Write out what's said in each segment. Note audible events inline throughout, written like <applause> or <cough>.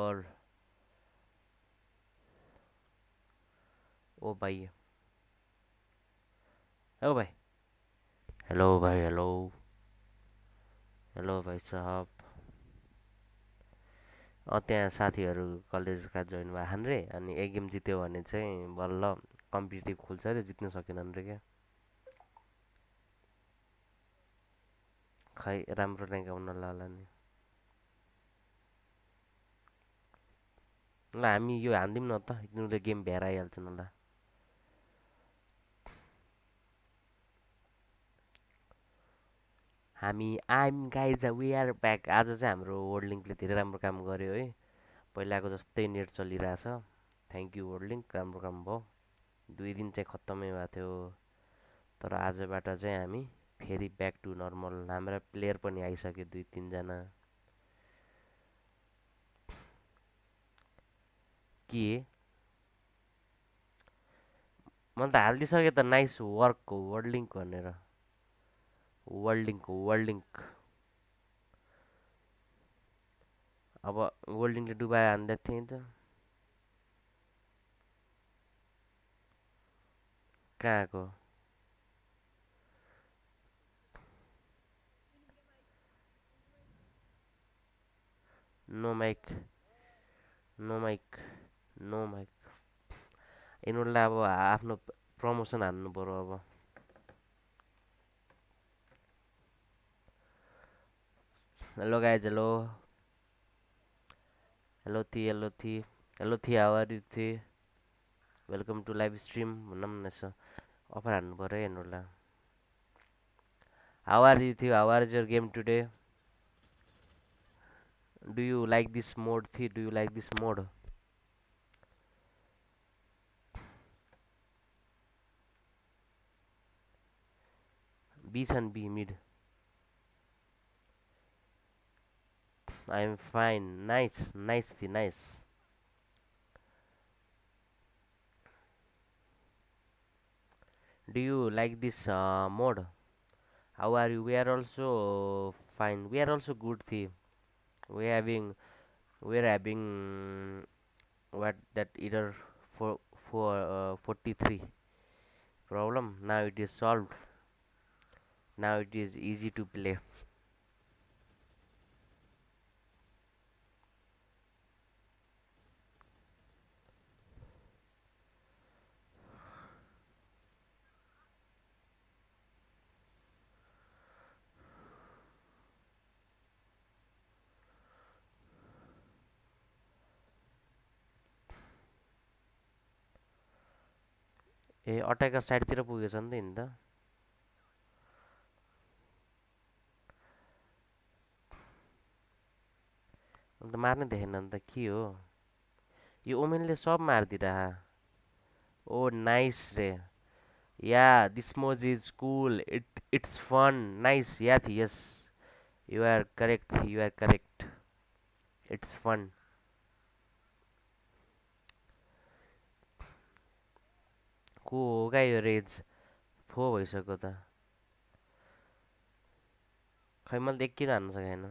और ओ भाई। ओ भाई। हेलो भाइ हेलो। हेलो भाइ साहब। अँ त्यहाँ साथीहरू कलेजका जोइन भएछन् रे अनि एक गेम जित्यो भने चाहिँ बल्ल कम्पिटेटिभ खुल्छ अरे जित्नु सकेनन् रे क्या? खै राम्रो ऱ्याङ्क आउन होला नि। ल हामी यो हानिदिउँ न त तिनीहरूले गेम भ्याएर आइहाल्छन् होला हामी I'm guys we are back आज चाहिँ हाम्रो वर्ल्ड धेरै राम्रो काम गर्यो है पहिलाको जस्तै नेट चलिरहेछ थ्याङ्क यू वर्ल्ड लिङ्क राम्रो काम भयो दुई दिन चाहिँ खत्तमै भएको थियो तर आजबाट चाहिँ हामी फेरि ब्याक टु नर्मल हाम्रा प्लेयर पनि आइसक्यो दुई तिनजना के? मैले त हालिदिइसकेँ त नाइस वर्क हो वर्ल्ड लिङ्क भनेर वर्ल्डिङ वर्ल्डिङ अब वर्ल्डिङले डुबाएर हान्दा थिएँ त। कहाँको no mic no mic no mic यिनीहरूलाई अब आफ्नो प्रमोसन हान्नु पऱ्यो अब hello hello. Thi hello thi hello thi how are you thi welcome to live stream भनौँ न यसो अफर हान्नु पऱ्यो है हेर्नुलाई हाउ आर यु थियो how are is your game today do you like this mode थी do you like this mode beach and be mid. I am fine. Nice nice nice. Do you like this uh, mode? How are you? We are also fine. We are also good theme we having we are having what that error for for uh, 43 problem? Now it is solved Now it is easy to play. ए अट्याकर साइडतिर पुगेछ नि त हिँड अन्त मार्नै देखेन अन्त के हो? यो ओमेनले सब मारिदिरह ओ नाइस रे। Yeah this mode is cool it it's fun nice yeah थी yes you're correct you're correct it's fun को हो क्या यो रेज फो भइसक्यो त। खै मैले त एक सकेन।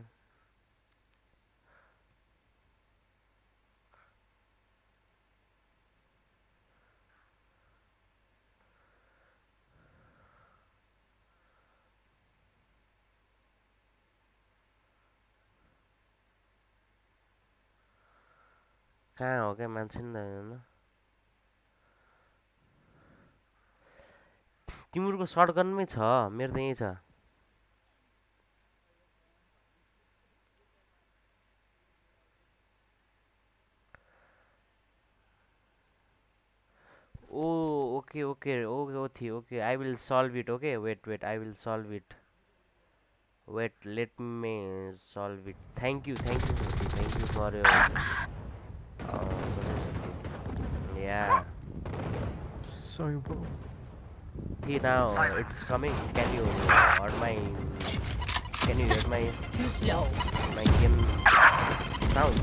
कहाँ हो क्या मान्छे नि त तिमीहरूको सर्टगनमै छ मेरो त यहीँ छ ओ okay okay okay okay okay I will solve it okay wait wait I will solve it wait let me solve it thank you thank you thank you for you Yeah. Sorry, bro. See now, it's coming. Can you on my can you hear my <laughs> too slow my game sound?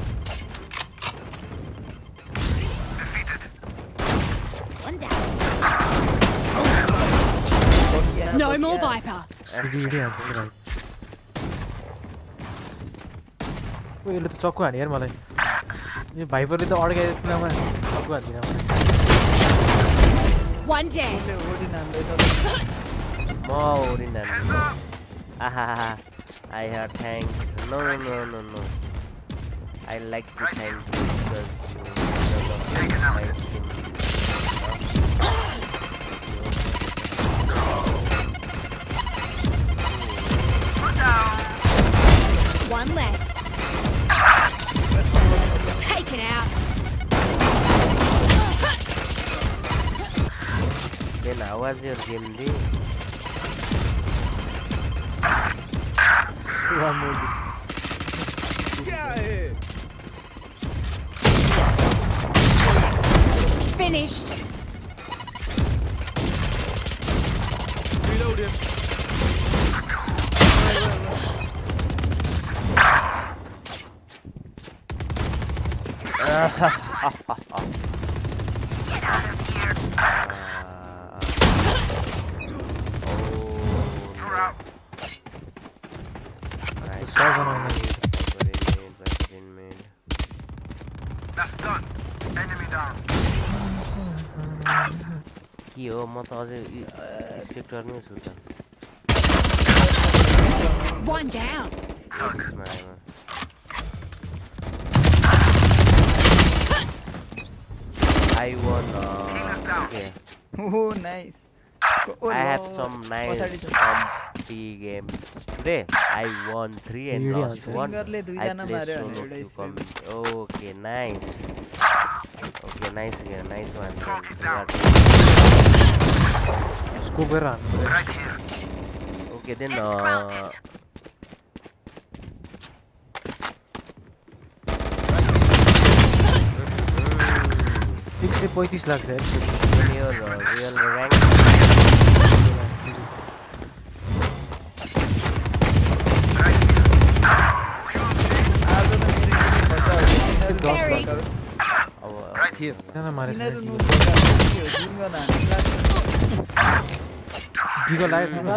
Oh, yeah, no oh, more yeah. Viper. <laughs> Wait, let's talk one here, Malay. त चक्कु हाने यार मलाई यो भाइपरले त अड्काइदिनमा सबको हाल्दिनँ One dead. उसले ओडिन हान्दैछ म ओरिन आहा I have thanks. No, no, no, no, no. I like to thank you because you because of my skin. One less. Taken out. Then how was your game day? One more. Finished. Get out of here. Uh, oh. You're out. Right. That's done. Enemy down. की हो म त अझै Spectre नै some nice comfy games. Today I won three and lost one. I played solo to come. Okay, nice. Okay, nice again, nice one. Scuba run. Okay, then. Uh, Fix the point is like that. Real rank. डिगो लाग्यो नि।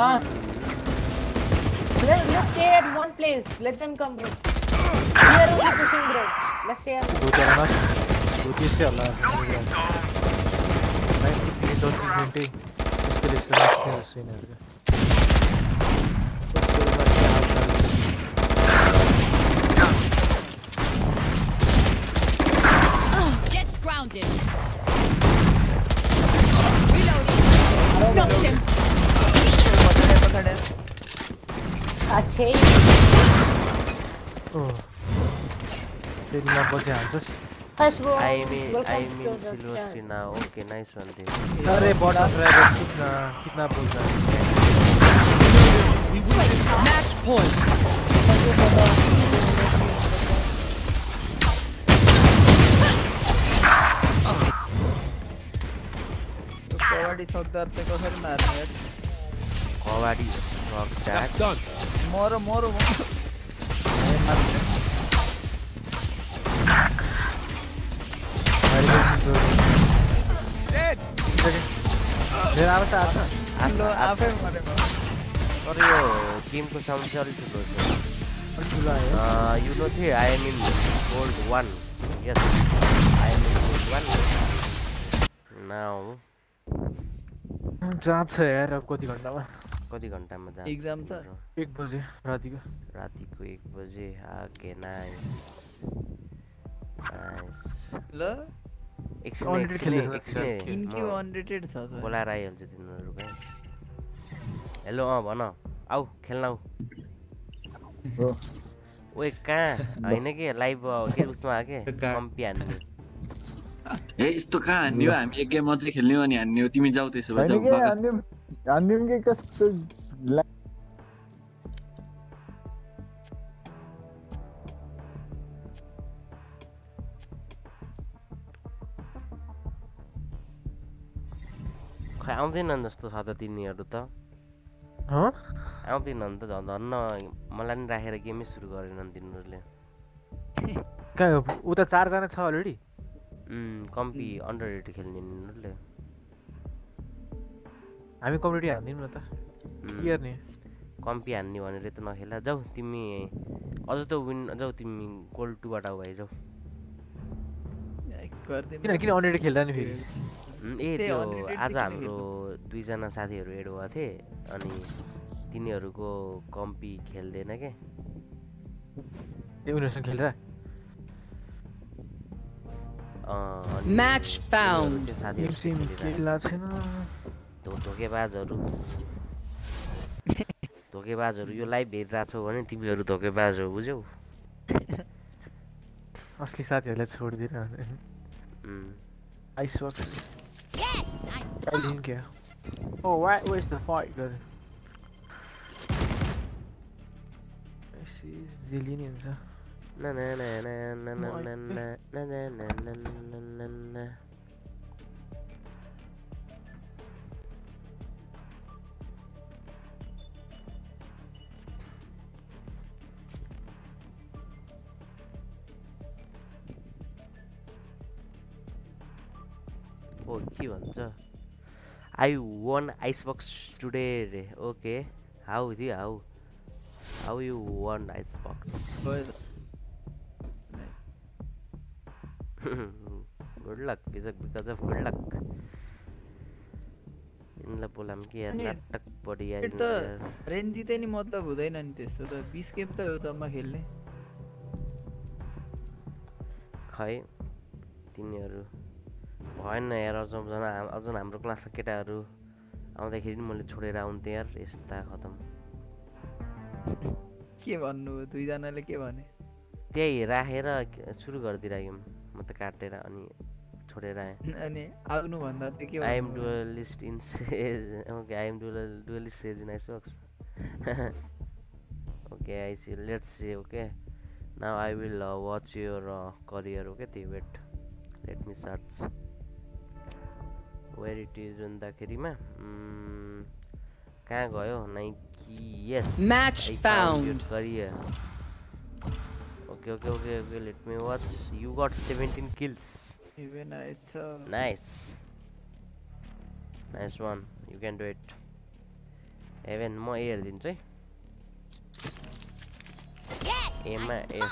Let, let's stay at one place. Let them come, bro. We are only pushing, bro. Let's stay at धोतीहरूमा धोती यस्तै होला ninety plate जन्जिमेन्टै त्यस्तो रहेछ last सिनहरू Jet's स्क्रिनमा बसिहाल्छस् I mean, I mean silver screen now. Okay, nice one then. अरे बड़ा driver कितना कितना बोल रहा है? Match point. कवाड़ी सौदार पे को फिर मारने हैं। Kavadi, knock that. मोरो मोरो मोरो। तर यो गेमको साउन्ड चाहिँ अलिक ठुलो छ यु नो थिए I am in gold one yes I am in gold one now जाँच छ यार अब कति घन्टामा कति घन्टामा जान्छ Exam छ? एक बजे रातिको रातिको एक बजे ओके नाइस नाइस ल बोलाएर आइहाल्छु तिनीहरू कहीँ हेलो अँ भन। आऊ खेल्न आऊ। ओए कहाँ? होइन कि? लाइभ के उसमा आयो के कम्पी हान्ने। ए यस्तो कहाँ हान्ने हो? हामी एक गेम मात्रै खेल्ने हो अनि हान्ने हो? तिमी जाऊ त्यसो भए जाऊ। हानिदिउँ कि? कस्तो आउँदैनन् जस्तो छ त तिनीहरू त हँ आउँदैनन् त झन् धन्न मलाई नि राखेर गेमै सुरु गरेनन् तिनीहरूले कहाँ हो उता चारजना छ अलरेडी कम्पी अन्डर रेट खेल्ने यिनीहरूले हामी कम्युनिटी हानिदिउँ न त के गर्ने कम्पी हान्ने भनेर त नखेला जाऊ तिमी अझ त विन जाऊ तिमी गोल्ड टूबाट आऊ भाइ जाऊ किन किन अनरेडी खेल्दा नि फेरि ए त्यो आज हाम्रो दुईजना साथीहरू एड भएको थिए अनि तिनीहरूको कम्पी खेल्दैन के? खेल्छ? धोकेबाजहरू। <laughs> धोकेबाजहरू यो लाइभ हेरिरहेको छौ भने तिमीहरू धोकेबाज हो बुझ्यौ असली साथीहरूलाई छोडिदिएर आइसक्छ Yes, I didn't go. All right, where's the fight going? This is the linens, huh? Oh के भन्छ? I won ice bucks today रे okay how the how how you won ice bucks good luck बिजक because of good luck यिनलाई बोलाम कि यार नाटक बढी यार त्यो त रेन्ज जिते नि मतलब हुँदैन नि त्यस्तो त। बिस गेम त हो जम्मा खेल्ने। खै तिनीहरू। भएन यार अझ झन् अझ हाम्रो क्लासका केटाहरू आउँदाखेरि मैले छोडेर आउँथेँ यार यस्ता खतम। के भन्नु दुईजनाले के भने? त्यही राखेर सुरु गरिदिइराख्यौँ। म त काटेर अनि छोडेर आएँ। अनि के in Sage okay Sage in okay I see let's see okay now I will watch your career okay त्यही wait let me search where it is when the Kirima mm, can go Nike yes. Match found. okay okay okay okay let me watch. You got 17 kills. Even I uh, nice. Nice one. You can do it. Even more air didn't say yes yes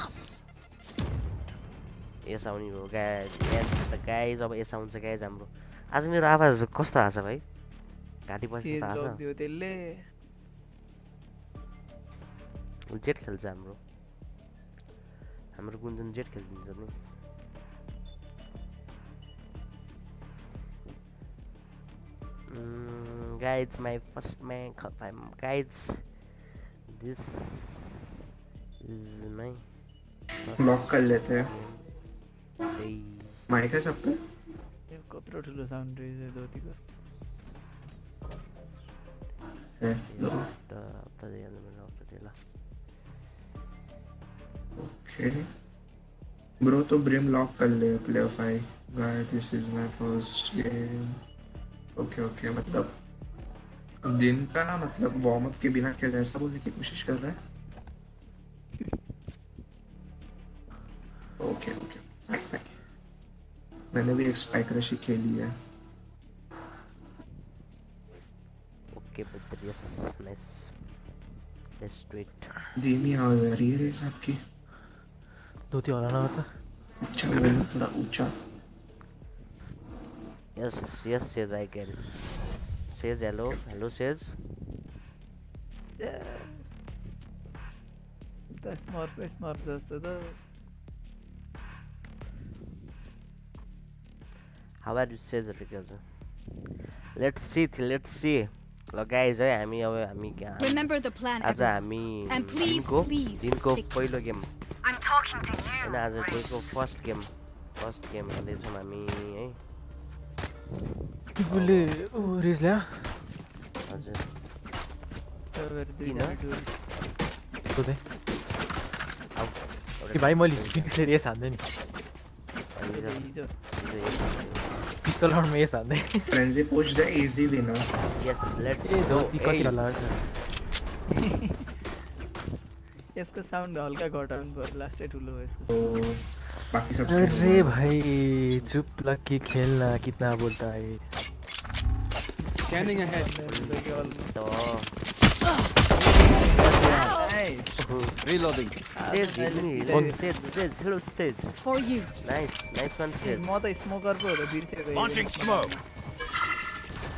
a sound you guys. Yes the guys of a sound guys I'm आज मेरो आवाज कस्तो आएको छ भाइ घाँटी लगिदियो त्यसले। छ जेट खेल्छ हाम्रो। हाम्रो गुन्जन जेट खेलिदिन्छ नि। Guys my first my guys this is my lock कर लेते हैं। माइक है सब पे? कत्रो ठुलो साउन्ड रहेछ धोतीको है ओके ब्रो तो ब्रिम लॉक कर ले player five guy this is my first game okay okay मतलब दिन का मतलब वार्म अप के बिना खेल ऐसा बोलने की कोशिश कर रहा है? ओके ओके फाइन फाइन मैंने भी एक स्पाइक रश ही खेली है। Okay brother yes nice let's do it धीमी आवाज़ आ रही है रेस आपकी? दो तीन और आना होता अच्छा मैं मैंने थोड़ा ऊँचा। Yes yes Sage I can Sage hello hello Sage दस मार पे स्मार्ट दोस्तों हावा रिसेज हजुर लेट्स सी लेट्स सी ल गाइज है हामी अब हामी आज हामी दिनको दिनको पहिलो गेम होइन आज डेको फर्स्ट गेम फर्स्ट गेम खेल्दैछौँ हामी है। बुले ओ रिज ल्या। हजुर। भाइ मैले <laughs> यस हाल्दैन नि। पिस्तौल <laughs> और मेरे सामने frenzy push the easy winner yes let's go इकोटी वाला इसको साउंड हल्का घटाउन पर लास्ट एट हुलो इसको। बाकी सब अरे भाई चुप लग के खेलना कितना बोलता है। स्कैनिंग अहेड तो Nice. Reloading. Sage, Hello, Sage, Sage. Hello, Sage. For you. Nice, nice one, Sage. More the smoker, bro. Launching smoke.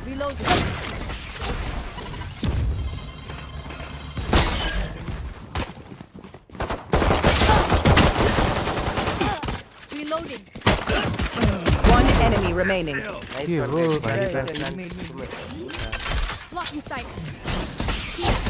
Reloading. Reloading. One enemy remaining. Nice one. Nice one. Blocking sight. Here.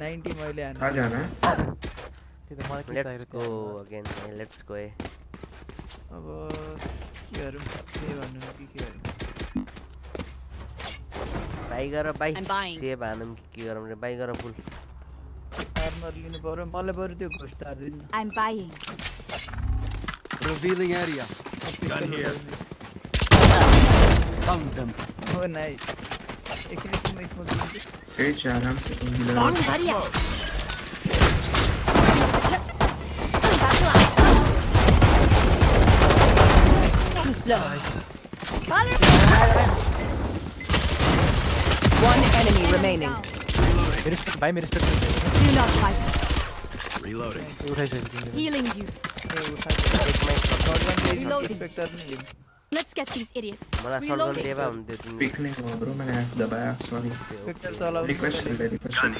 90 mile आना। कहाँ जाना है? ये तुम्हारा क्या चाहिए let's again let's go अब क्या रूम से बनूं की क्या रूम भाई गरो से बनूं की क्या रूम रे? भाई गरो फुल। आर्मर लिनु पर्यो। मलाई बरु त्यो ghost हार्दिन I am buying revealing area gun here found them oh nice एकछिन एकछिन म स्मोक दिन्छु सेज आराम से तुम भी Bomb लगा buddy out. Too slow. One enemy remaining. मेरो रिस्पेक्ट भाइ मेरो respect Do not fight. Reloading. उठाइसकेको तिमीले Healing you. ए उठा Reloading. स्पेक्टर नै लिउँ Let's get these idiots. मलाई सर्टगन Reloading. देवा हुन्थ्यो तिमी पिक नहीं हुआ ब्रो मैंने एफ दबाया सॉरी स्पेक्टर चलाउनु रिक्वेस्ट कर दे रिक्वेस्ट कर दे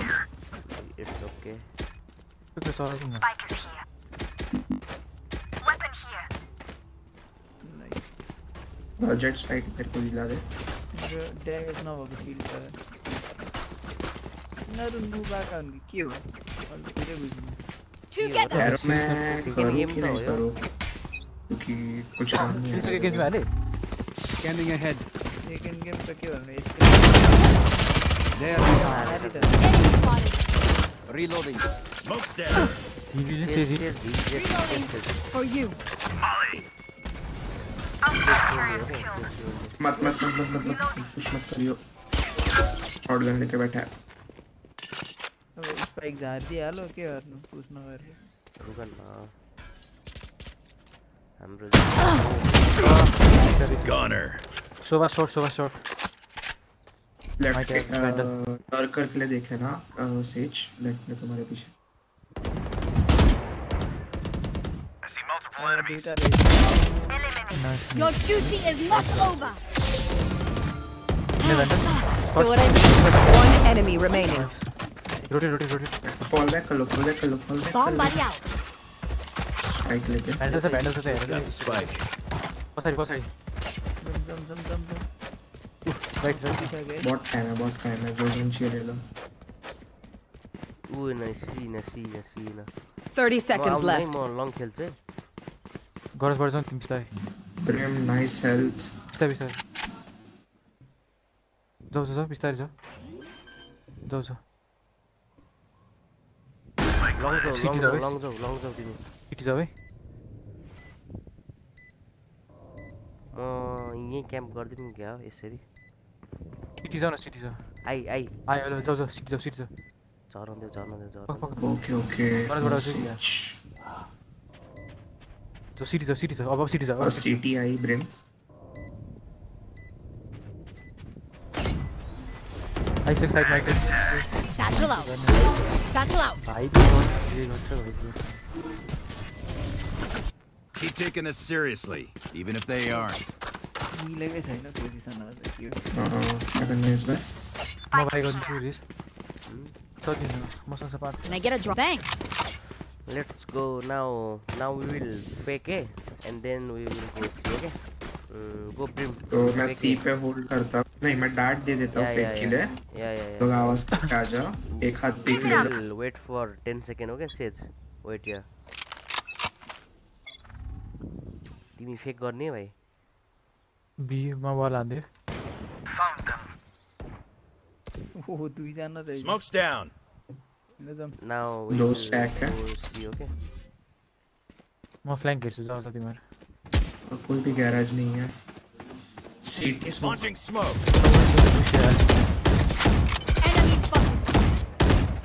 इट्स ओके त्यो सराउनु न Spike is here. Weapon here. Jet spike तेरे को दिला दे मेरो ड्यामेज नभएको फिल छ यिनीहरू नुबाका हुन् कि के हो अहिले पुरै बुझ्नु Together. यार मैं second करूँ game कि तो नहीं हो यार। करूँ क्योंकि कुछ काम नहीं है। इसके गेम वाले स्कैनिंग अहेड सेकंड गेम पे क्यों हमने there reloading smoke there division से जी फॉर यू मत मत मत मत मत मत कुछ मत करियो। शॉटगन लेके बैठा है। स्पाइक जा दिया लो के और पूछना कर रुक ना हाम्रो Gunner. Sova shot Sova shot left Might have been टर्कर के लिए देख लेना सेज लेफ्ट में तुम्हारे पीछे दुईटा रहेछ Your duty is not over. So what I One enemy remaining. Rotate rotate rotate fall back कर लो फॉल बैक कर लो फॉल बैक कर Bomb लो buddy out. Spike लेके। छ भ्यान्डल छ हेरेर Got the spike. पछाडि पछाडि जम जम जम जम राइट राइट सकिसक्यो बहुत टाइम है बहुत टाइम है जो जोन चाहिए ले लो। सी न सी न सी न 30 seconds म left. म लङ खेल्छु है गरज पर्छ तिमी बिस्तारै प्रेम नाइस हेल्थ बिस्तारै बिस्तारै जाऊ जाऊ जाऊ बिस्तारै जाऊ जाऊ जाऊ लङ जाऊ सिटी लङ जाऊ जाऊ है। लङ जाऊ जाऊ है म यहीँ क्याम्प गरिदिउँ क्या हो यसरी सिटी जाऊ न सिटी जाऊ आई आई आयो हेलो जाऊ जाऊ सिटी जाऊ सिटी जाऊ झराउँदै झराउँदै झराउँदै ओके ओके। जाऊ सिटी जाऊ सिटी जाऊ अब सिटी जाऊ सिटी आई ब्रेम आइसक साइड माइक Satchel out. Satchel out. भाइ जे गर्छ भाइ Keep taking this seriously, even if they aren't. मिलेकै छैन पोजिसनहरू त के हो क्या करना है इस बार म भाइ गर्छु रिस सकिन्छ मसँग छ पाँच Can I get a drop? Thanks. Let's go now now we will fake A and then we will go C okay go Brim तो मैं सी पे होल्ड करता हूँ नहीं मैं डार्ट दे देता हूँ फेक के लिए या या लोग आवाज करके आ जाओ एक हाथ पीक ले लो will wait for 10 second okay Sage wait या तिमी फेक गर्ने भाइ बीमा वाला दे। फाउन्ड ओ दुई जना रे smokes down now no stack है। ओके म फ्लैंक गिर जाऊ साथी मार। कोई भी गैराज नहीं है। CT smoking smoke enemy spotted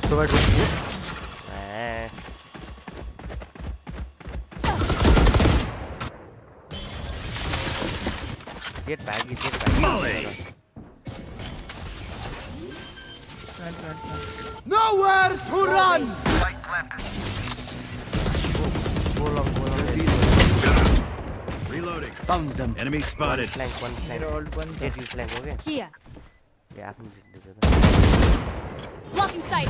so wait Molly! Run, run, run. Nowhere to run! Reloading. Found them. Enemy spotted. One flank, one flank. One. Get you flank, okay? Here. Yeah, I do that. Blocking sight.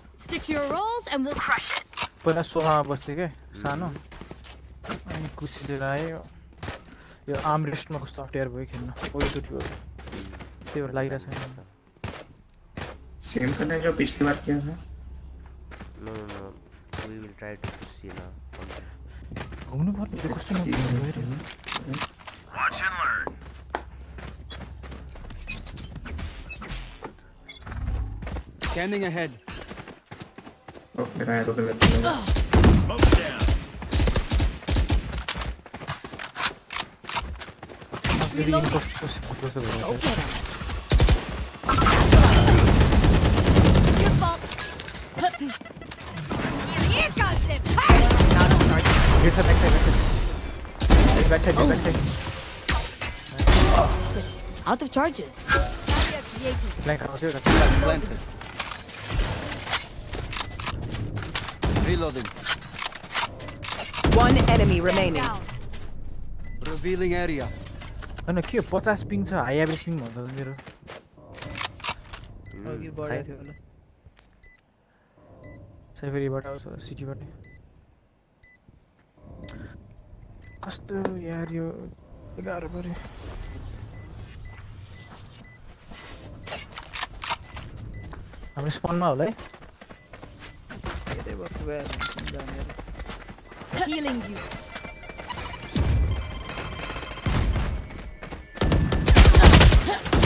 Stick to your roles and we'll crush it. सोफामा बस्थेँ क्या सानो अनि कुर्सी लिएर आयो यो arm रेस्टमा कस्तो अप्ठ्यारो भयो खेल्न ओइचोटि भयो त्यही भएर लागिरहेको छैन सेम करना जो पिछली बार किया था? No no no we will try to see न घुम्नु पर्ने कस्तो See. नघुम्नु भयो रे। Watch and Oh, mira, ya lo que Out of charges. Flank, I'll see you. Planted. Reloading. One enemy remaining. Revealing area. होइन के हो पचास पिङ छ हाई एभरेज पिङ भन्दा त मेरो अघि बढेको थियो होला साइफेरीबाट आउँछ सिटीबाट कस्तो यार यो गाह्रो पऱ्यो हाम्रो स्पनमा होला है They were where down here. <laughs> Healing you.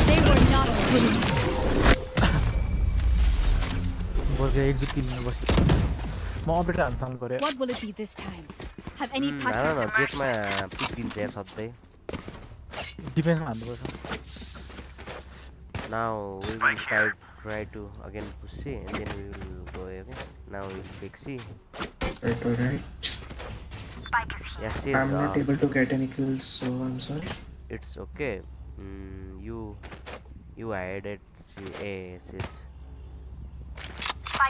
They were not winning. was a <laughs> exit kill was mob it anthal gare what will it be this time? Have any patterns no no jet ma pick din chaya sadai defense now we will start try to again push C and then we will go away. Now we will pick C. Right, alright. Yes, yes, I'm not able to get any kills, so I'm sorry. It's okay. Mm, you you added C A S S.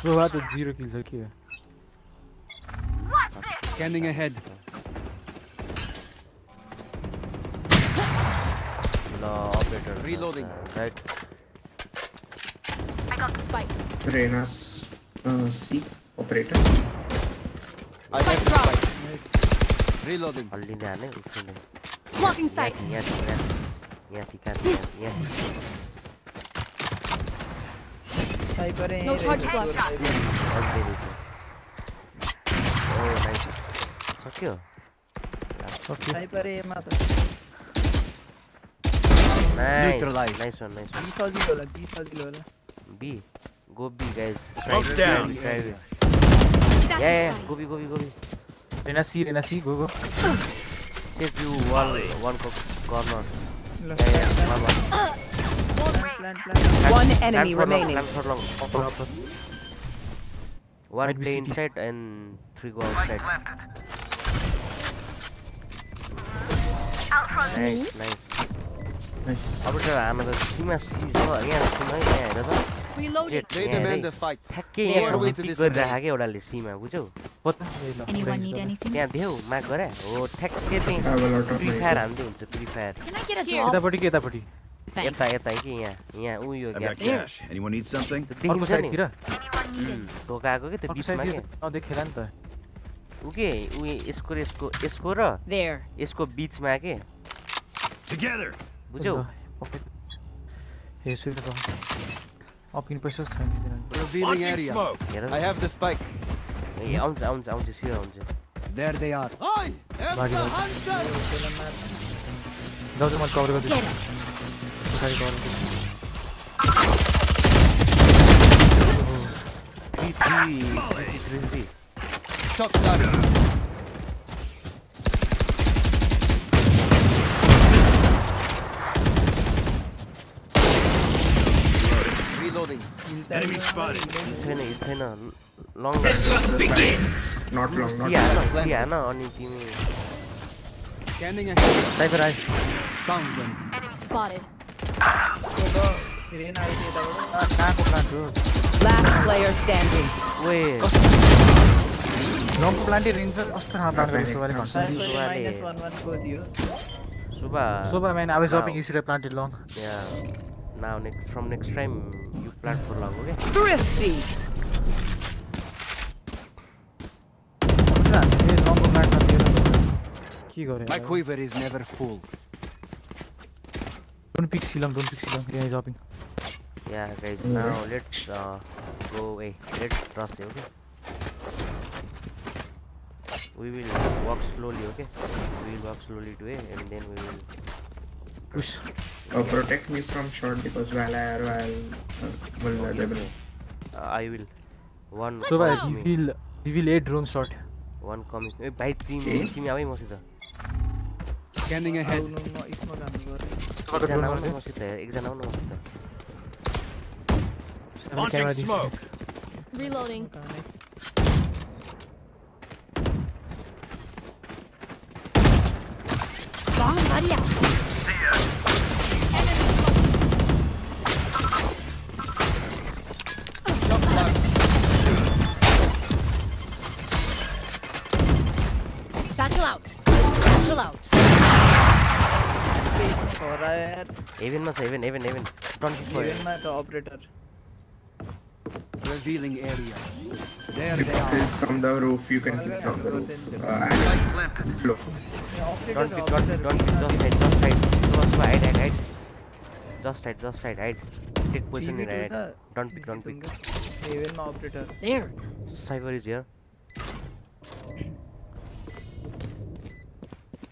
So I had zero kills, okay. Watch this. Scanning ahead. No, operator. Reloading. Uh, right spike. Rena's uh, C operator. I spike drop. Reloading. Only there, no? Blocking sight. Yes, yes, yes. He can. Yes. No charges left. Oh, nice. Fuck you. Sniper. Nice. Neutralize. Nice one, nice one. Nice one nice be सजिलो होला be सजिलो होला B go B guys Smoke's down. Yeah yeah Satisfied. Go B go B go B Reyna C Reyna C go go safe you one वानको corner ल या या मामा plan plan One enemy remaining. One Might be play city. inside and three go outside. Nice, nice. Nice. अब चाहिँ हाम्रो त सीमा C छ यहाँ सुन है यहाँ हेर त Reloading. They demand a fight. ठक्के यहाँ पिक गरिरहेको के एउटाले सीमा बुझ्यौ हो त Anyone need anything? त्यहाँ देऊ मा गरे हो। ठक्के त्यही फ्री फायर हान्दै हुन्छ फ्री फायर यतापटि के यतापटि यता यता कि यहाँ यहाँ उ यो ग्यास Anyone need something? अर्को साइडतिर ढोकाको के त्यो बिचमा के। अ देखेला नि त उ के उ यसको र यसको यसको र यसको बिचमा के Together. बुझ्यौ ए सुइर Open pressure. Revealing area. Smoke. I have the spike. Hey, I I I. I. There they are. I am the hunter. Don't much cover with this. Shot down. Reloading. Enemy spotted. छैन hit छैन long Not long, not सिया long. हान सिया हान अनि तिमी Scanning ahead. Cyber आइ Found them. Spotted. Rain आइदियो यताबाट कहाँको प्लान्ट हो Last player standing. ओए रङको प्लान्टै रिन्छ कस्तो खाना प्लान्ट गरेको सोबाले भन्छ माइनस वान वानको थियो Sova Sova man I was now- dropping Israel planted long Yeah. now next from next time you plan for long okay thrifty My quiver is never full. Don't pick Silam, don't pick Silam. Yeah, he's hopping. Yeah, guys, now let's uh, go away. Let's trust here, okay? We will walk slowly, okay? We will walk slowly to A and then we will push Uh, protect me from shot because while I arrow, I'll uh, vulnerable. Uh, I will. One. Sova coming to me, reveal reveal a drone shot One coming. ए भाइ तिमी ए? तिमी आऊ है मसित Scanning ahead. आउनु न smoke हान्नु पर्यो एकजना आउनु मसित एकजना आउनु मसित Launching smoke. Reloading. Bomb buddy out. Satchel out. Satchel even must even even even. Don't hit Even my the operator. Revealing area. There you they can kill from the roof. You can kill from the roof. Uh, and flow. Don't pick, don't pick, don't pick. Just hide, just hide Suba, Suba, hide, hide, hide. Just hide, just hide, hide. Take position in hide. Don't pick, don't pick. इभेन्टमा operator There. Cyber is here.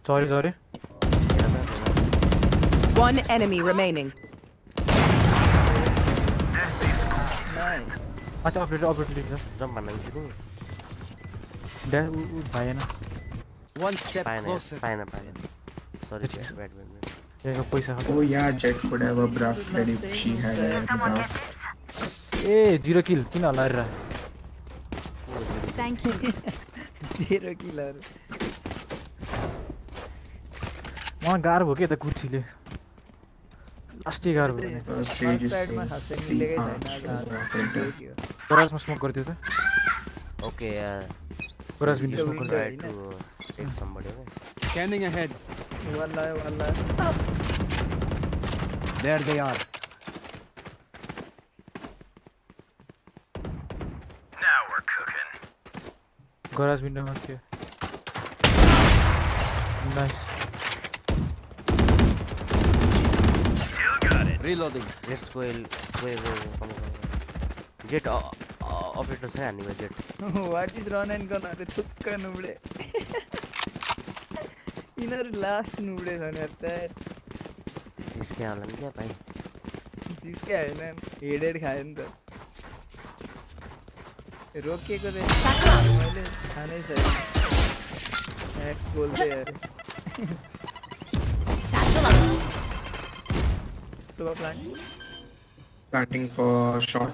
Sorry sorry हेर त, हेर। One enemy remaining. Nice माथि operator operator लिन्छ Jump भन्न मिल्छ नि? ड्या उ उ भएन One step पाएन, closer. पाएन, पाएन. Sorry, bad, bad, Oh yeah, Jet would have a bracelet if she had a bracelet. Hey, zero kill. Kina lar raha hai. Thank you. zero killer. वहाँ गार भयो के त कुर्सीले लास्टै गार भयो तर स्मोक गरिदियो त ओके यार But has been this one try to uh, take somebody away. Scanning ahead. There they are. Now we're cooking. God Garage window was here. Nice. Still got it. Reloading. Let's go. Wait, wait, wait. Get off. Operators है unlimited what is run and gun अरे चुक्का नुबड़े inner last नुबड़े होने आता है इसके आलम क्या भाई इसके है ना एडेड खाएँ तो रोक के को दे पहले खाने से बोलते यार सुबह plan for short.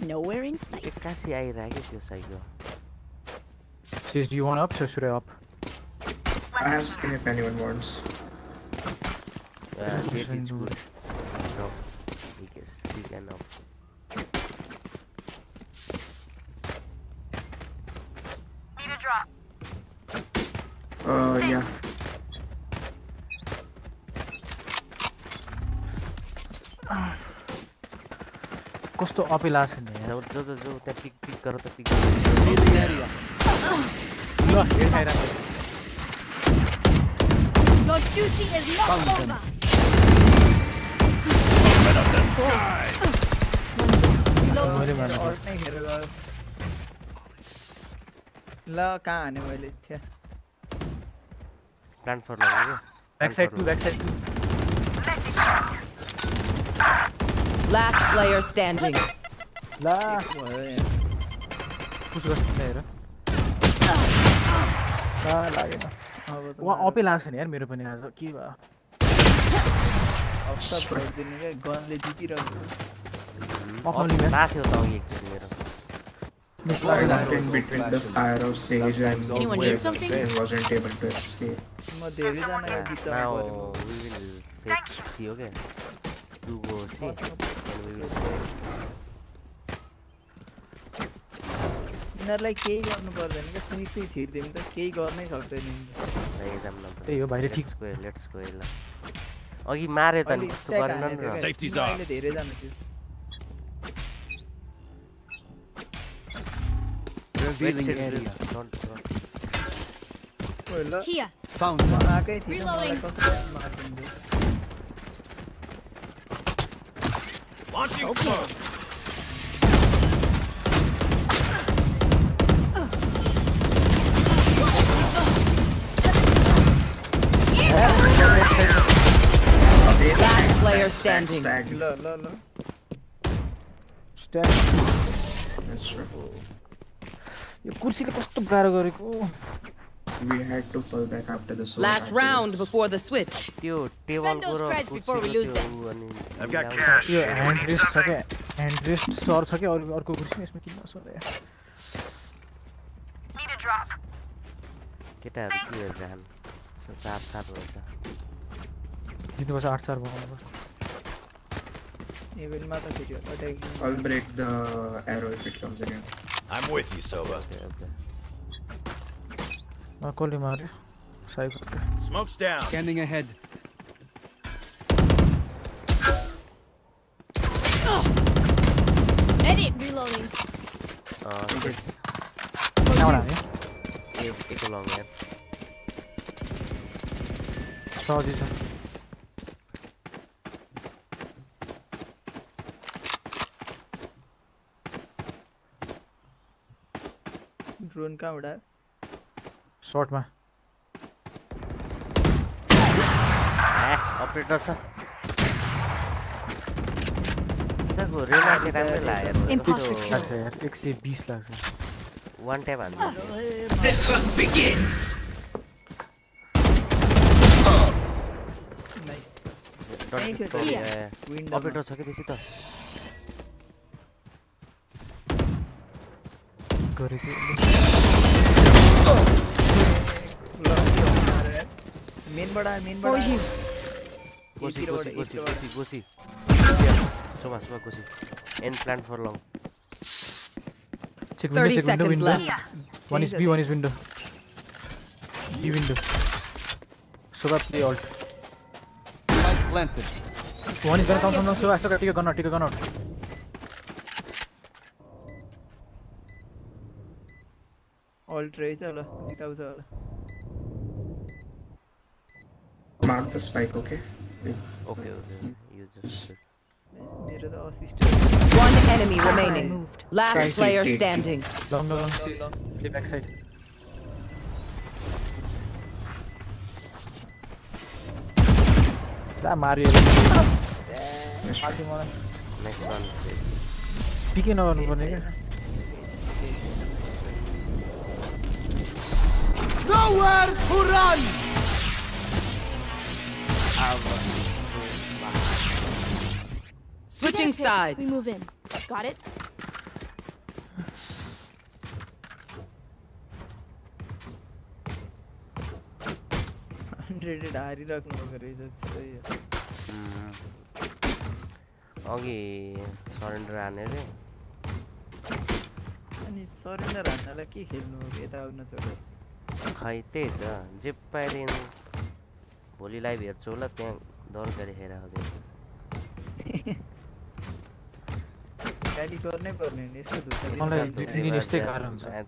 Nowhere in sight. ये do you want up? Should I up? I have skin if anyone wants. Yeah, it is good. No, he. Need a drop. Uh, yeah. <sighs> <sighs> <sighs> कस्तो अपी लाग्छ नि जो जो जो त्यहाँ पिक पिक गर त पिक ल Your duty is not over. नै ल कहाँ हाने मैले छ्या प्लान्ट फर लगायो back side to back side to Last player standing. ला भयो यहाँ पुस गर्छ हेर ला लागेन अब त उहाँ अपै लाग्छ नि यार मेरो पनि आज के भयो अवसर छोडिदिनु क्या गनले जितिरहेको अकाउन्टली म्याच लाग्थ्यो त अघि एकचोटि मेरो मिस I लागेन got in between the fire of Sage and Anyone need something? and wasn't able to escape. म धेरैजनाको बिचमा Now परेँ we will fake see okay you go see and we will see यिनीहरूलाई केही गर्नु पर्दैन क्या सुई सुई छिर्दियो भने त केही गर्नै सक्दैन नहीं जाम न त्यही हो भाइले ठिक लेट्स गो लेट्स गो ल अघि मारे त नि अहिले त्यस्तो ट्याग गरेन हानेको नि र क्या, Safety's तिम्रो off. अहिले धेरैजना थियो Revealing area. डोन्ट ओ ल Here. Found म them. Launching smoke. Last player standing. ल ल ल स्ट्यान्ड That's true. यो कुर्सीले कस्तो गाह्रो गरेको We had to pull back after the sword. Last round activates. before the switch. त्यो टेबलको those र creds before we कुर्सीको lose त्यो them. उ अनि I've got मिलाउँछ। cash. यो ह्यान्ड रेस्ट छ क्या ह्यान्ड रेस्ट सर छ क्या अरू अर्को कुर्सी यसमा किन नसर यार Need a drop. केटाहरू के हो जान चार चार भन्छ जित्नुपर्छ आठ चार बनाउनुपर्छ इभेन्टमा त फेरि attacking I'll break the arrow if it comes again. I'm with you, Soba. मैं गोली मार साइड पे smokes down scanning ahead edit reloading आ uh, क्या बना रहे? ये कितना लॉन्ग है? सौ जी सर. ड्रोन का उड़ा सर्टमा ए अपरेटर छ उताको रेना चाहिँ राम्रै लाग्यो यार Impossible. कस्तो लाग्छ यार एक सय बिस लाग्छ वान ट्याप हान्नु Nice. Dot Thank you, टिप्पो, sir. A, विन्डोमा। Operator छ कि त्यसै त गरेको मेनबाट आयो, मेनबाट For आयो। you. गोसी यतिबाट, गोसी गोसी यतिबाट। गोसी गोसी सोमा सोमा Ghosi and plant for long check 30 window check window seconds window left. One is B one is window B window Sova play ult Spike planted. One is gone count count Sova Sova tick gone tick gone out ult रहेछ ल जिताउँछ होला mark the spike, okay? If okay, okay. You just. One enemy remaining. Moved. Last Try player take, standing. Long, long, long. Play backside. That Mario. Nice one. Peek in on one nigga. Nowhere to run! Switching sides. We move in. Got it? रेटेड आर ही रखना करे इधर सही है okay surrender आने रे अनि सरेंडर आनला के खेल्नु यता आउन छोडे खै त्यही त जे पाइदिनु भोलि लाइभ हेर्छु होला त्यहाँ दरकारी खाइरहेको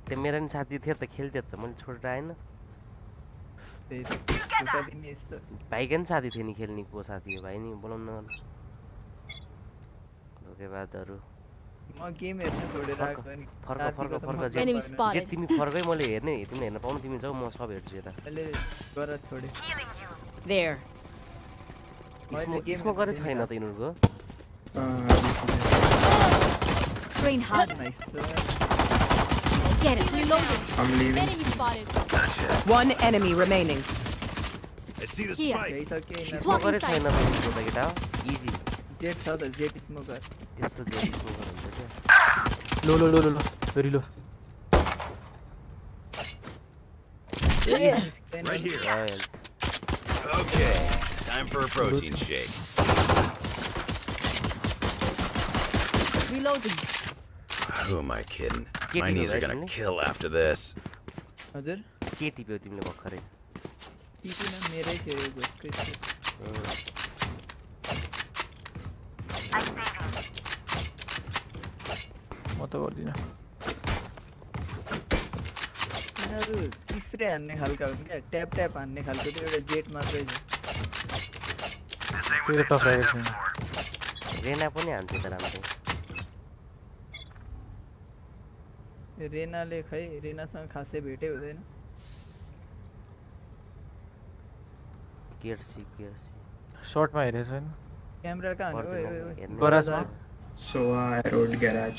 त्यो मेरो नि साथी थियो त खेल्थ्यो त मैले छोडेर आएन। भाइकै नि साथी थियो नि खेल्ने को साथी हो भाइ नि बोलाउनु न। धोकेबाजहरू। म गेम हेर्न छोडेर फर्क आएको नि। फर्क फर्क जे तिमी फर्कै मैले हेर्ने तिमीले हेर्न पाउनु तिमी जाऊ म सब हेर्छु यता। अहिले गर छोडे। There. मैले स्मोक गेम स्मोक गरेँ हेर्छु छैन नि त यिनीहरूको Train hard. Nice. Get it. Reloading. I'm leaving. Enemy spotted. One enemy remaining. I see the Here. spike. यही छ के She's स्मोक walking गरेँ छैन side. त यिनीहरूको त केटा हो इजी जेट छ त जेट स्मोकर त्यस्तो जे स्मोक हुन्छ क्या low low low low low very low Right here. Royal. Okay, time for a protein shake. Reloading. Who am I kidding? Get My you, knees are right, gonna Sunny? kill after this. हजुर के टिप्यौ तिमीले भर्खरै tiffin मेरै थियो यो घोसकै थियो उम्. म त गर्दिनँ ಪಿನ್ನರ್ ಇಸ್ರೆ ಅನ್ನೆ ಹಲ್ಕ ಆಗುತ್ತೆ ಟ್ಯಾಪ್ ಟ್ಯಾಪ್ ಅನ್ನೆ ಹಲ್ಕ ಇದೆ ಜೇಟ್ ಮಾತ್ರ ಇದೆ त्यो त फ्राइड छैन रेना पनि हान्थ्यो त राम्रो रेनाले खै रेनासँग खासै भेटै हुँदैन केर्सी केर्सी सर्टमा हेरेछ हैन कहाँ है गराजमा so I road garage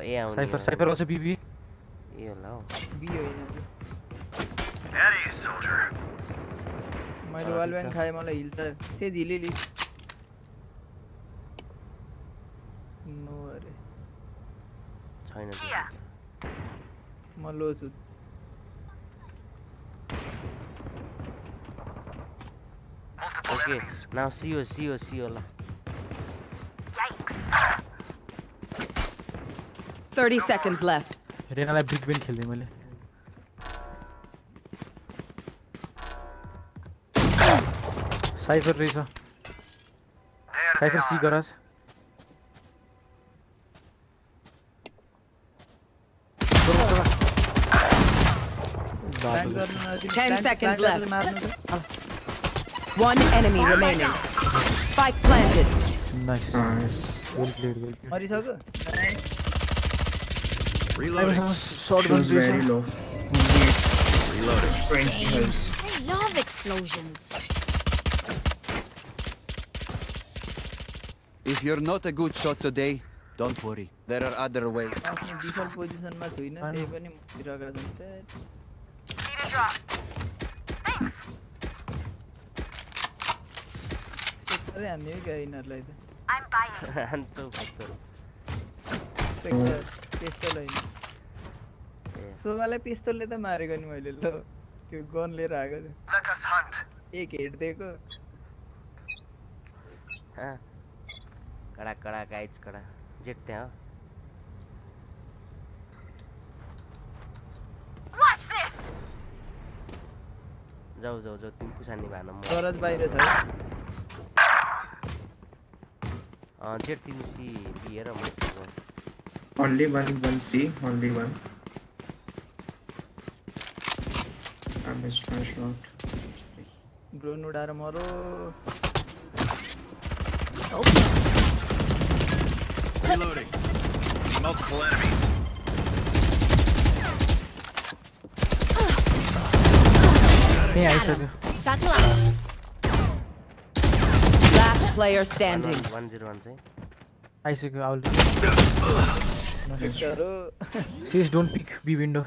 oh A आउन साइफर साइफर वाला बी बी ए होला बी हो इन हेडी सोल्जर मैले वाल व्यान खाए मलाई हिल त त्यही ढिले लि नो अरे। छैन म लो छु। Okay, now see you, see you, see you. Yikes. 30 seconds left. रेनालाई बिग बेन खेल्दै मैले साइफर रहेछ साइफर सी गराज प्लान गर्नु नदिनु 10 प्लान- seconds प्लान गरेर left. मार्नु त One enemy remaining. Spike planted. Nice Nice. Well played well played मरिसक्यो Reloading. Short She was very low. Reloading. 20 health. I love explosions. If you're not a good shot today, don't worry. There are other ways. आफ्नो default पोजिसनमा छुइनँ त्यही पनि मरिरहेका छन् त Need a drop. Thanks. स्पेक्टरै हान्ने हो क्या यिनीहरूलाई त I'm buying. हान्छौ <laughs> कस्तो सोबालाई पिस्तोलले त मारेको नि मैले ल त्यो गन लिएर आएको थिएँ एक हेड दिएको कडा कडा गाइज़ कडा जेट त्यहाँ जाऊ जाऊ जाऊ तिमी पुसानी भएन म सरज बाहिर छ जेट तिमी सी दिएर म only one one C only one can't be smash out. Grenade aa maro. Oh. Reloading. Multiple enemies. Yeah, I said. Last player standing. One zero one zero. I see. I will. Please don't pick B window.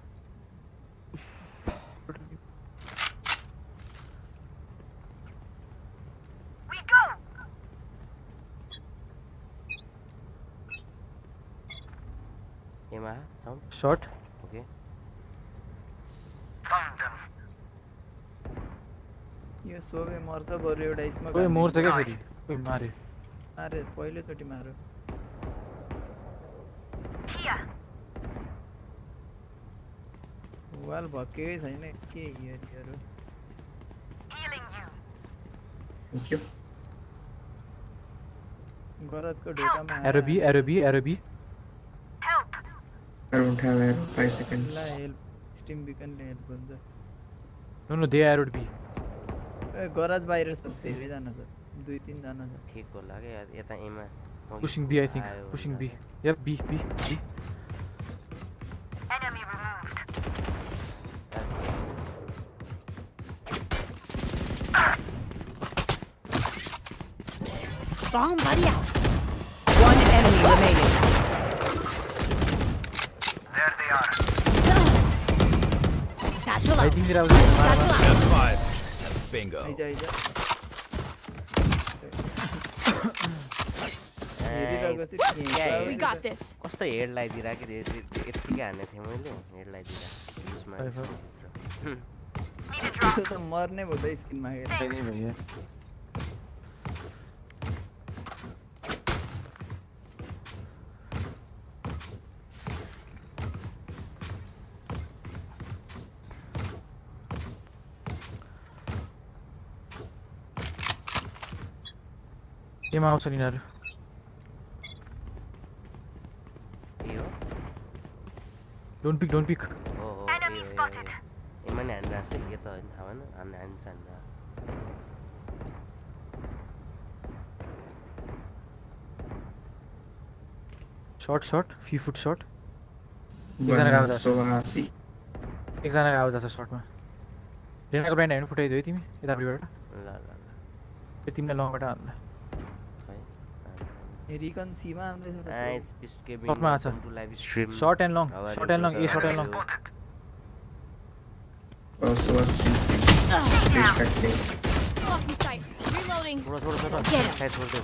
am I? Sound? Shot. Okay. Found them. ये सो वे मरता बरियो dice में ओए more से जगह फेरी ओए मारे अरे पहले चोटी मारो किया वाल बाकी छैन के यार यार हीलिंग यू थैंक यू गरत को डेटा में arrow B arrow B arrow B I don't have arrow. Five seconds. ला हेल्प स्टिम बिकनले हेल्प हुन्छ no no they arrowed be ए गरज बाहिर छ धेरैजना छ दुई तिनजना छ ठिक होला क्या यता एमा पुसिङ बी आई थिङ्क आयो पुसिङ होला। B yup B B B Enemy removed. Bomb buddy out. That's five. That's bingo. We got this. कस्तो हेड लगाइदिरहेको कि यत्तिकै हान्ने थिएँ मैले हेड लगाइदिरहेको उसमा Five, five. हुँ। Need a drop. त्यो त मर्ने भयो त स्किनमा हेर नि भयो केमा आउँछ नि यिनीहरू के हो डोन्ट पिक डोन्ट पिक हो हो Enemy ए, ए, spotted. ए, एमा नि हानिरहेको छ के त होइन थाहा भएन हान्न हान्छ हान्छ short short fee foot short One एकजनाको आवाज आएको Sohasi. छ एकजनाको आवाज आएको छ सर्टमा रेनाको ब्रान्ड हेर्नु फुटाइदियो है तिमी यतापट्टिबाट ल ल ल त्यो तिमीलाई लङबाट हान्ला Recon Seema and it's best To live stream. Short and long. Short and long. A short and long. Also, a street scene. Distracting. Blocking. Reloading. Get him.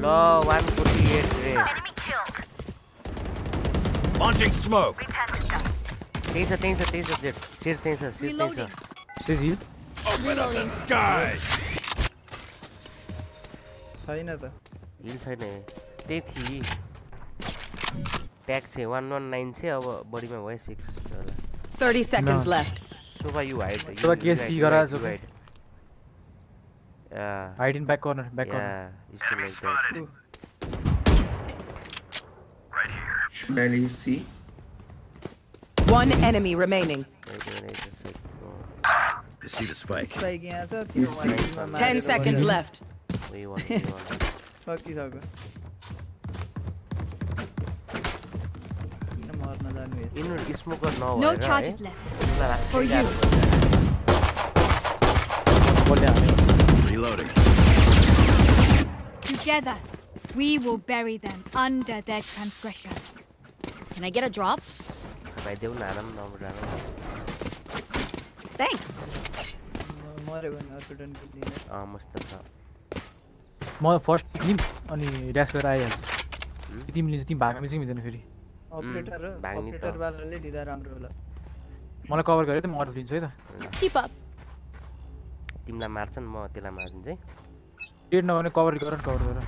Low 148. Enemy killed. Launching smoke. Taser, taser, taser, taser. Taser, taser, taser. Taser, heal. Jet सिर त्यही छ सिर त्यही Reloading. छ Sage heal Open up the sky. छैन त hill छैन त्यही थिए ट्याग छ वान वान नाइन छ अब बढीमा भयो सिक्स होला 30 seconds No. left. Sova you height Sova के सी गराज हो height yeah hide in back corner back yeah corner is to like that Should I leave C? One enemy remaining. I see the spike. Play again. You see. Ten seconds left. <laughs> Fuck. No charges left. For you. Reloading. Together, we will bury them under their transgressions. Can I get a drop? Thanks. भने अर्को अँ मस्त छ। म first lim अनि dash गरेर आइहाल्छु। तिमी लिन्छ तिमी भाग्न चाहिँ मिल्दैन फेरि। अपरेटर हो भाग्ने त। अपरेटरवालाले दिँदा राम्रो होला। मलाई कभर गरेँ त म अरू लिन्छु है त. तिमीलाई मार्छन् म त्यसलाई मारिदिन्छु है। डेट नगर्ने कभर गर कभर गर.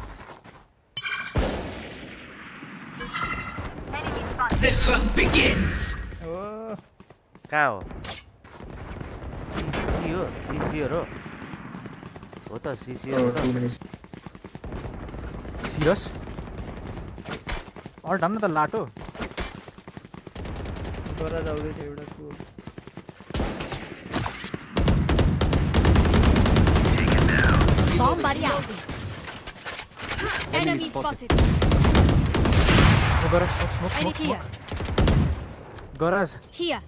हो कहाँ हो? CC हो CC हो हो त CC हो त सीरियस और डन त लाटो बरा जाऊ दे एउटा को Somebody out. Enemy spotted. Garage, smoke, smoke, smoke. Garage. Here.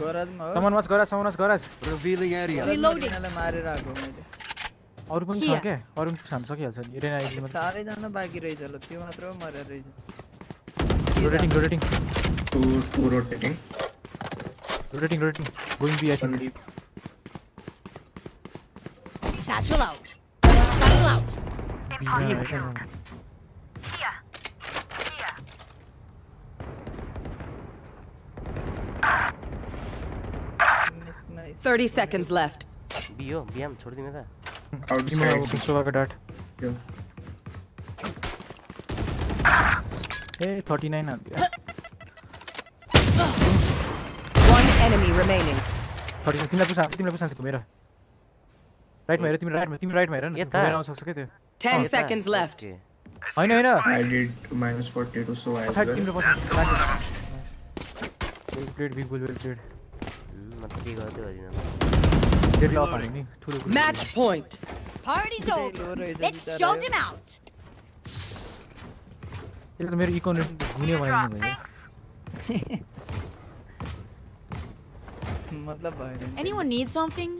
Goraz mo. Someone was Goraz, someone was Goraz. Revealing area. Reloading. Nala mare rago mujhe. और कुन छ के और कुन छ के हाल्छ नि रेना आइज़ मत सारे जना बाकी रहि जलो त्यो मात्र मरे रहि rotating rotating to to rotating rotating rotating going B I think satchel out satchel out 30 seconds left. Be हो बिहाम छोडिदिनु त Outside. सोभाको dot Yeah. ए thirty nine हान्थ्यो One enemy remaining. Thirty तिमीलाई पुसान्छ तिमीलाई पुसान्छ घुमेर राइटमा हेर तिमी राइटमा तिमी राइटमा हेर न यता? घुमेर आउन सक्छ क्या त्यो 10 यता? seconds left. ओके। होइन होइन I did minus 42 so as पछाडि well. तिम्रो पछाडि <laughs> well played big bull well played हुँ, म त के गर्थ्यो हरिन डेढ अफ हान्यो नि ठुलो ठुलो Match point. Party's low over. रहेछ Let's बिचारा show यो। them out. यसले त मेरो इकोनोमी घुने बनाइदिनु भयो मतलब भएन नि। Anyone need something?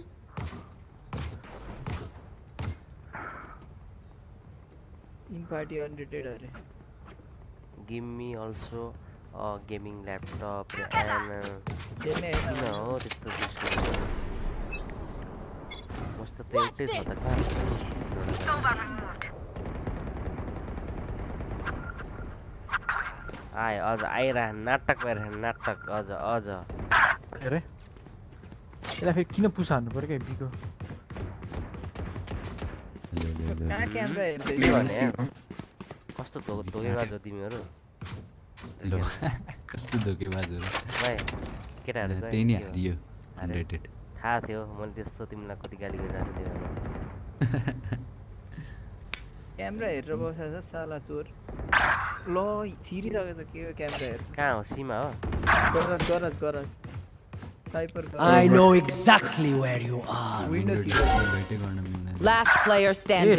In party unrated अरे give me also gaming laptop किन हो त्यस्तो मस्त त एउटै छ त कहाँ आए अझ आइरह नाटक भइरह नाटक अझ अझ अरे? यसलाई फेरि किन पुस हान्नु पऱ्यो क्या बिको. कस्तो धोकेको तिमीहरू? लो कस्तो केटाहरू गए, त्यही नै के हो? हालियो अरे, अनरेटेड थाहा थियो मैले त्यस्तो तिमीलाई कति गाली गरिरहेको थिएँ क्यामेरा हेरेर बसेको छ साला चोर ल छिरिसकेको छ के हो क्यामेरा हेर कहाँ हो सीमा हो गरज गरज गरज I know exactly where you are. Last player standing.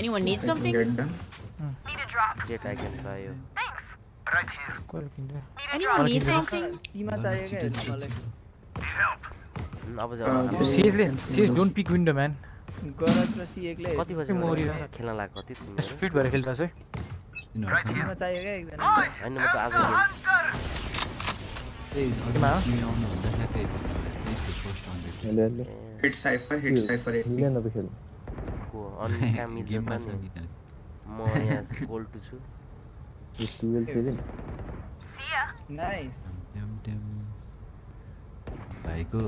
Anyone need I can something? get them. Jett I can try यो कसले किन्छ Anyone need something? टीमा चाहियो क्या हेर्नु मलाई हुँ, अब Uh, चाहिँ you सिएसले can see CS those- don't pick window man garage र सी एक्लै कति बजी मोरी खेल्न लाग्यो कति तिमीहरू स्प्लिट भएर खेलिरहेको छ है यिनीहरूसँग टीमा चाहियो क्या एकजना होइन म त आज ए मा? तिमी आउनुभन्दा को <laughs> अनि कहाँ मिल्छ गेममा त छ नि नि म यहाँ गोल्ड टु छु यो टुवेल्भ सेभेन नाइस ट्याम ट्याम भाइको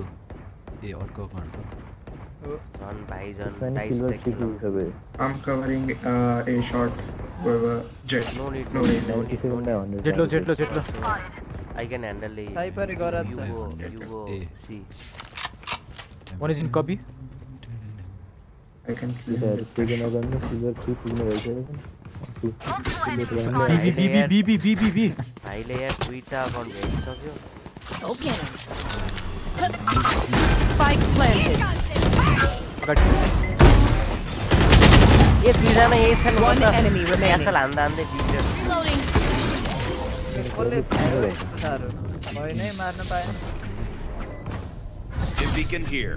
ए अर्को अकाउन्ट हो झन् भाइ त्यसमा झन् नि डाइस सिल्भर देख्नु स्टिक सबै I'm covering uh, A short. Whoever Jet. No need No worries. Ninety seven by hundred जेट्लो जेट्लो जेट्लो I can handle Cypher garage you छ। Go you go A. C one is in copy I can kill केटाहरू him. Second अगाडि silver three पुग्नु भइसक्यो भाइले be be यार- B B B B B भाइले यहाँ दुइटा account हेरिसक्यो Go get him. Spike planted. अगाडि ए दुईजना यही छन् One enemy remaining. क्यासल हान्दा हान्दै बिग्रियो Reloading. कसले भयो यस्तो साह्रो भएन है मार्न पाएन Dim beacon here.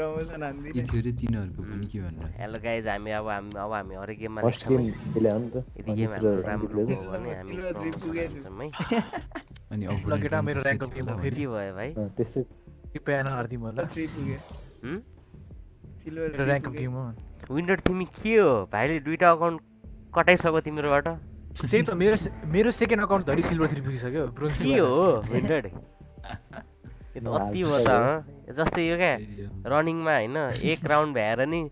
promotion अब के हान्दिने थियो अरे तिनीहरूको पनि के भन्नु? हेलो गाइज हामी अब हामी अब हामी हरेक गेममा फर्स्ट गेम खेले हो नि त यदि गेम र राम्रो भयो भने हामी है। अनि ल केटा मेरो ऱ्याङ्क गेम हो फेरि के भयो भाइ? त्यस्तै। कृपया नहारिदिउँ होला थ्री पुगे। हुँ? सिल्भर मेरो ऱ्याङ्क गेम हो? विन्डर तिमी के हो? भाइले दुइटा अकाउन्ट कटाइसक्यो तिमीरोबाट। त्यही त मेरो मेरो सेकेन्ड अकाउन्ट धरि सिल्भर थ्री पुगिसक्यो ब्रोन्ज के हो? विन्डर <laughs> यो त अति हो त? जस्तै यो क्या रनिङमा होइन एक राउन्ड भ्याएर नि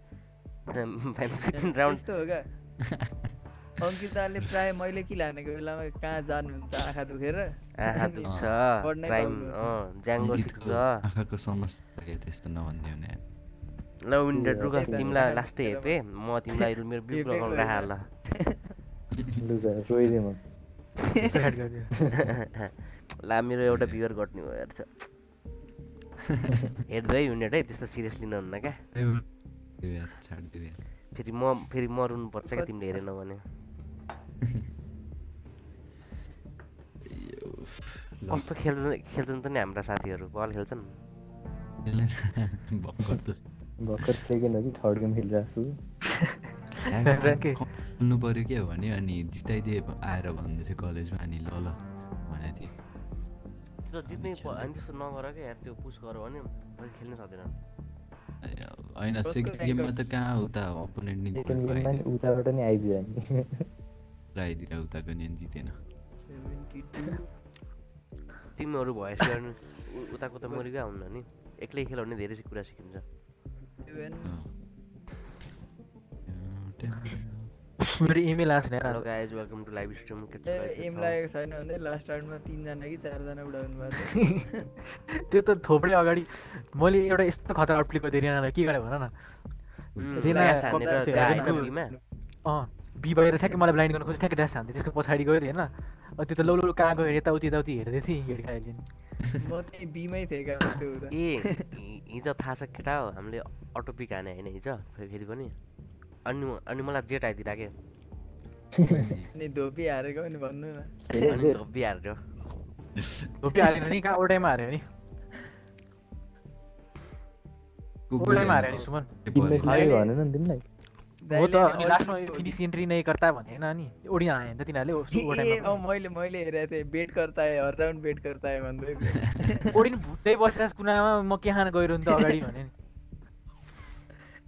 <laughs> <laughs> राउन्ड त्यस्तो हो क्या। <laughs> अङ्किताले प्राय मैले कि लानेको बेलामा कहाँ जानुहुन्छ आँखा दुखेर? आँखा दुख्छ। अँ ज्याङ्गो सिक्छ आँखाको समस्या के त्यस्तो नभनिदियो भने? ल विन्डर रुक तिमीलाई नि। लास्टै हेपे म तिमीलाई मेरो हेपेको अकाउन्ट राख ल। ला मेरो एउटा भ्युवर घट्ने भयो हेर्छ हेर्दै युनिट है त्यस्तो सिरियस लिनुहुन्न क्या फेरि म फेरि म रुनुपर्छ क्या तिमीले हेरेनौ भने कस्तो खेल्छ खेल्छन् त नि हाम्रा साथीहरू बल खेल्छन्। भर्खर सेकेन्ड हो कि थर्ड गेम खेलिरहेको छु पऱ्यो क्या भने अनि जिताइदिए आएर भन्दै थियो कलेजमा अनि ल ल भनेको थिएँ जित्नै होइन त्यस्तो नगर क्या यार त्यो पुस गर भने पछि खेल्न सक्दैनन्। होइन सेकेन्ड गेममा त कहाँ उता अपोनेन्ट नि सेकेन्ड गेममा नि उताबाट नि आइदियो नि आइदिएर उताको नि जितेन। तिमीहरू भएपछि उ- उताको त मरिगयो हुन्न नि। एक्लै खेल्यो भने धेरै कुरा सिकिन्छ। मेरो इमेल आएको छैन hello guys welcome to live stream के छ? एम लागेको छैन भने लास्ट राउन्डमा तिनजना कि चारजना उडाउनु भएको छ त्यो त थोप्रै अगाडि मैले एउटा यस्तो खतरा आउटप्ले गरिदिएँ रिनालाई के गरेँ भन न। रिना? अँ बी बाहिर ठ्याक्कै मलाई ब्लाइन्ड गर्नु खोज्यो ठ्याक्कै ड्यास हान्थेँ। त्यसको पछाडि गयो होइन। त्यो त लौ लौ कहाँ गयो यताउति यताउति हेर्दै थिएँ त्यो हुँदा ए हिजो थाहा छ केटा हो हामीले अटो पिक हाने होइन हिजो फेरि पनि। अनि म- अनि मलाई जेट आइदिइराख्यो। <laughs> अनि धोपी हारेको पनि भन्नु न। अनि धोबी हाल्यो धोपी हालेन <laughs> नि कहाँ ओटाइमा हार्यो नि? ओटाइमा हार्यो नि सुमन। टिममेटले भनेन नि तिमीलाई हो त अनि लास्टमा फिनिस एन्ट्री नै गर्दा भने होइन नि। ओडी हाने नि त तिनीहरूले <laughs> ए ओटाइमा अँ मैले मैले हेरेको थिएँ। बेट गर्ता है हर राउन्ड बेट गर्ता है भन्दै थियो। ओडी नि भुट्दै बसिरहेको कुनामा म के खान गइरहनु नि त अगाडि भने नि।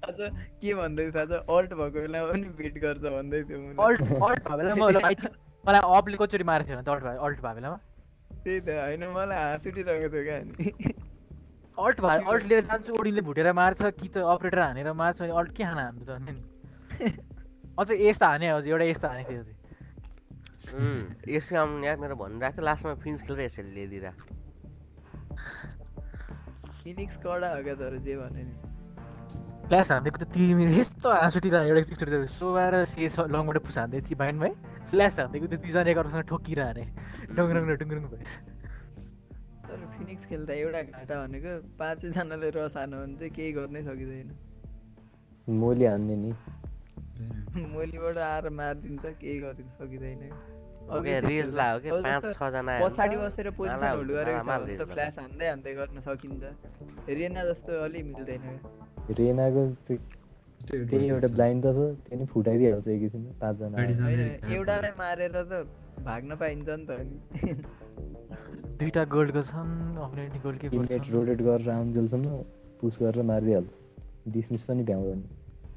के भन्दै थाहा छ अल्ट भएको बेलामा पनि बेट गर्छ भन्दै थियो मलाई। अल्ट अल्ट भयो बेला म I think मलाई अपले कचोटि मारेको थियो भने त अल्ट भयो अल्ट भयो बेलामा? त्यही त होइन मलाई हाँस उठिरहेको थियो क्या अनि। अल्ट भयो अल्ट लिएर जान्छु ओडीले भुटेर मार्छ कि त अपरेटर हानेर मार्छ अनि अल्ट के खान हान्नु त अझ एस त हाने अझ एउटा एस त हाने थियो उम्, यसै आउनु यार मेरो भनिरहेको थियो लास्टमा फिन्स खेलेर यसरी ल्याइदिएर फिनिक्स कडा हो क्या तर जे भने नि। फ्ल्यास हान्दिएको त तिमी यस्तो हाँस उठिरह्यो एउटा एकचोटि त सोभा र सेस लङबाट पुस हान्दै थिएँ भाइ फ्ल्यास हान्दिएको त्यो दुईजना एकअर्कासँग ठोकिएर हाने डुङरुङ डुङरुङ भयो तर फिनिक्स खेल्दा एउटा घाटा भनेको पाँचैजनाले रस हान्यो भने चाहिँ केही गर्नै सकिँदैन मोली हान्ने नि मोलीबाट आएर मारिदिन्छ केही गर्न सकिँदैन पछाडि बसेर पोजिसन होल्ड गरेको फ्ल्यास हान्दै हान्दै गर्न सकिन्छ रेना जस्तो अलि मिल्दैन। रेनाको त्यही एउटा ब्लाइन्ड त छ त्यो नि फुटाइदिइहाल्छ एकैछिनमा पाँचजना एउटालाई मारेर त भाग्न पाइन्छ नि त. अनि दुईवटा गोल्डको छन् अपोनेन्ट गोल्ड रोटेट गरेर आउन्जेलसम्म पुस गरेर मारिदिइहाल्छ डिसमिस पनि भ्याउँदैन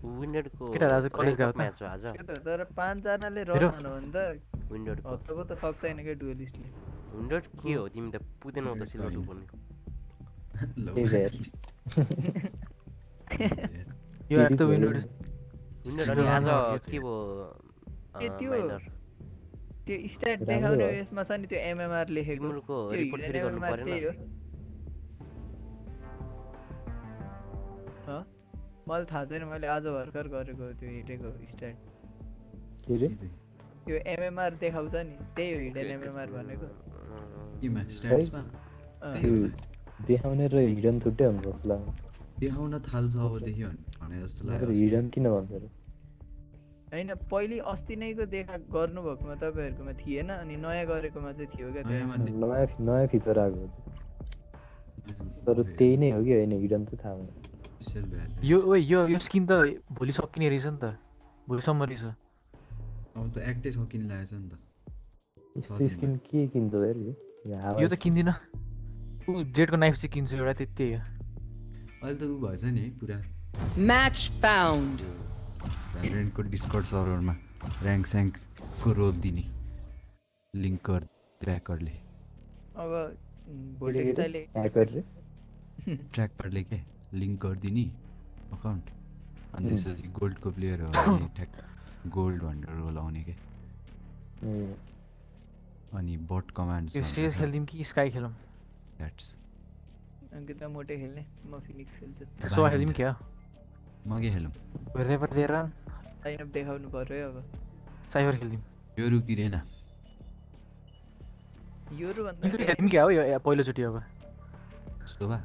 केटाहरू आज कलेज गएको त? म्याच हो आज. तर पाँचजनाले भने त हप्ताको त सक्दैन डुएलिस्टले विन्डर के हो तिमी त पुग्दैनौ त सिल्भर टू पनि यो त विन्डो विन्डर अनि आज के अँ, त्यो त्यो स्ट्याट राम्रो देखाउने। यसमा छ नि त्यो एमएमआर लेखेको त्यो रिपोर्ट फेरि गर्नु हो हँ? मलाई थाहा छैन मैले आज भर्खर गरेको त्यो हेरेको स्ट्याट के त्यो एमएमआर देखाउँछ नि त्यही हो हिडन एमएमआर भनेको देखाउने र हिडन छुट्टै लाग्छ देखाउन थाल्छ अबदेखि भने जस्तो लाग्यो हिडन किन भन्छ र? होइन पहिले अस्ति नैको देखा गर्नुभएकोमा तपाईँहरूकोमा थिएन अनि नयाँ गरेकोमा चाहिँ थियो क्या नयाँ नयाँ फिचर आएको हो। तर त्यही नै हो कि होइन हिडन चाहिँ थाहा हुँदैन. यो ओ यो यो स्किन त भोलि सकिने रहेछ नि त। भोलिसम्म रहेछ। अब त एक्टै सकिन लागेछ नि त। यस्तो स्किन के किन्छ यो? त किन्दिनँ। ऊ जेडको नाइफ चाहिँ किन्छु एउटा त्यति हो। अहिले त ऊ भएछ नि है पुरा। Match found. भ्यालोरेन्टको डिस्कर्ड सर्भरमा ऱ्याङ्क स्याङ्कको रोल दिने। लिङ्कर ट्र्याकरले अब ट्र्याकरले <laughs> के? लिङ्क गरिदिने अकाउन्ट अनि। त्यसपछि गोल्डको प्लेयर हो <coughs> भने ठ्याक गोल्ड भनेर रोल आउने के? अनि बट कमान्ड खेलिदिउँ कि स्काई खेलौँ? द्याट्स अङ्कित मोटे खेल्ने म फिनिक्स खेल्छु सो खेलिदिउँ क्या? म के खेलौँ? रेपर दिएर लाइनअप देखाउनु पर्यो है अब। साइबर खेलिदिउँ यो रुकिरहेन योहरू भन्दा किन्छु खेलिदिउँ क्या <laughs> हो यो यो पहिलोचोटि अब। शोभा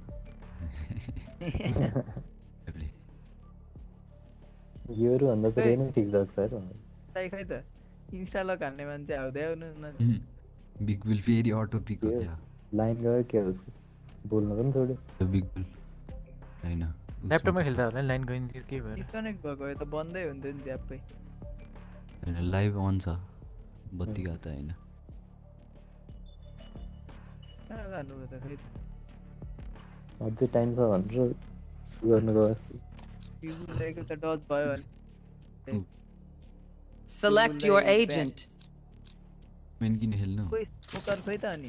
योहरू भन्दा त। रेनै ठिक लाग्छ यार खै खै त इन्स्टा लक हाल्ने मान्छे आउँदै आउनु न बिग बिल फेरि अटो पिक हो लाइन गयो। क्या उसको। बोल्न पनि छोड्यो त्यो बिग बिल होइन ल्यापटपमा खेल्दा होला नि लाइन गयो नि। के भएर डिस्कनेक्ट भएको भए त बन्दै हुन्थ्यो नि ज्यापै होइन लाइभ अन छ बत्ती गएको त त खै अझै टाइम छ भनेर सु गर्नु गयो जस्तो त डज भयो भने Select your agent. मेन किन खेल्नु खोइ स्मोकर खोइ त अनि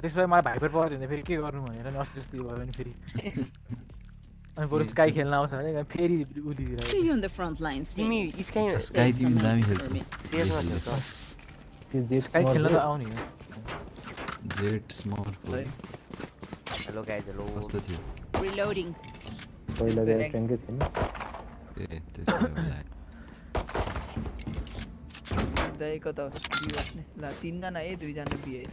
त्यसो भए मलाई भाइपर पर्यो भने फेरि के गर्नु भनेर नि अस्ति जस्तो भयो भने फेरि अनि बरु स्काई खेल्न आउँछ भने फेरि उ लिदिएर See you in the front lines. तिमी Phoenix. स्काई स्काई तिमी दामी खेल्छ सेजमा खेल्छ त्यो जेट स्काई खेल्न त आउने हो Jett small hello guys hello कस्तो थियो Reloading. पहिला गएर ट्याङ्कै थिएन ए त्यसो भए होला। दाइ कता बी बस्ने ल तिनजना ए दुईजना बी है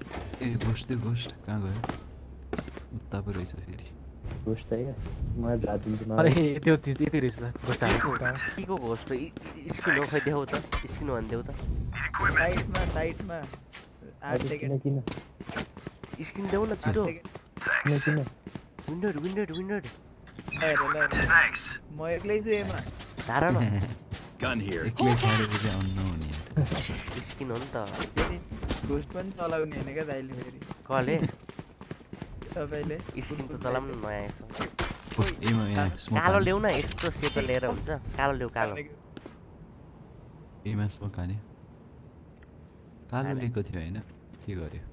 ए घोस्ट त्यो घोस्ट कहाँ गयो? उता पो रहेछ फेरि। घोस्ट चाहियो? मलाई झादिन्छु अरे त्यो त्यति रहेछ त। घोस्ट हालेको उता के को घोस्ट स्किन हो खै देखाउ त। स्किन भनिदेऊ त। साइडमा साइडमा। आठ किन सेकेन्ड। किन स्किन देऊ न छिटो। किन किन? विन्डोड विन्डोड विन्डोड। म एक्लै छु एमा। धार न। <laughs> Gun here. स्किन हो नि त घोस्ट पनि चलाउने होइन क्या दाइले फेरि कसले तपाईँले स्किन त चलाउनु नयाँ यसो कालो। ल्याउ न यस्तो सेतो लिएर हुन्छ कालो ल्याउ कालो एमा स्मोक हाने कालो लिएको थियो होइन? के गर्यो?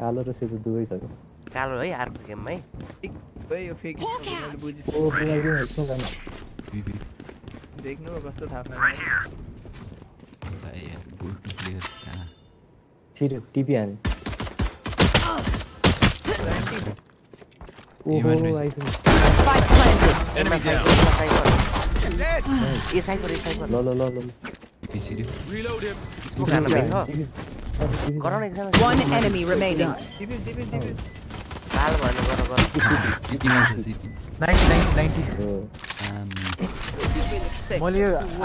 कालो र सेतो दुवै छ। कालो है अर्को गेममै। खै यो फेक मैले देख्नु कस्तो थाहा पाएन भाइ यार गोल्ड प्लेयर कहाँ छिटो टिपी हाने Evan ओहो रहेछ। आइसक्यो Spike planted. एमा साइकल एमा cycle A cycle A cycle ल ल ल One enemy remaining. आम्म, मैले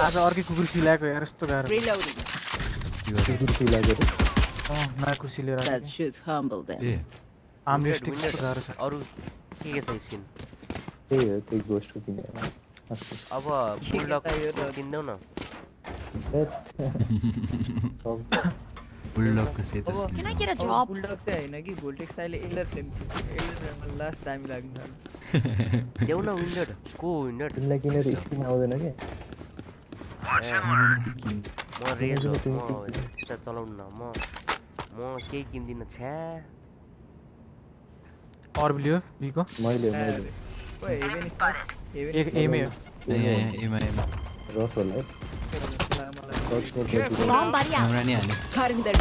आज अर्कै कुकुर सिलाएको यार यस्तो गाह्रो? कुकुर सिलाएको नयाँ अरू के के छ स्किन त्यही हो त्यही गोस्टको अब <laughs> किनिदेऊ न। <laughs> <laughs> बुलडॉग के से can I get a drop bulldog से हैन की गोल्डिक स्टाइल एलर फ्रेम एलर लास्ट टाइम लागना देऊ ना विंडड को विंडड लाइक इन स्किन आउ हो म स्टार के किन Kaç kaç kaç. Mom buddy out. Run in. Cutting the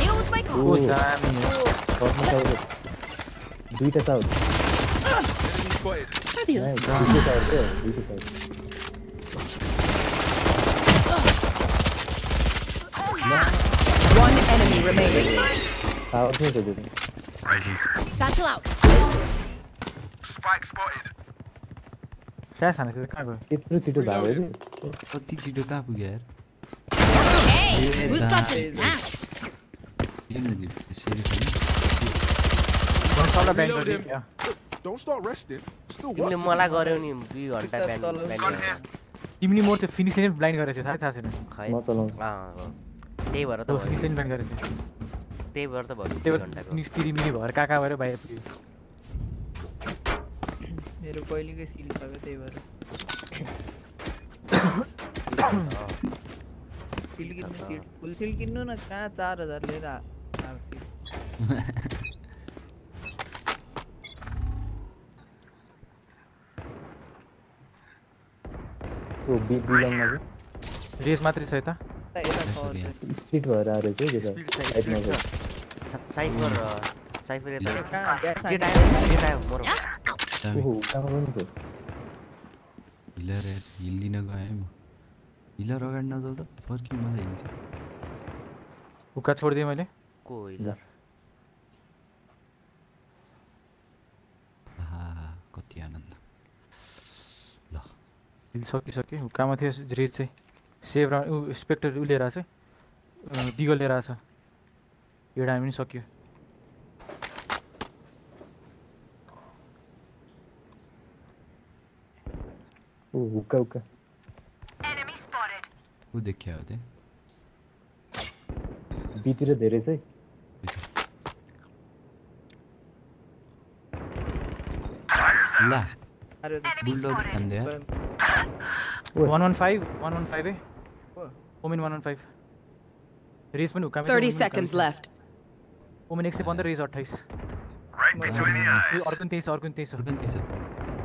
Deal with my car. Good damn. Got me out. Beat us out. Quiet. Adios. Beat us out. Beat us out. One enemy remaining. Tower, please. Right here. Satchel out. Spike spotted. क्या साले से कहाँ गए कितने सीटों दाग है? कितनी कहाँ पे यार? Hey, who's got the snaps? Yemle diyor işte şey Sonra ben. Don't start resting. Still what? Yemle मला गर्यो नि 2 घण्टा ब्यान तिमीले मोर त्यो फिनिश लाइन ब्लाइन्ड गरेको थाहा थाहा छैन म चलाउँछु त्यही भएर त फिनिश लाइन ब्लाइन्ड गरेको त्यही भएर त भयो 2 घण्टाको फिनिश 3 मिनेट काका भएर बाहिर मेरे को ही कैसी लिखा हुआ था बार सील कितने सीट फुल सील किन्नो ना? कहाँ 4000 ले रहा। आपकी तो बीट बिलंग ना रेस मात्र सही था। स्प्लिट भएर आरे चाहिँ स्प्लिट साइड वर छ, साइडमा split छ छ। सा- साइफर अँ, साइफर यता ए, कहाँ? Back Jett side. आयो जेट आयो मरौ ओहो कहाँ पनि छ हिलर हिल लिन गएँ म हिलर अगाडि नजाउँदा फर्की मलाई हिँड्छ हुक्का छोडिदिएँ मैले को हिलर आहा कति आनन्द ल हिल सकिसक्यो हुक्कामा थियो रेज चाहिँ सेभ राउन्ड ऊ स्पेक्टर ऊ लिएर आएको छ बिगल लिएर आएको छ एउटा हामी पनि सक्यो वो हुक्का हुक्का enemy spotted. वो देख क्या होते बीतिर धेरै छ ला। अरे बुलडोग बंदे यार 115 115 रेस में हुक्का 30 तो seconds left. ओमिन 1 से 15 रेस 28 the eyes. और कुन 23 और कुन 23 और कुन 23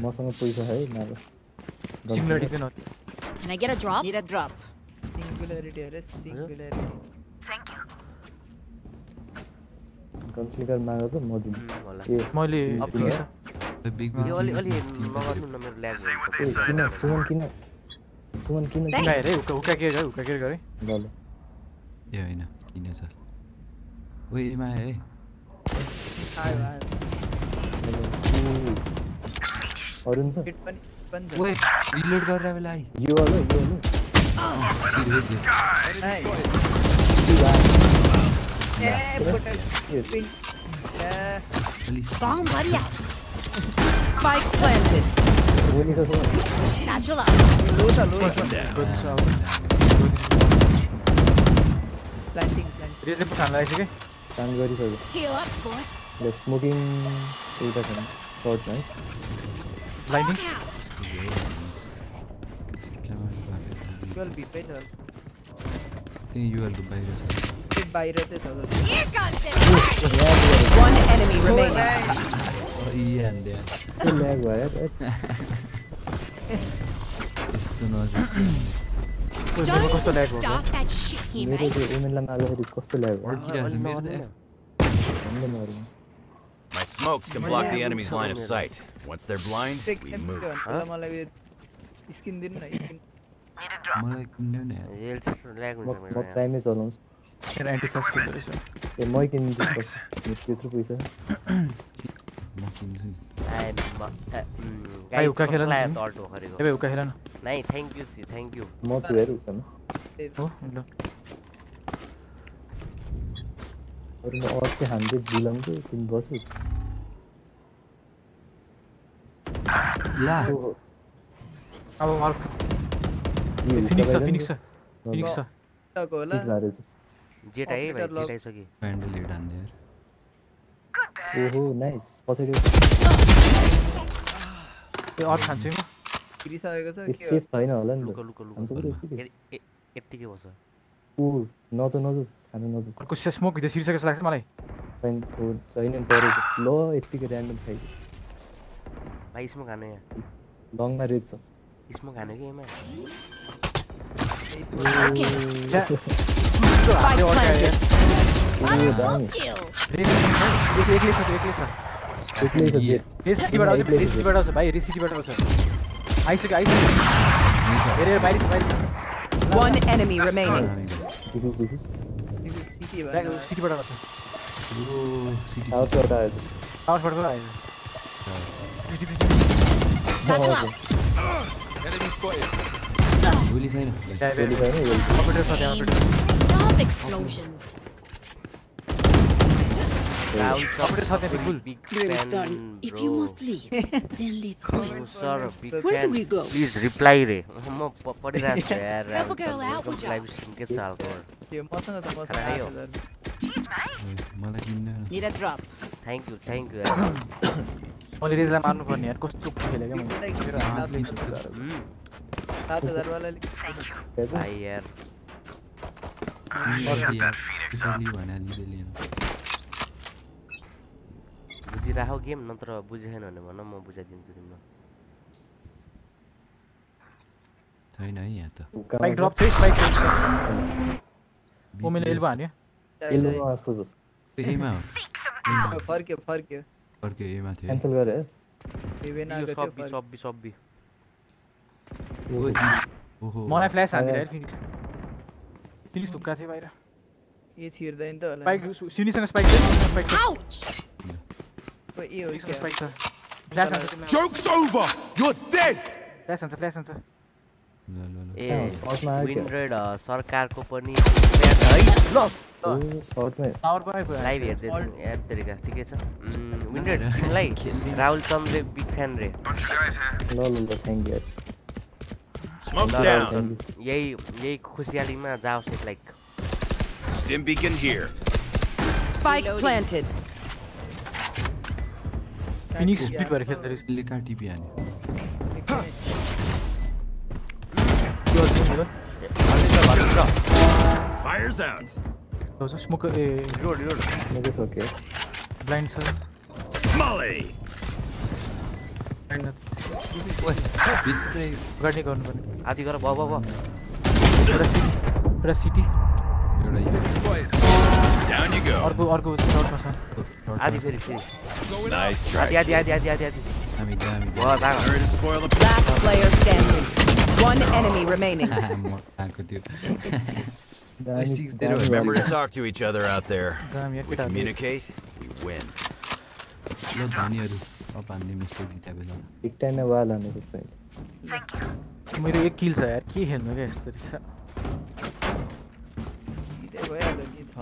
मसँग पैसा है नभए सिमिलरिटी चाहिँ नहोस् Can I get a drop? Need a drop. सिङ्गुलरिटी अरे सिङ्गुलरिटी Thank you. कन्सिलर माग त म दिन्छु होला ए मैले बिग यो अलि अलि नगर्नु न मेरो ल्याग किन सुमन किन सुमन किन किन हेरे हुक्का हुक्का के गरे हुक्का के गरे ल ल ए होइन किन छ ओ एमा है आयो आयो और उनसे ओए रीलोड कर रहा है भाई ये वाला ये वाला सीरियस है Bomb buddy out. Spike planted. Satchel up. Lota, lota. Planting, planting. Reason for sunlight, okay? Sun very sorry. Heal up, squad. The smoking. Short, right? Short है ब्लाइन्डिङ टुवेल्भ भित्रै छ त्यही युएलको बाहिर छ त्यो बाहिर चाहिँ छ जस्तो। Here comes the One enemy remaining. यी हान्दै यार त्यो ल्याग भयो यार यस्तो नजिक मेरो कस्तो Don't ल्याग भयो stop that shit he मेरो made. त्यो एमएललाई माग्दाखेरि कस्तो ल्याग भयो अड्किरहेको छ मेरो त भन्दै नगर्नु My smokes can block the enemy's line of sight. Once they're blind, Pick we them move. त्यो भन्दा मलाई उयो स्किन दिनु न स्किन मलाई किन्नु नि यार रेल ल्याग म हुन्छ म मेरो यहाँ। प्राइमै चलाउँछु मेरो एन्टी फर्स्ट रहेछ ए मै किनिदिन्छु पछि। त्यत्रो पैसा म किन्छु नि आए म- ए, उम्, भाइ guys, हुक्का खेल कस्तो न लाग्यो तिमी? त अल्टो खरेको ए भाइ हुक्का खेल न नै thank you see thank you म छु हेर उतामा हो ल ठिक भएर चाहिँ जेट आयो भाइ Operator जेट. आइसक्यो हान्दै ओहो नाइस पछाडि खान्छु गिरिसकेको छ के सेफ छैन होला नि लुक लुक लुक यत्तिकै बस ऊ नजाउ नजाउ खानु नजाउ अर्को स्मोक भित्र सिरिसकेको जस्तो लाग्छ मलाई छैन छैन नि परेछ ल यत्तिकै ऱ्यान्डम खाइदियो भाइ स्मोक हान्यो यहाँ लङमा रेड छ स्मोक हान्यो कि एमा त्यो अड्कायो ओ दामी एक्लै एक्लै छ त्यो एक्लै छ एक्लै छ जेट रेसिटीबाट आउँछ एक्लै छ जेट। रेसिटीबाट आउँछ भाइ रेसिटीबाट आउँछ आइसक्यो आइसक्यो हेरे हेरे बाहिर छ बाहिर छ One enemy remaining. Defuse defuse CT back सिटीबाट आउँछ टावरबाट आयो टावरबाट पो आयो Enemy spotted. गोली छैन गोली छैन गोली अपरेटर छ त्यहाँ operator Stop explosions. If you must leave, <laughs> then leave. Sir Where do we go? म पढिरहेको छु यार girl out, के मसँग त मसँग। मलाई Need a drop. Thank you thank you यार मैले रेजलाई मार्नु पर्ने यार कस्तो मैले भाइ यार बुझिराख गेम नत्र बुझेन भने भन म बुझाइदिन्छु तिम्रो। छैन है यहाँ त। स्पाइक ड्रप छ स्पाइक ओ मैले एल्बो हान्यो। एल्बोमा जस्तो छ। एमा हो। फर्क्यो फर्क्यो अर्को एमा थियो। है। क्यान्सल गरे। है यो सब्बी सब्बी सब्बी। ओहो। मलाई फ्ल्यास हान्दिएर यार फिनिक्स फिनिक्स ढुक्का थियो बाहिर। यो छिर्दैन त होला। स्पाइक सिनीसँग स्पाइक स्पाइक छ Ouch! ओ, ए हो फिनिक्समा क्या स्पाइक छ फ्ल्यास हान्छ तिमीलाई Joke's over. You're dead. Flash हान्छ फ्ल्यास हान्छ ल ल ल ए कहाँ, सर्टमा आयो क्या? विन्ड्रेड सरकारको पनि प्याड है ल ओ सर्टमै टावर पनि आइपुग्यो लाइभ हेर्दै थियौँ यार तरिका ठिकै छ उम्, विन्ड्रेड तिमीलाई राहुल चन्द्र बिग फ्यान रे ल ल ल थ्याङ्क यू Smoke's ल, down. राहुल, यही यही खुसियालीमा जाओस् like Stim beacon here. Spike planted. Phoenix speed भएर खेल्दो रहेछ यसले कहाँ टिपी हान्यो त्यो अझै मेरो Fire's out. स्मोक ए रिलोड रिलोड मेरो सक्यो ब्लाइन्ड छ Molly. ब्लाइन्ड भित्रै गर्ने गर्नुपर्ने आदि गर भ भ भ एउटा सिटी एउटा सिटी एउटा यो Down you go. अर्को अर्को सर्टमा छ आदि फेरि फेरि Nice आदि try. आदि आदि आदि आदि आदि दामी दामी भयो भाग Sorry to spoil the Last player standing. One enemy remaining. म <laughs> आएको थियो <laughs> दामी Six zero. दामी Remember to भयो। talk to each other out there. दामी यार We केटाहरू communicate, we win. ल धनीहरू अब हान्ने मिस्टेक जिता बेला एक टाइममा वाल हान्ने जस्तो होइन मेरो एक किल छ यार के खेल्नु क्या यस्तो रहेछ जिते भइहाल्यो नि छ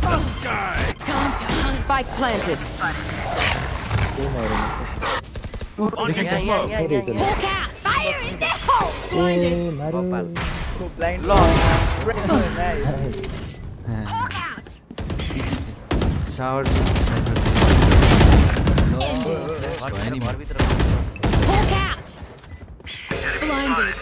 the sky. Spike planted. केही नगर्नु Launching यहाँ यहाँ smoke. यहाँ यहाँ यहाँ Look out! Fire in the hole! ए मारो ब्लाइन्ड Hawk out! सावर भयो नि घरभित्र Hawk out! Blinded.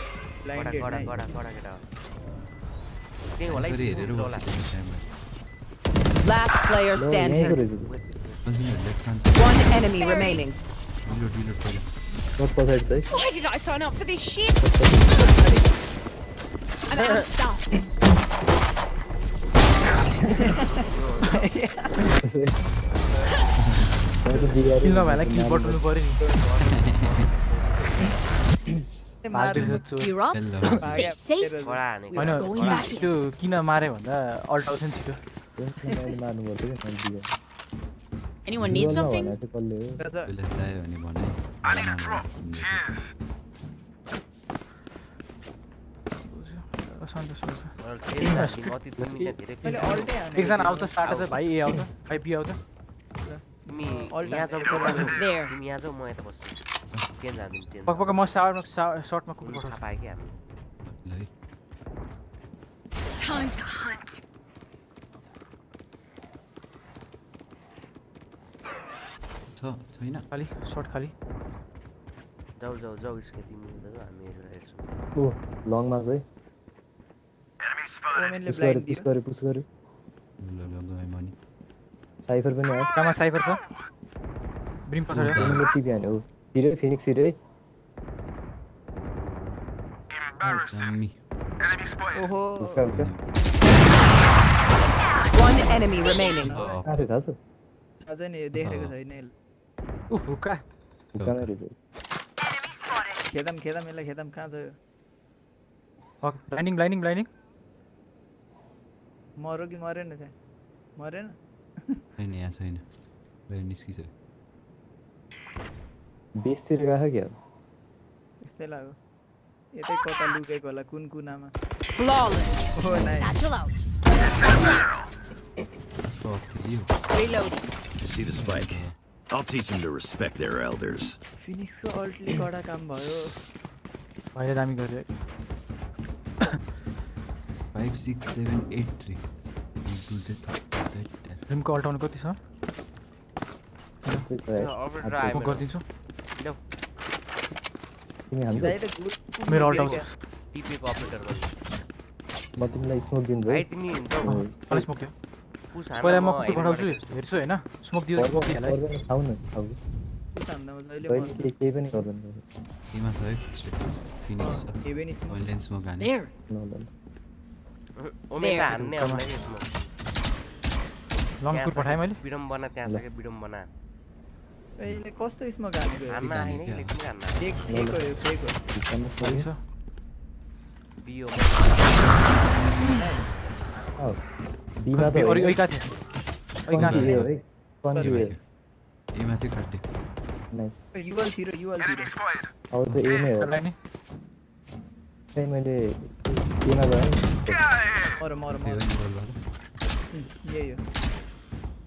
Last player standing. One enemy remaining. Why did I sign up for this shit? I'm out of stuff. yeah. <laughs> <laughs> safe. होइन Going किन back in. त्यो किन मारे भन्दा अल्ट आउँछ नि छिटो मार्नु पर्छ क्या मैले दिएँ Anyone need something? कसले हो त्यसलाई चाहियो भने भने सन्तोष हुन्छ। अल्ट खेल्न हामी अति दुई मिनट धेरै मैले खेल्नु। अल्टै हानेको एकजना आउँछ साटा त भाइ ए आउँछ भाइ बी आउँछ तिमी यहाँ जाऊ. तिमी जाऊ म यता बस्छु चेन्ज पक्क म सावरमा सर्टमा कुकुर थाहा पाएँ कि हामी ल है Time to hunt. छ छैन खालि सर्ट खालि जाऊ जाऊ जाऊ इसके तिमी जाऊ हामी हेरेर हेर्छौँ ओ लङमा चाहिँ पुस पुस ल ल साइफर पनि आयो कहाँ साइफर छ ब्रिम पछाडि हो। हो हिरो फिनिक्स हिरो है ओहो। One enemy remaining. कहाँ थियो थाहा छ अझै नि देखेको छैन रहेछ खेदम खेदम यसलाई खेदम। कहाँ छ ब्लाइन्डिङ ब्लाइन्डिङ ब्लाइन्डिङ मरो कि मरेन त्यहाँ मरेन छैन यहाँ छैन बाहिर निस्किसक्यो बेसतिर गएको क्या यस्तै लाग्यो यतै कता लुकेको होला कुन कुनामा Flawless. हो नाइ Satchel out. यसको अफ थियो यो Reloading. You see the spike? I'll teach them to respect their elders. फिनिक्सको अल्टले कडा काम भयो भाइले दामी गऱ्यो five six seven eight three बुझ्दै ब्रिमको ult आउनु कति छ? म मेरो। गरिदिन्छु। लौ, तिमी हान्छ जाई त गुड मेरो अल्ट आउँछ। टिपेको अपरेटर म तिमीलाई स्मोक दिन्छु है तिमी। मलाई स्मोक दियो। पहिला म कुकुर पठाउँछु हेर्छु होइन। स्मोक दियो। स्मोक खाऊ न मर्छ केही केही पनि गर्दैन छ है फिनिक्स छ। स्मोक हान्ने। आउँदैन यसमा। लङ त्यहाँ कुर छ पठाएँ मैले। विडम्बना त्यहाँ छ कि विडम्बना। अहिले कस्तो स्मोक हानेको यो? हान्न आएन कि लेकिन हान्न। फेक फेक हो फेक हो। बियो बीमा त अरू कहाँ थियो स्पन्जी थियो है ए माथि। नाइस अब त ए नै हो। मैले गएँ मर मर मर। यही हो।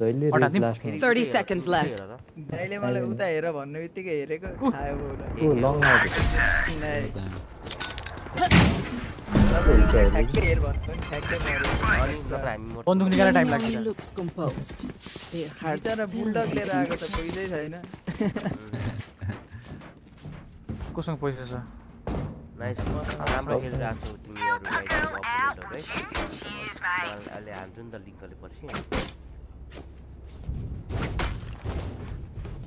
जहिले हटात रेस नि। लास्टमा फेरि 30 उतै हेर, seconds उतै left. हेर त। दाइले मलाई उता हेर भन्ने बित्तिकै हेरेको। ओ <laughs> बन्दुक टाइम लाग्छ। बुलडग लिएर आएको त पैसै छैन। <laughs> कोसँग पैसा छ? नाइस राम्रो खेलिरहेको छौ तिमीहरू। हाल्छु नि त लिङ्कले पछि।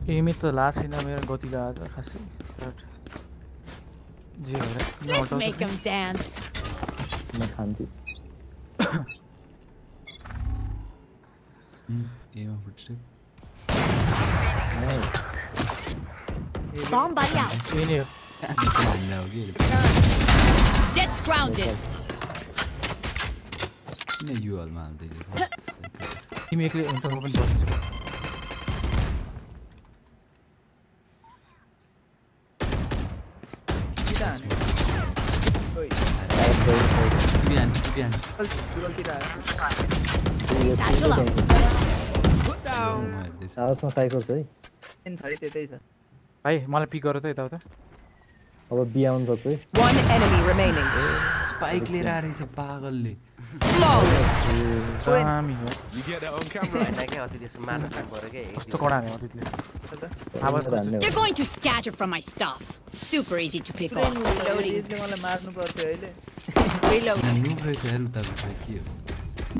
Aim to last in a mirror got the other. Let's make him dance. Hanji. Aim over two. Bomb buddy out. In here. no, get it. Jets grounded. Ne you all man. He make it into open box. Cypher छ है भाइ मलाई pick गर त यताउता अब be आउनु सक्छ है One enemy remaining. स्पाइक लिएर आएछ पागलले. दामी हो You get that on camera? होइन क्या अति त्यसो मार्नु काम पऱ्यो क्या कस्तो कडा हाने हो त्यतिले आवाज हान्ने हो They're going to scatter from my stuff. Super easy to pick off. Reloading. यसले मलाई मार्नु पर्थ्यो अहिले Reload. नुब रहेछ यार उताको चाहिँ के हो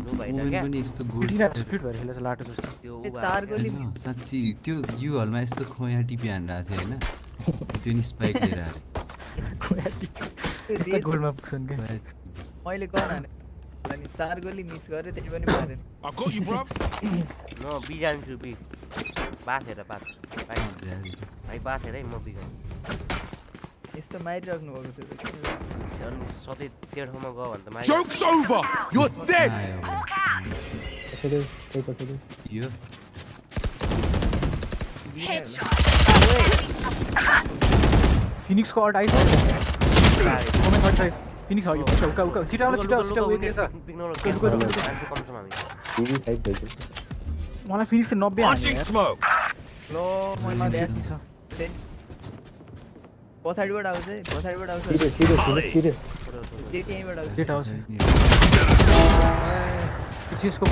नु भएन ओभेन क्या पनि यस्तो गोल पिटिरहेको स्पिड भएर खेलेको छ लाटो जस्तो त्यो ए, उ भएको चार क्या। गोली होइन साँच्ची त्यो यु हलमा यस्तो खोया टिपी हानिरहेको थियो होइन त्यो नि स्पाइक लिएर आएर त्यो यस्तो रेस गोलमा पुग्छन् क्या मैले गन हाने अनि चार गोली मिस गरेँ त्यही पनि मारेन I got you, bruv. न बी जान्छु बी बास हेर बास भाइ हेर है म बी जान्छु यस्तो मारिराख्नु भएको थियो? अनि सधैँ त्यो ठाउँमा गयो भने त मारि फिनिक्सको अल्ट आइसक्यो फिनिक्स हग्यो उका उका उका छिटो आउनु छिटो छिटो उयो दिएछ look, look, look. TV five भइसक्यो मलाई फिनिक्स चाहिँ नब्बे हान्यो Launching यार। smoke. लो मैले मलाई ड्यास यति छ दिएँ। पछाडिबाट आउँछ है पछाडिबाट आउँछ सिरियस सिरियस फिनिक्स सिरियस जे त्यहीँबाट आउँछ डेट आउँछ चिजको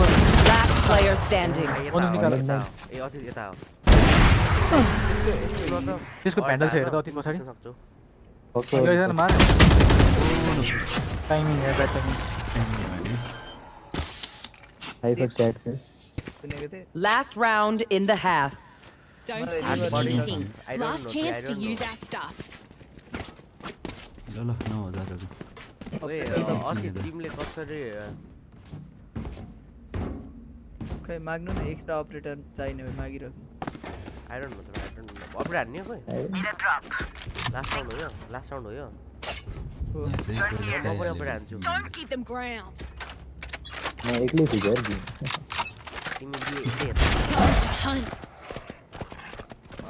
Last player standing. onu निकाल ए अति यता हो त्यसको भ्यान्डल छ हेर त अति पछाडि सक्छु सक्छु यो एकजना मार टाइमिङ हेर ब्याड टाइमिङ हाइपर ट्याग छ सुनेको थिएँ Last round in the half. Don't I say don't know. anything. I don't Last know, I chance to don't know. use our stuff. ल ल नौ हजारहरू ओए अस्ति तिमीले कसरी खै माग्नु न एक्स्ट्रा अपरेटर चाहिने भए मागिराख्नु I don't know I don't know operate हान्ने हो खोइ लास्ट राउन्ड हो यो लास्ट राउन्ड हो यो यहाँ चाहिँ कोही म पनि अपरेट चाहिहाल्यो। हान्छु Don't give them ground. म एक्लै <laughs> छु यार गेम तिमी बी एक्लै हेर Hunt.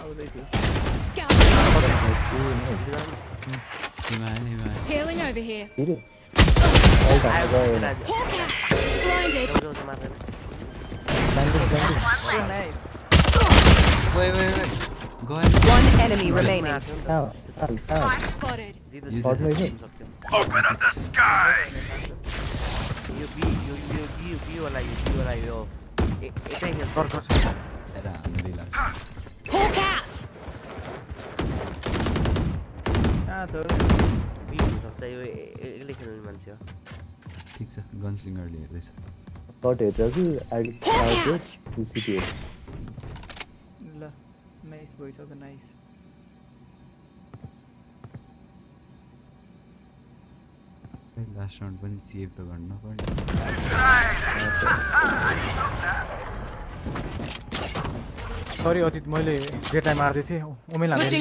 आउँदैछु Scout. हिमा आयो, हिमा आयो। Healing over here. Serious right हान्नु आयो गयो राजु Hawk out. Blinded. जाऊ जाऊ मार्दैन स्ट्यान्डिङ स्ट्यान्डिङ गयो One enemy remaining. कहाँ कहाँ कहाँ Spotted. जितो यो सर्ट जितो रहेछ सक्यो Open up the sky. यो बी यो यो बी बी वाला यो बी वाला यो ए- यतै खेल्छ कर कर हेर हान्दै लाग्छ Hawk out. कहाँ छ बी हुनसक्छ यो ए- ए- एक्लै खेल्ने मान्छे हो ठिक छ गनस्लिङरले हेर्दैछ सर्ट हेरेर चाहिँ Hawk out. boys organize. Last round पनि सेभ त गर्नु पर्ने सरी अतीत मैले डेटा मार्दै थिएँ उमेन फेरि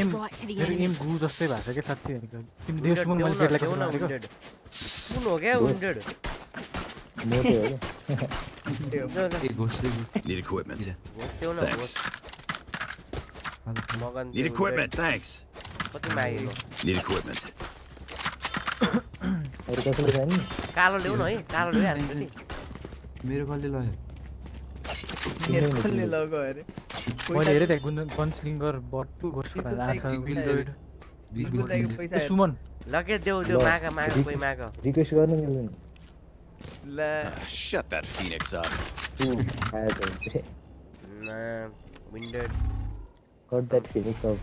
एम फेरि एम गु जस्तै भएको छ क्या साँच्चै? तिमी देश मैले जेटलाई मोटो हो ए चाहिँ Need equipment. घोष देऊ न, Thanks. घोष। मगन Need त्यो equipment. Thanks. कति मागेको Need equipment. अरू कसैले कालो ल्याउ न है कालो ल्याइहाल्नु नि मेरो कसले लग्यो मेरो कसले लगायो अरे मैले हेरेँ त्यहाँ गुन गनस्लिङ्गर बट गोस्ट भनेर आएको छ विल्डोइड बिग बिल्कुल बिग दाइको ए पैसा सुमन लगे देऊ देऊ ल, माग माग कोही माग रिक्वेस्ट गर्नु मिल्दैन ल Ah, shut that phoenix up. ऊ आयो त विन्डेड got that Phoenix of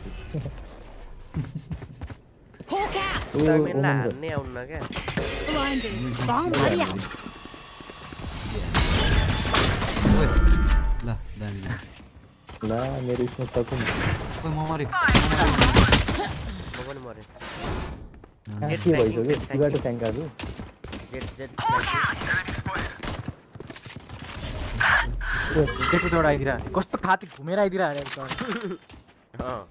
Hawk out. ऊ मिल्ला ओमन छ हान्ने आउन्न क्या Blinded. Wrong bloody out. ल दामी ल ला मेरो स्मोक सक्नु ओइ म मरेँ म पनि मरेँ कहाँ Jet के flanking, भइसक्यो Jett Jett कस्तो खाते घुमेर आइदिएर अरे अँ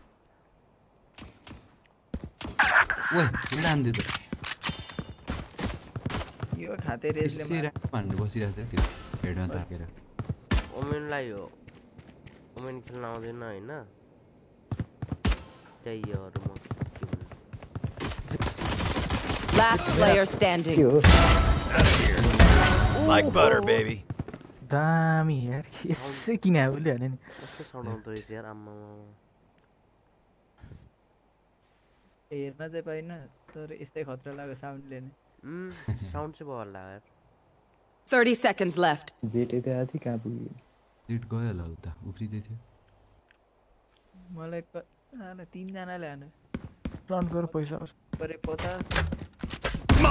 त यो खाते रेसले त्यो हेडमा ताकेर ओमेनलाई हो ओमेन खेल्न आउँदैन अरू म। Last player के standing. हो Like butter, baby. दामी यार यसै किन उसले हाल्यो नि कस्तो साउन्ड आउँदो रहेछ यार आम्मा हेर्न चाहिँ पाइनँ तर यस्तै खतरा लाग्यो साउन्डले नै साउन्ड चाहिँ भयो होला यार 30 seconds left. जेट यता आएको थियो कहाँ पुग्यो सिट गयो होला उता उफ्रिँदै थियो मलाई क- आला, तिनजनाले हाने रन गर पैसा परे पचास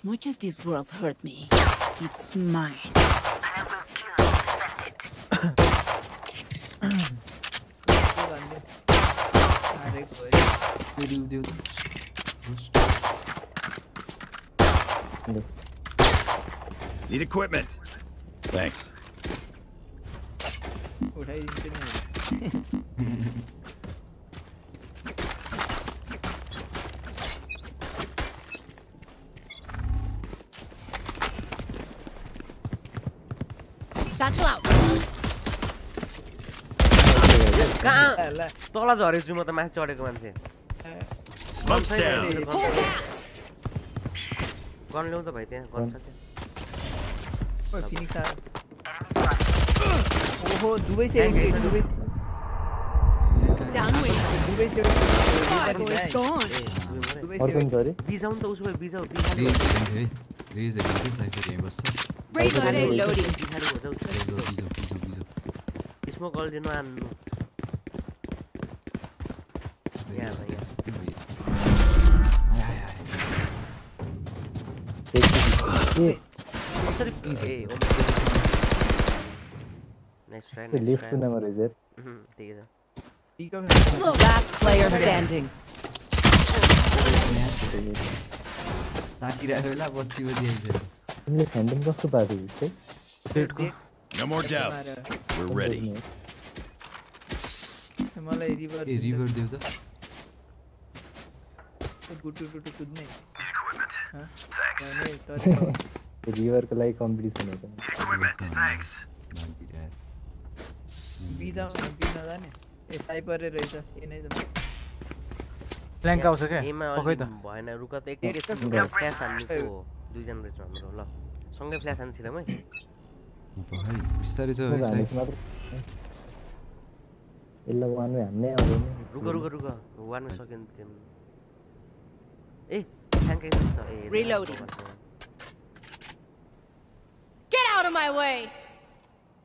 As much as this world hurt me, it's mine. Reel देऊ त Need equipment. Thanks. <laughs> satchel out. कहाँ तल झरेको छु म त माथि चढेको मान्छे गन ल्याउँ त भाइ त्यहाँ गन छ ओहो दुवै सेम दुवै बिजाउँ त उसको बिजाउँ बिजाउँ gone. अर्को पनि छ अरे बिजाउँ त उसो भए बिजाउ रेज है रेज हेरेको साइफर यहीँ बस्छ Razor loading. बिजो बिजो बिजो बिजो स्मोक गरिदिनु आन्नु यहाँ भाइ यहाँ ए कसरी ए ओ नेक्स्ट तुम ये हैंडल बस तो बात है इसके डेट को no more doubts we are ready हमारा river A river Dev the good two two two खुद नहीं थैंक्स रिवर का लाइक कंपटीशन होता है इक्विपमेंट थैंक्स बीदा बीदा जाने ए साइपर रे रहता ये नहीं तो प्लैंक आउट है क्या पकड़ दो भाई ना रुका तो एक कैसा निको दुईजना रहेछ हाम्रो ल। सँगै फ्ल्यास हान्छौँ है भाइ बिस्तारै छ यसलाई वानमै हान्नै आउँदैन रुक रुक रुक। वानमा सकिन्छ तिम्रो ए ठ्याङ्कै छ। ए Reloading. Get out of my way.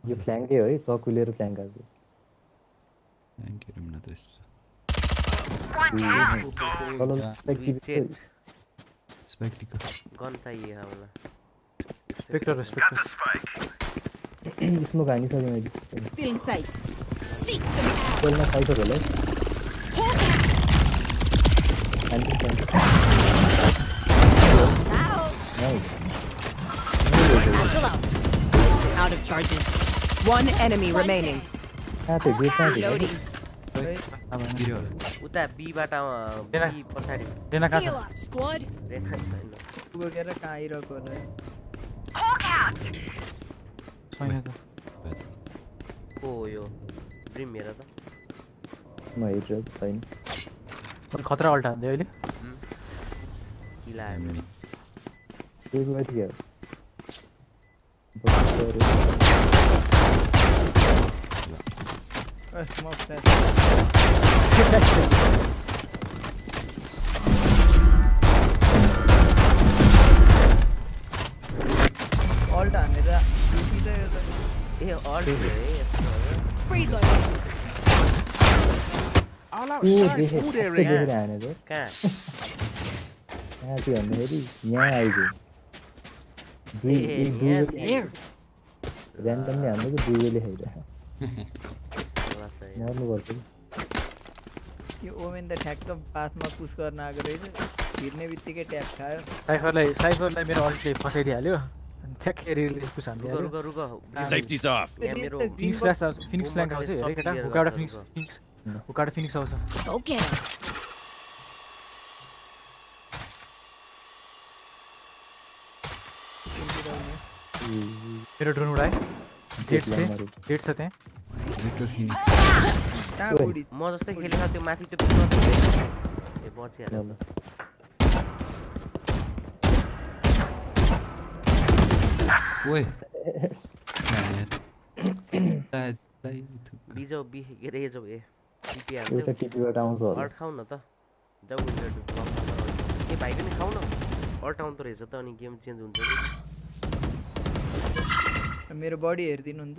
यो फ्ल्याङ्कै हो है चक्कु लिएर फ्ल्याङ्क आज। थ्याङ्क यू रमना त यस्तो चेट स्पेक्टिकल गन चाहिए हामीलाई स्पेक्टर स्पेक्टर स्मोक हानिसकेँ मैले Still in sight. Seek them out. पहिला खाइसक्यो होला है Hawk out. हान्छु flank nice Satchel out. Out of charges. One enemy remaining. कहाँ थियो गेट कहाँ उता बीबाट। बी पछाडि डेना कहाँ Heal छ up, squad. रेखा छैन पुगेर कहाँ आइरहेको होला है छैन त को हो यो ड्रिम हेर त म हेरिरहेको छु, छैन मैले खतरा अल्टा अहिले किला आयो Uh, smoke test. all done. Is that? Yeah, all Reload. All out. Food area. कहाँ? यहाँ थी अंधेरी. यहाँ आई थी. दूर एक दूर. Random ने हमें तो दूर ले है. More no working. You omen the hack तो पास में पुश करना आ इस गिरने बित्तिकै टैप खायो साइफरलाई साइफरलाई फसाई दिया लियो अनि ठ्याक्कै रिले पुश आ रुक रुक रुक। सेफ्टी इज़ ऑफ़ यहाँ मेरो फिनिक्स फ्ल्याश फिनिक्स फ्ल्याङ्क आउँछ हेर केटा हुकाबाट फिनिक्स फिनिक्स हुकाबाट फिनिक्स आउँछ ओके मेरा ड्रोन उडाए। जेट से जेट छ हैं म जस्तै खेलेको त्यो माथि त्यो पिकमा थियो। ए बचिहाल्यो ल ओए। <coughs> यार बिजाउ बि के अरे जाउ ए टिपी एउटा टिपीबाट आउँछ न त। ए भाइ पनि खाऊ न। रहेछ त अनि गेम चेन्ज हुन्छ कि मेरो बडी हेरिदिनुहुन्छ।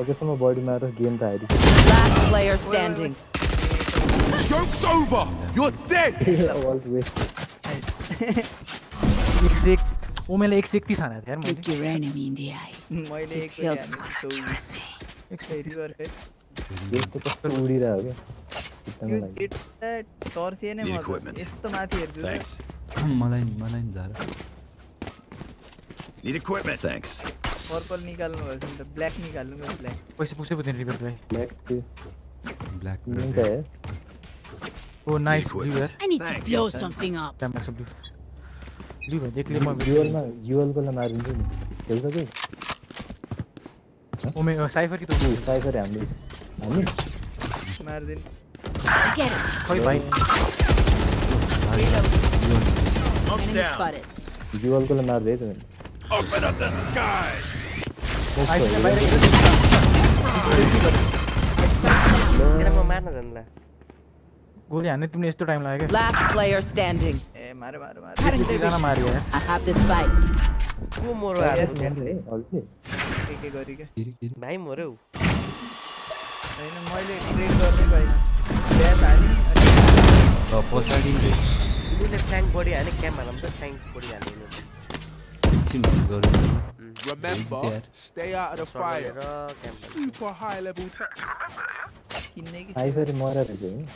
ඔකසම බොඩි මාර ගේම් තායරි last player standing jokes over you're dead all wasted एक से वो मेरे एक से 31 आना था यार मुझे your enemy in the eye मैले एक से एक से एक बार है ये तो तो उड़ ही रहा होगा कितना लगा इट टॉर्सियन है मतलब इस तो माथि है थैंक्स मलाई मलाई जा रहा need equipment thanks पर्पल निकाल लूँगा इसमें तो ब्लैक निकाल लूँगा ब्लैक वैसे पूछे पूछे नहीं रिवर भाई ब्लैक पे ब्लैक में है। ओ nice river I need to blow something up time max blue river देख ले मैं यूएल ना यूएल को ना मार दूँ खेल सके ओ मैं साइफर की तो? साइफर है हमने हमने मार दिन कोई भाई यूएल को मार दे तुमने Open up the sky. आइपुग्यो बाहिर तेरा म मार्न जानु ल गोली हान्ने तिमीले यस्तो टाइम लाग्यो Last player standing. ए मारे मारे मारे क्या कतिजना मार्यो यार I have this fight. को मरो साइफर आएको मार्दै है अल्छी के के गरी क्या भाइ मऱ्यो होइन मैले ट्रेड गर्नै पाइनँ ब्यास हाने अनि पछाडि तिमीले फ्ल्याङ्क बडी हाने क्याम हालौँ त फ्ल्याङ्क बडी हाल्नु एकछिन गरौँ Remember, stay out of the fire. Super high level tech. किन्ने कि साइफर मरेर रहेछ है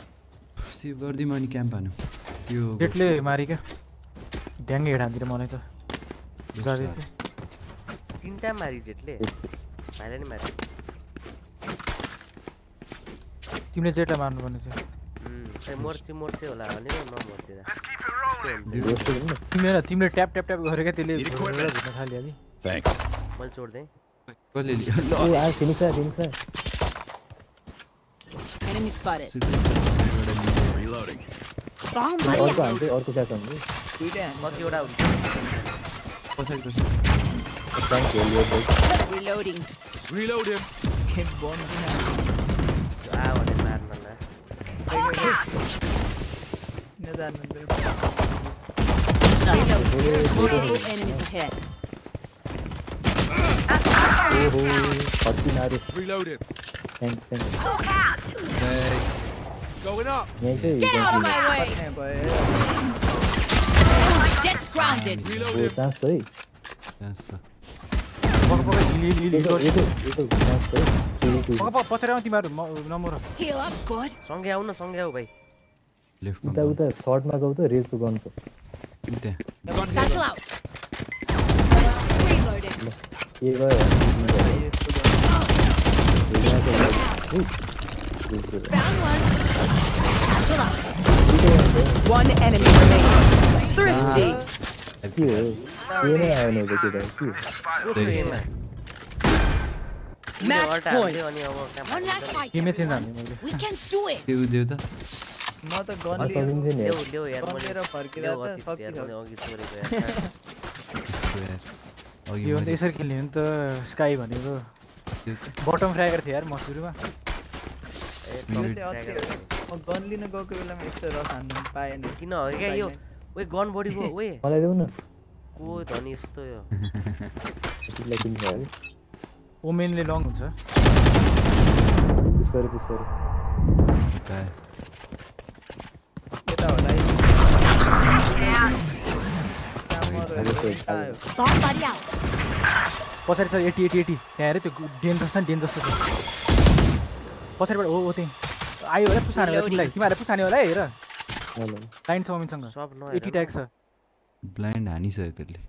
सेभ गरिदिउँ अनि क्याम्प हानु त्यो जेटले मारि क्या ढ्याङ्गे हेड हान्दिएर मलाई त जाँदै थियो तिनवटा मारि जेटले भाइलाई नि मारि तिमीले जेटलाई मार्नुपर्ने थियो ए मर्ची मर्ची होला भने न मर्ची तिमीले तिमीले ट्याप ट्याप ट्याप गरेको त्यसले झुक्न थाल्यो नि थ्याङ्क्स मैले छोड्दै कसले ओ आ फिनिक्स आ फिनिक्स आ enemy spotted. Reloading. Bomb अर्को हान्दै अर्को क्या छ भने दुईटै कति एउटा हुन्छ पछाडि पछाडि थ्याङ्क यू लियो भाइ reloading reload him him bomb आ Neden ben enemies ahead. Oho, Fatih? Reloaded. Going up. Get out of my way. Jets grounded. Reloaded. it. That's. पक पक हिल हिल हिल यो त यो त यो त चान्स छ है थ्री टू पक पक पछाडि आउँ तिमीहरू नम्बर. सँगै आऊ न सँगै आऊ भाइ उता उता सर्टमा जाऊ त रेजको गन छ. ए गयो one. Enemy remaining. Thrifty. ये eu. Eu nem आया नहीं देखिए भाई देखिए Match point. One last fight. We can do it. देव देवता. मैं तो गन ले ले ले यार मुझे रो फ़र्क ही रहता है फक यार मुझे होगी सॉरी तो यार यो भने यसरी खेल्ने हो नि त स्काई भनेको बटम फ्र्यागर थियो यार म सुरुमा गन लिन गएको बेलामा यस्तो रस हान्नु पाएन किन हो क्या यो ओए गन बडीको ओए। मलाई देऊ न। को धनी यस्तो यो। यतिलाई किन्छ अरे ओमेनले लङ हुन्छ। पुस गरे पुस गरे? यता होला. पछाडि छ एटी एटी एटी। त्यहाँ हेर त्यो डेन जस्तो नि डेन जस्तो छ पछाडिबाट हो हो त्यहीँ। आयो होला पुस हाने होला तिमीलाई। तिमीहरूलाई पुस हाने होला है हेर। लाइन छ सब एटी ट्याग छ ब्लाइन्ड हानिसक्यो त्यसले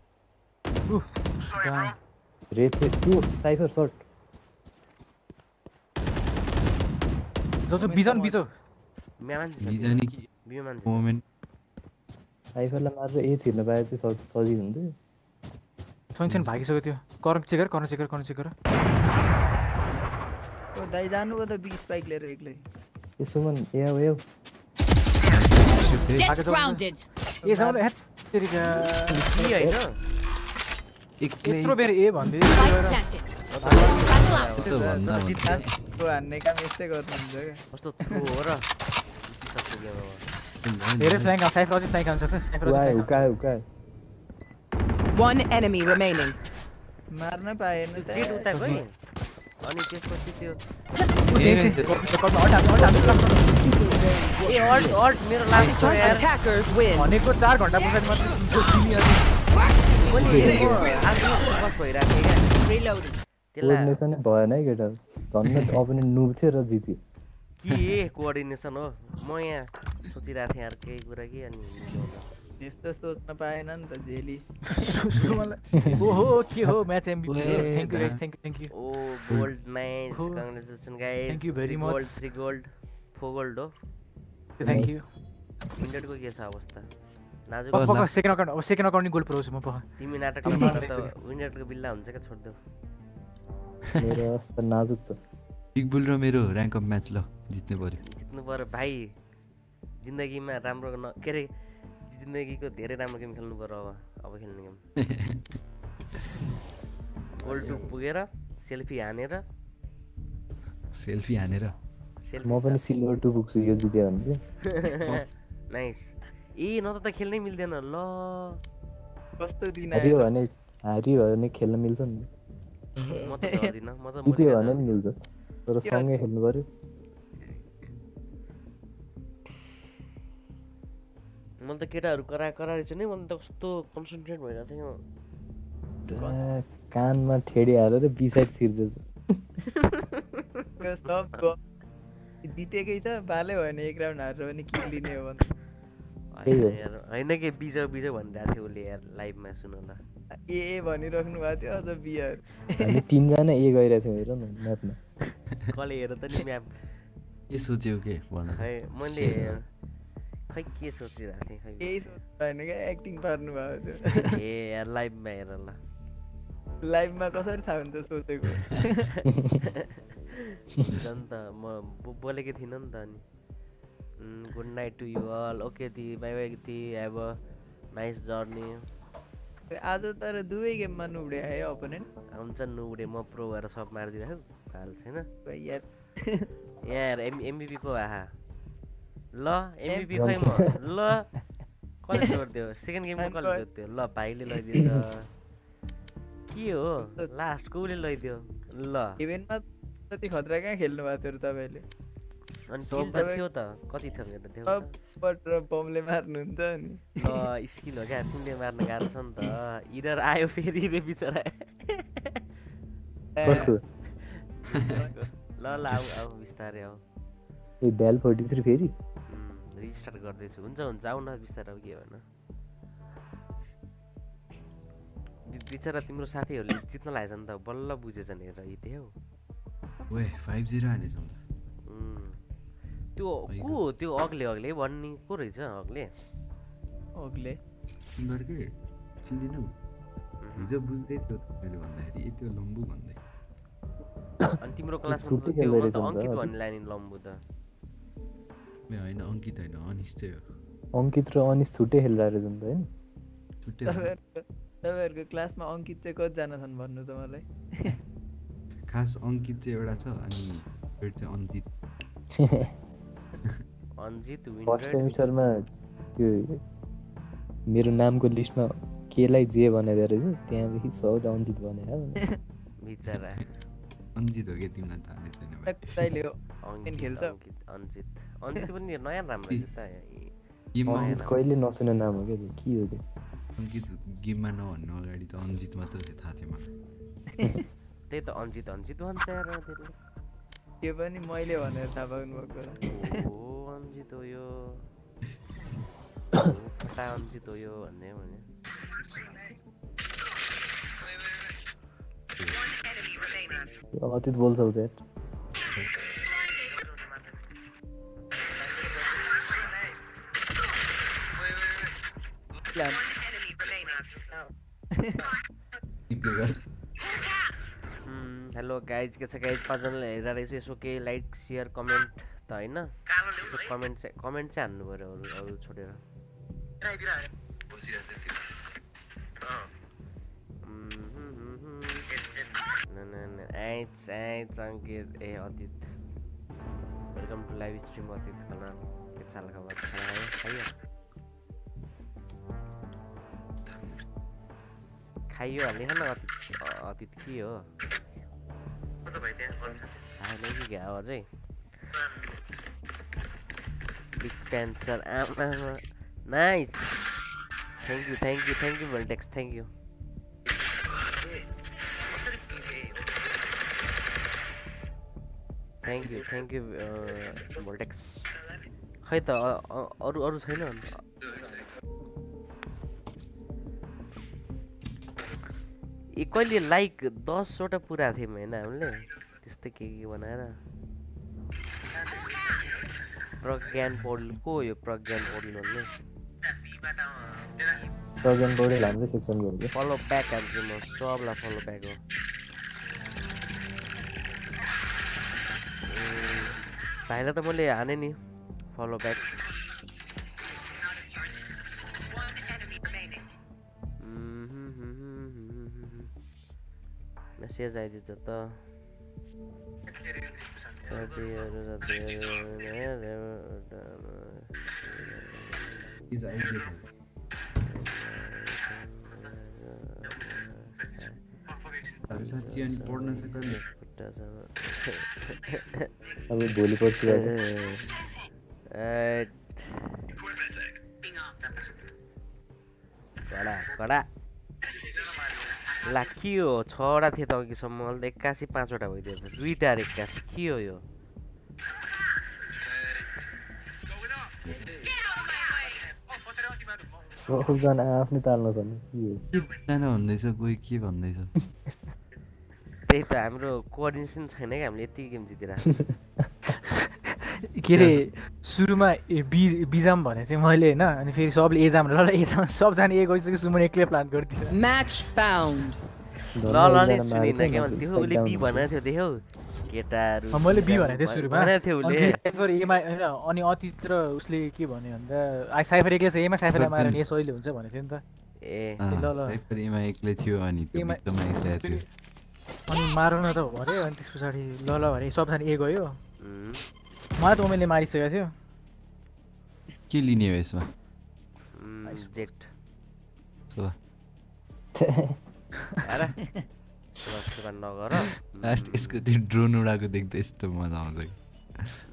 रेड चाहिँ त्यो साइफर सर्ट जो जो बिजन बिजो बिजनी कि। मोमेन्ट साइफरलाई मारेर ए छिर्न पाए चाहिँ सज- सजिलो हुन्थ्यो सोन्छन् भागिसक्यो त्यो कर्न चेक गर कर्न चेक गर कर्न चेक गर ओ दाइ जानुभयो त बिस बाइक लिएर एक्लै ए सुमन ए आऊ, यत्रो बेर ए काम यस्तै गर्नुहुन्छ One enemy remaining. मार्न पाएन अनि त्यसपछि त्यो. भनेको चार घन्टा पछाडि मात्रै भएन है केटा। धन्न <laughs> अपोनेन्ट नुब थियो र जित्यो। के कोअर्डिनेसन हो? म यहाँ सोचिरहेको थिएँ यार केही कुरा कि अनि। त्यस्तो सोच्न पाएन नि त जेली। <laughs> <laughs> ओहो के हो? म्याच एमबी ओए, थ्याङ्क यू गाइस दा। Thank you thank you oh gold nice guys you very gold much. Three gold four gold हो थ्याङ्क यू के छ अवस्था नाजुक पख पख सेकेन्ड अकाउन्ट अब सेकेन्ड अकाउन्ट गोल पुऱ्याउँछु म पख तिमी नाटक तिमी नगर मात्रै त विनरको बिल्ला हुन्छ क्या छोडिदेऊ मेरो अवस्था नाजुक छ बिग बुल र मेरो ऱ्याङ्क अप म्याच ल जित्नु पर्यो जित्नु पऱ्यो भाइ जिन्दगीमा राम्रो के अरे जिन्दगीको धेरै राम्रो गेम खेल्नु पऱ्यो अब अब खेल्ने गेम। <laughs> गोल्ड टु पुगेर सेल्फी हानेर। सेल्फी हानेर। म पनि सिल्भर टु पुग्छु यो जित्यो भने नाइस <laughs> <laughs> ए न त खेल्नै मिल्दैन ल। कस्तो दिन हारियो भने हारियो भने खेल्न मिल्छ नि। म त झर्दिनँ म त जित्यो भने पनि मिल्छ। तर सँगै खेल्नु पर्यो मैले त केटाहरू करा चाहिँ नि मैले त कस्तो कन्सन्ट्रेट भइरहेको थियो आ, कानमा ठेडी हालेर बिसाइड छिर्दैछ जितेकै छ बाले भएन एक राउन्ड हारेर पनि किल लिने हो भने। होइन कि बिजो बिजो भनिरहेको थियो उसले यार लाइभमा सुन ल ए ए भनिराख्नु भएको थियो अझ बियर। तिनजना ए गइरहेको थियौँ हेर न म्यापमा कसले हेर त नि म्याप के सोच्यौ के भन मैले खै के सोचिरहेको थिएँ खै केही। भएन क्या एक्टिङ पार्नु भएको थियो। ए यार लाइभमा हेर ल। लाइभमा कसरी थाहा हुन्छ सोचेको? झन् त म बोलेको थिइनँ नि त अनि। Good night to you all okay the bye bye the have a nice journey आज तर दुवै गेममा नुब्डे आयो अपोनेन्ट हुन्छ नुडे म प्रो भएर सब मारिदिरहेको हाल छैन? यार। यहाँ एम एमबिपी को आहा? ल एमबिपी खै म। ल कसले जोडिदियो? सेकेन्ड गेममा कसले जोडिदियो? ल भाइले लैदिएछ। के हो? लास्ट कोले लैदियो? ल। इभेन्टमा जति खतरा कहाँ खेल्नु भएको थियो तपाईँले? अनि किल त थियो त। कति थियो मेरो देऊ त? सबपट र बमले मार्नुहुन्छ नि ल स्किल हो क्या? तिमीले मार्न गाह्रो छ नि त। इधर आयो फेरि रे बिचरा। कसको? ल ल आऊ आऊ बिस्तारै आऊ। ए भ्याल फोर्टी थ्री फेरि? रिस्टार्ट गर्दैछु। हुन्छ हुन्छ आऊ न बिस्तारै के भएन बिचरा तिम्रो साथीहरूले जित्न लागेछ नि त बल्ल बुझेछन् हेर यति हौ। नि त्यो को हो? त्यो अग्ले अग्ले भन्ने को रहेछ अग्ले? अग्ले। सुन्दर के चिनिनौ हिजो बुझ्दै थियो त मैले भन्दाखेरि त्यो लम्बु भन्दै। अनि तिम्रो क्लासमा त्यो नि अङ्कित। भन्ने लाने लम्बु त। ए होइन अङ्कित होइन अनिस चाहिँ हो अङ्कित र अनिस छुट्टै खेलिरहेको रहेछ नि त होइन। तपाईँहरूको क्लासमा अङ्कित चाहिँ कतिजना छन् भन्नु त मलाई खास अङ्कित चाहिँ एउटा छ अनि एउटा चाहिँ अन्जित अन्जित फर्स्ट सेमिस्टरमा त्यो मेरो नामको लिस्टमा केलाई जे बनाइदिएको रहेछ त्यहाँदेखि सब अञ्जित बनाएर बिचरा अन्जित हो क्या तिमीलाई थाहा छैन हो अन्जित पनि नयाँ राम्रो रहेछ त ए- गेममा अञ्जित कहिले नसुने नाम हो क्या के हो त्यो अङ्कित गेममा नभन्नु अगाडि त अन्जित मात्र थियो थाहा थियो मलाई त्यही त अन्जित अन्जित भन्छ यार त्यसले त्यो पनि मैले भनेर थाहा पाउनु भएको ओ अन्जित हो यो फटा अन्जित हो यो भन्ने भने अतीत बोल्छ उता हेलो गाइज़ के छ गाइज़ पाँचजनाले हेरेर रहेछ यसो केही लाइक सेयर कमेन्ट त यसो कमेन्ट चाहिँ कमेन्ट चाहिँ हान्नु पऱ्यो अरू अरू ए, अतीत। वेलकम टु लाइभ स्ट्रिम अतीत खनाल के छ हाल खबर खाना खायो खाइयो खाइयो हाल्ने खान अतीत के हो? खाएन कि हो। अझै बिग पेन्सर आमा nice thank you thank you thank you Voltex thank you thank you thank you Voltex खै त अरू अरू छैन? ए कहिले लाइक दसवटा पुरा थियौँ होइन हामीले त्यस्तै के के बनाएर प्रज्ञान पौडेल को यो प्रज्ञान पौडेल भन्ने प्रज्ञान पौडेल हाम्रै सेक्सनको क्या फलो ब्याक हान्छु म सबलाई फलो ब्याक हो भाइलाई त मैले हाने नि फलो ब्याक मेसेज आइदिन्छ त। अब भोलि पर्सि कडा कडा। ला के हो छवटा थिए त अघिसम्म अहिले त एक्कासी पाँचवटा भइदिएछ दुईवटा अरे एक्कासी के हो यो सबजना आफ्नै तालमा छन् के एकजना भन्दैछ कोही के भन्दैछ त्यही त हाम्रो कोअर्डिनेसन छैन क्या हामीले यति गेम जितिरहेको के अरे सुरुमा ए बी बिजाम भनेको थिएँ मैले होइन? अनि फेरि सबले एजाम ल ल एजाम सबजना ए गइसक्यो सुमन एक्लै प्लान गरिदियो Match found. ल ल नै सुनिनँ क्या भने त्यो उसले बी भनेको थियो देख्यौ। केटाहरू मैले बी भनेको थिएँ सुरुमा। भनेको थियो अनि उसले फेरि साइफर एमा होइन अनि अतीत र उसले के भन्यो भन्दा आ साइफर एक्लै छ एमा साइफरलाई मारेर भने सहिले हुन्छ भनेको थियो नि त। ए। ल ल। एमा एक्लै थियो अनि त्यो एमा- आइसकेको थियो। अनि मारौँ न त भन्यो अनि त्यस पछाडि ल ल भने सबजना ए गयो। मलाई त उमेरले मारिसकेको थियो। के लिने हो यसमा? उम्, जेट। सो <laughs> आएर सुगा नगर। लास्ट यसको त्यो ड्रोन उडाएको देख्दा यस्तो मजा आउँछ कि।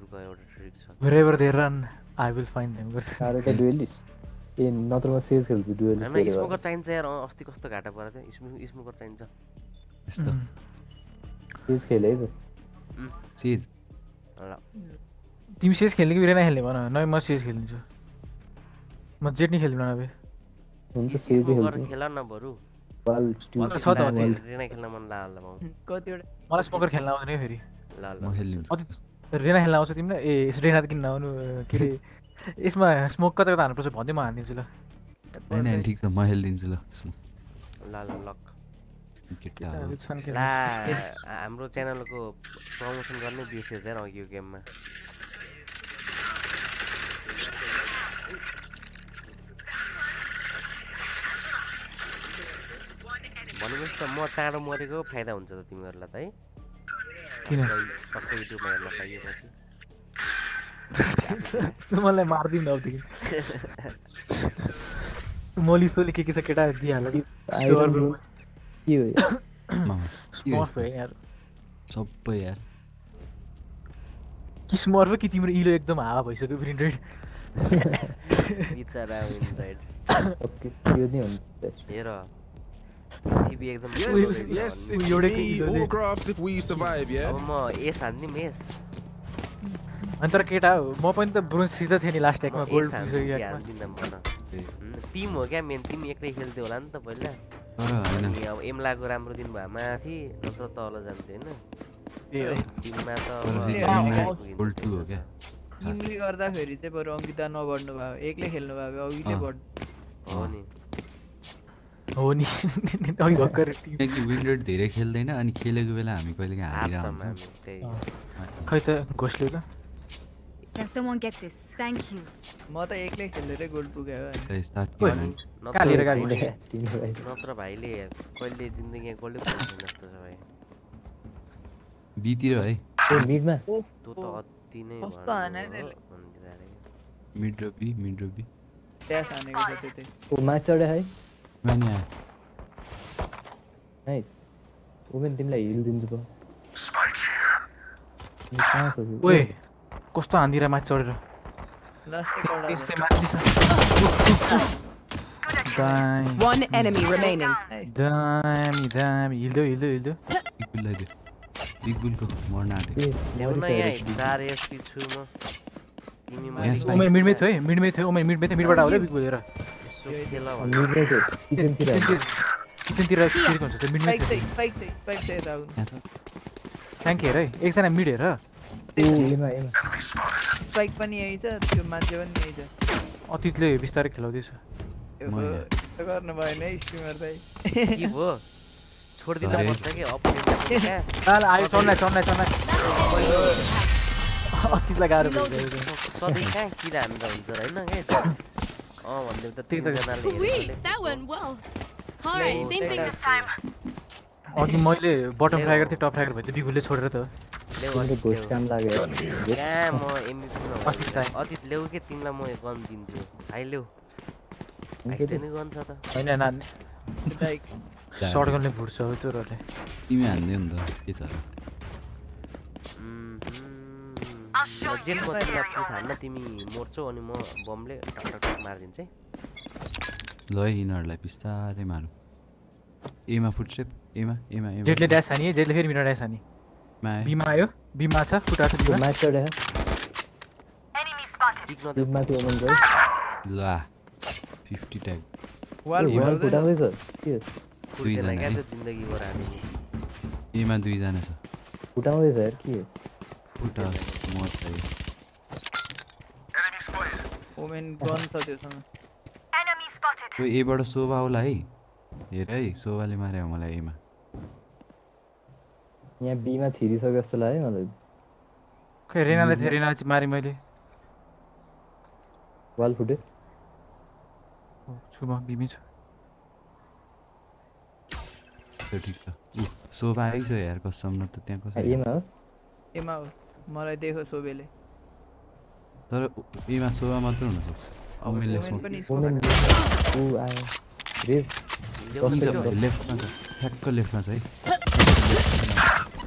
गयो एउटा ट्रिक छ। Wherever they run I will find them गर्छ। साह्रो त डुएलिस्ट ए नत्र म सेज खेल्छु डुएलिस्ट होइन स्मोकर चाहिन्छ यार अस्ति कस्तो घाटा परेको थियो। स्मो स्मोकर चाहिन्छ। यस्तो। सेज खेले है त सिज ल तिमी सेस खेल्ने कि बिरेना खेल्ने भन न म सेस खेलिदिन्छु म जेट नि खेल्दिनँ नभए हुन्छ सेजै खेल्छु। खेल न बरु। छ त। रेना खेल्न मन लाग्यो भाउ कतिवटा? मलाई स्मोकर खेल्न आउँदैन फेरि। ल ल। म खेलिदिन्छु अति रेना खेल्न आउँछ तिमीलाई? ए रेना त किन नआउनु के अरे यसमा स्मोक कता कता हान्नुपर्छ भन्दै म हानिदिन्छु ल। होइन ठिक छ म खेलिदिन्छु ल ल ल लक हाम्रो च्यानलको प्रमोसन गर्नै बिर्सेछ यार अघि यो गेममा। भनेपछि त म चाँडो मरेको फाइदा हुन्छ त तिमीहरूलाई त है? किन? सबै युट्युबमा हेर्न पाइएपछि। <laughs> सुमनलाई मारिदिउँ न अबदेखि <laughs> मोली सोली के के छ केटा रोज के हो यो? मामा, के हो स्मर्फ यस्तो? हो यार सबै यार कि स्मर्फ कि तिम्रो इलो एकदम हावा भइसक्यो प्रिन्ट रेड बिचरा विन्ड्राइड ओके त्यो नि हुन्छ हेर पृथ्वी एकदम Yes, ठुलो रहेछ yes, भन्ने। it's You're the me, king, Lily. autographs if we survive, yeah? अब म एस हान्दिउँ एस अनि तर केटा हो म पनि त ब्रोन्ज त थिएँ नि लास्ट ट्याकमा म गोल्ड टिम हो क्या मेन तिमी एक्लै खेल्थ्यौ होला नि त पहिला अनि अब एमलाको राम्रो दिन भए माथि नत्र तल जान्थ्यो होइन? टिमले गर्दाखेरि चाहिँ बरु अङ्किता नबढ्नु भयो एक्लै खेल्नु भयो अघिले अँ। बढ्नु। हो नि। हो नि। <laughs> अघि भर्खर टिम। किनकि विन रेट धेरै खेल्दैन अनि खेलेको बेला हामी कहिलेकाहीँ खै त घोस्ले त? Can someone get this? Thank you. म त एक्लै खेलेरै गोल पुग्यो त्यही हुनुहुन्छ। कहाँ लिएर गएको भाइले- तिम्रो भाइ। नत्र भाइले कहिले जिन्दगी गोल्डै पुग्दैन जस्तो छ भाइ। बीतिर है। ए मिडमा? त्यो त अति नै कस्तो हाने। मिड र बी मिड र बी। ड्यास हानेको छ त्यो चाहिँ ओ माथि चढे है। मानि आयो। नाइस उमेन तिमीलाई हिल दिन्छु पो। तिमी? ओए कस्तो हान्दिरा माथि चढेर दामी. दामी बिग बुलको मर्न मिडमै थियो है मिडमै मिडमै मिडबाट आउँदै बिग बोलेर किचनतिर किचनतिर हुन्छ मिडमै हेर है एकजना मिड हेर स्पाइक पनि यही छ त्यो मान्छे पनि यही छ। अतीतले बिस्तारै खेलाउँदैछ गर्नु भएन है स्ट्रिमर चाहिँ। के भयो? छोडिदिनु अरे। पर्छ कि? आयो अतीतलाई गाह्रो भइसक्यो। सधैँ कहाँ किरा हानेर हुन्छ होइन अँ त त्यही त-. अघि मैले बटम फ्राइगर थिएँ टप फ्राइगर भयो त्यो बिगुलले छोडेर त। अतित ल्याउ के तिमीलाई म गन दिन्छु भाइ ल्याउ गन छ त होइन नानी लाइक सर्ट गनले फुट्छ हो चोरहरूले तिमी हान्दै नि त के छ जेल बस्तीमा पुस हान्न तिमी मर्छौ अनि म बमले टक मारिदिन्छु है ल है यिनीहरूलाई बिस्तारै मारौँ एमा फुटस्टेप एमा एमा एमा जेटले ड्यास हानी जेटले फेरि मिटर ड्यास हानी। बिमा आयो? बिमा छ? फुटा छ त्यो बिमा माथि चढे Enemy spotted. टिक्न त्यो माथि ओमेन गयो ला फिफ्टी ट्याग वाल ए, वाल फुटाउँदै फुटाउँदैछ के यस्तो? फुल्दैन दुईजना क्या है। त जिन्दगीभर हामी। एमा दुईजना छ। फुटाउँदैछ यार के हो? फुटस मर्छ यो। वुमेन गन छ त्योसँग। Enemy spotted. त्यो एबाट शोभा होला है। हेर है शोभाले मार्यो मलाई एमा। यहाँ बीमा छिरिसक्यो जस्तो लाग्यो मलाई। खै रेनालाई थियो रेनालाई चाहिँ मारेँ मैले। वाल फुट्यो छु म बिमी छु। ठिक छ। शोभा आइछ यार कसम न त त्यहाँ कसरी एमा हो? एमा हो। मलाई देखो सोबेले तर एमा शोभा मात्र हुनसक्छ। वुमेन ऊ आयो। रेस लेफ्टमा छ। ठ्याक्क लेफ्टमा छ है।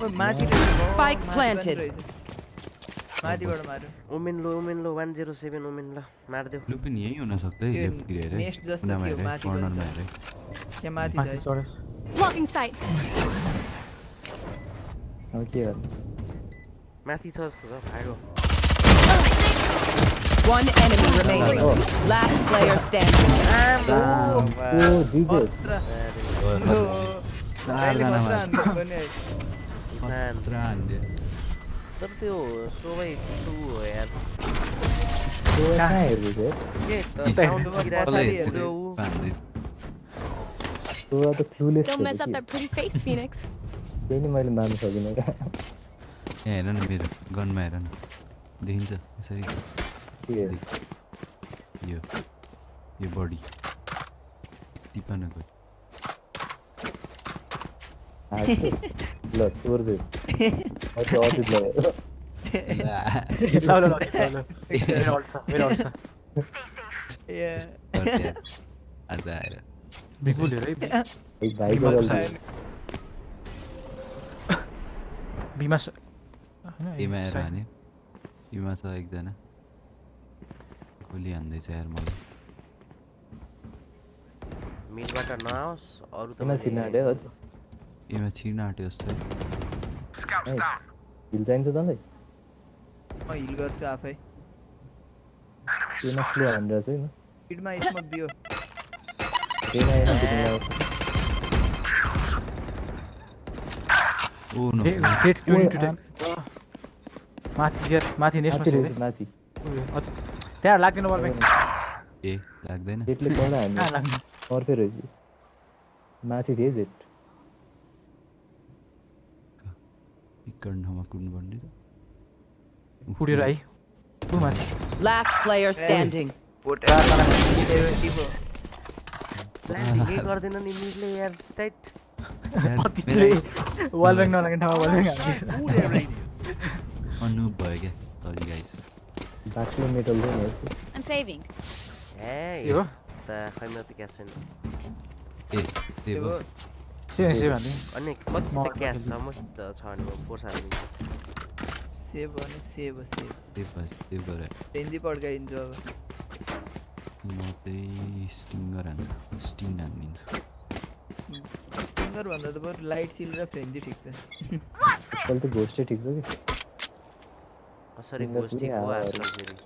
Spike माथि planted. पनि रहेछ। माथिबाट मार्यो Omen low Omen low one zero seven Omen ल मारिदेऊ लु पनि यहीँ हुनसक्छ है त्यो लेफ्टतिर हेर है नेस्ट जस्तो कुनामा थियो, हेर है माथि कर्नरमा गयो। हेर है त्यहाँ माथि माथि छ चढ्यो Blocking sight. अब के गर्नु माथि छ जस्तो छ भागो One enemy remaining. Last player standing. ओ जित्यो हान्दियो तर त्यो सबै टु हो यार त्यही। नि मैले मार्नु सकिनँ क्या हेर न मेरो गनमा हेर न देखिन्छ यसरी? यो यो बडी टिपनको ಇಲ್ಲ ಚೂರ್ದಿ ಮತ್ತೆ ಓದಿದ್ಲ no no no no we'll also we'll also yeah ada ada big bull right big bike bol बीमा स बीमा रहने बीमा छ एकजना गोली हान्दैछ यार मलाई मिडबाट नआओस् अरू त सिनाडे हो ఈమె చీన ఆటి వస్తే హిల్ సైన్స్ ఉందండి మా హిల్ గర్స్ ఆఫ్ అయ్యి ఈమె స్లో అండి అసలు ఈమె ఇడ్ మై స్మోక్ దియో ఈమె ఈమె దిగిన Oh no. Hey, set 20 to 10. माथि यार माथि नेस्टमा छ माथि त्यहाँ लाग्दैन बल ब्याक ए लाग्दैन जेटले बल हान्यो अ लाग्दैन अर्कै रहेछ माथि थिए Jett इकड ठाउँमा कुद्नुपर्ने त उडेर आइ ऊ माथि Last player standing. प्लान ढिलै गर्दैन नि मिडले यार टाइट वाल ब्याङ्क नलाग्ने ठाउँमा वाल ब्याङ्क अनुप भयो क्या सरी गाइस बाक्लो मेटल थियो नि I'm saving. ए के हो? यस्ता खै म त क्यास छैन ए त्यही अनि कति त क्यास छ मस्त छ भने म पोर्स हालिदिन्छु सेभ भने सेभ सेभ त्यही भयो त्यही गरेर तेन्जी पड्काइदिन्छु अब म चाहिँ स्टिङ्गर हान्छु स्टिङ हानिदिन्छु सिङ्गर भन्दा त बरु लाइट सिल र फ्रेन्जी ठिक छ आजकल त घोस्टै ठिक छ कि कसरी तिमीलाई गोष्ठी पुरै हो हावा आजकल फेरि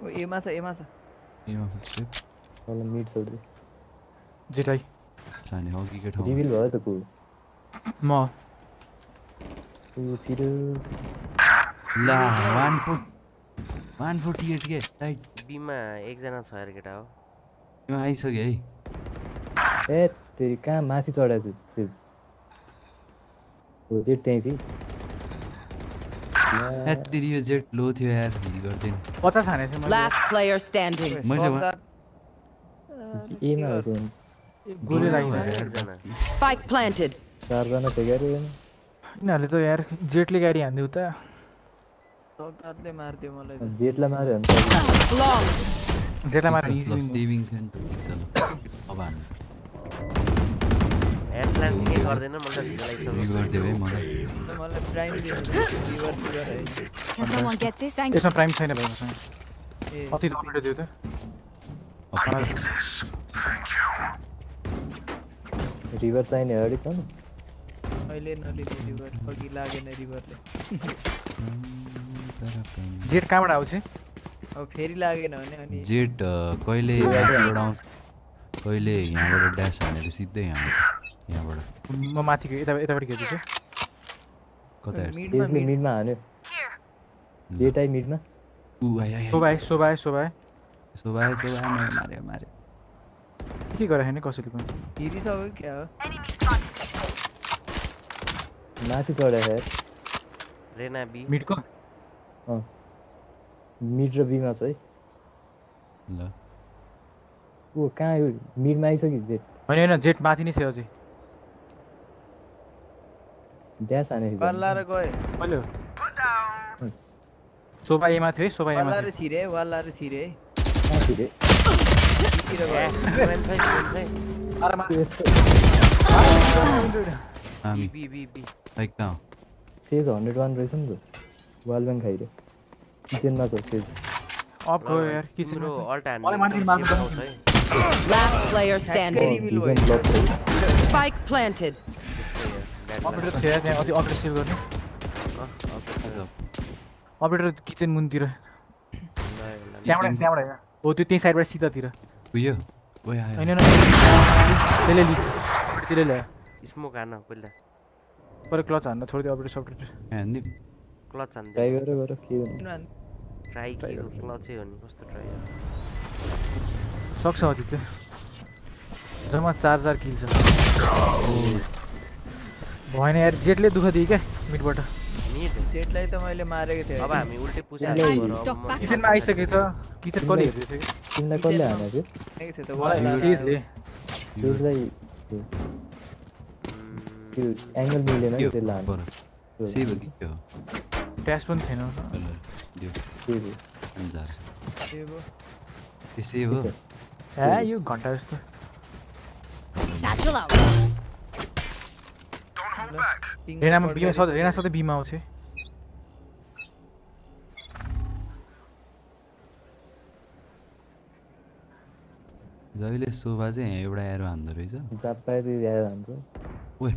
ओ एमा छ एमा छ एमा मिड छोड्दै जाने अघिकै ठाउँ रिभिल भयो त को म छिटो ला one four one forty eight के राइट बीमा एकजना छ अरे केटा हो यो आइसक्यो है ए तेरि कहाँ माथि चढाएको छु सिज हो जेट त्यहीँ थिएँ ए तेरि यो जेट लो थियो यार हिल गर्दैन पचास हानेको थिएँ मैले Last player standing. मैले एमा हो चाहिँ गोली लाग्यो एकजना Spike planted. चारजना थियो क्यारे यिनीहरूले त यार जेटले गाडी हान्दियो त सौकातले मारिदियो मलाई त जेटलाई माऱ्यो भने त Long. जेटलाई मार ठिक छ, ल, इजी सेभिङ थियो नि त ठिक छ ल अब हान्नु एड प्लान के गर्दैन मलाई त ढिलो लागिसक्यो रिभर दियो है मलाई त मलाई प्राइम दिनु रिभर रिभर है Can someone get this? Thank यसमा you. प्राइम छैन भाइ मसँग ए कति डलर दियो त रिभर चाहिने अगाडि छ नि। अहिले नलिने रिभर अघि लागेन रिभरले जेट कहाँबाट आउँछ? अब फेरि लागेन भने अनि जेट कहिले यहाँबाट आउँछ? कहिले यहाँबाट ड्यास हानेर सिधै यहाँ आउँछ यहाँबाट। म माथिको यता यतापट्टि खेल्दैछु कता हेर्छ? मिडमा त्यसले मिड। मिडमा हान्यो। जेट आइ मिडमा शोभा शोभा शोभा सोभा सोभा माऱ्यो माऱ्यो के गरेको छैन कसैले पनि। हिरिसक्यो क्या हो? माथि चढायो यार रेना बी। मिडको अँ। मिड र बीमा छ है। ल। ऊ कहाँ यो मिडमा आइसक्यो जेट होइन होइन जेट माथि नै छ अझै। ड्यास हाने वाल्ला र गए कहिले हो शोभा एमा थियो है शोभा एमा थियो र छिरे वाल्ला र छिरे। कहाँ छिरे? तिर गयो यस्तो हामी बी बी बी लाइक कहाँ हो? सेज हन्ड्रेड वान रहेछ नि त वाल ब्याङ्क खाइदियो किचनमा छ सेज अफ गयो यार किचन अल्ट मलाई मार्नु पर्छ। है. अपरेटर थियो त्यहाँ अझै अपरेटर सेभ गर्ने अपरेटर किचन मुनतिर त्यहाँबाट त्यहाँबाट होइन हो त्यो त्यही साइडबाट सिधातिर उयो ओए आयो होइन होइन त्यसले लि अपरेटरले ल्यायो स्मोक हान पहिला पर क्लच हान्न छोडिदियो अपरेटर अपरेटर हान्ने क्लच हान्दै ट्राई गरेर गर के गर्नु ट्राई के क्लचै हो नि कस्तो ट्राई सक्छ अझै त्यो जम्मा चार चार किल छ भएन यार जेटले दुःख दियो क्या मिडबाट निड जेटलाई त मैले मारेको थिएँ अब हामी उल्टै पुसा किचनमा आइसकेको छ? किचन कसले हेर्दै थियो? कि तिमीलाई कसले हानेको? थियो त मलाई सिजले त्यसलाई त्यो त्यो एङ्गल मिलेन नि त्यसलाई हान्नु। पर कि के ट्यास पनि थिएन। दियो। सेभ अन्जार सेभ हो। सेभ हो? ए यो घन्टा जस्तो। Satchel out. पिङ रेनामा पड्काइ बिमा सधैँ रेना सधैँ बिमा आउँछ जहिले शोभा चाहिँ यहाँ एउटा एरो हान्दो रहेछ। जाप पायो त्यो ल्याएर हान्छ ओए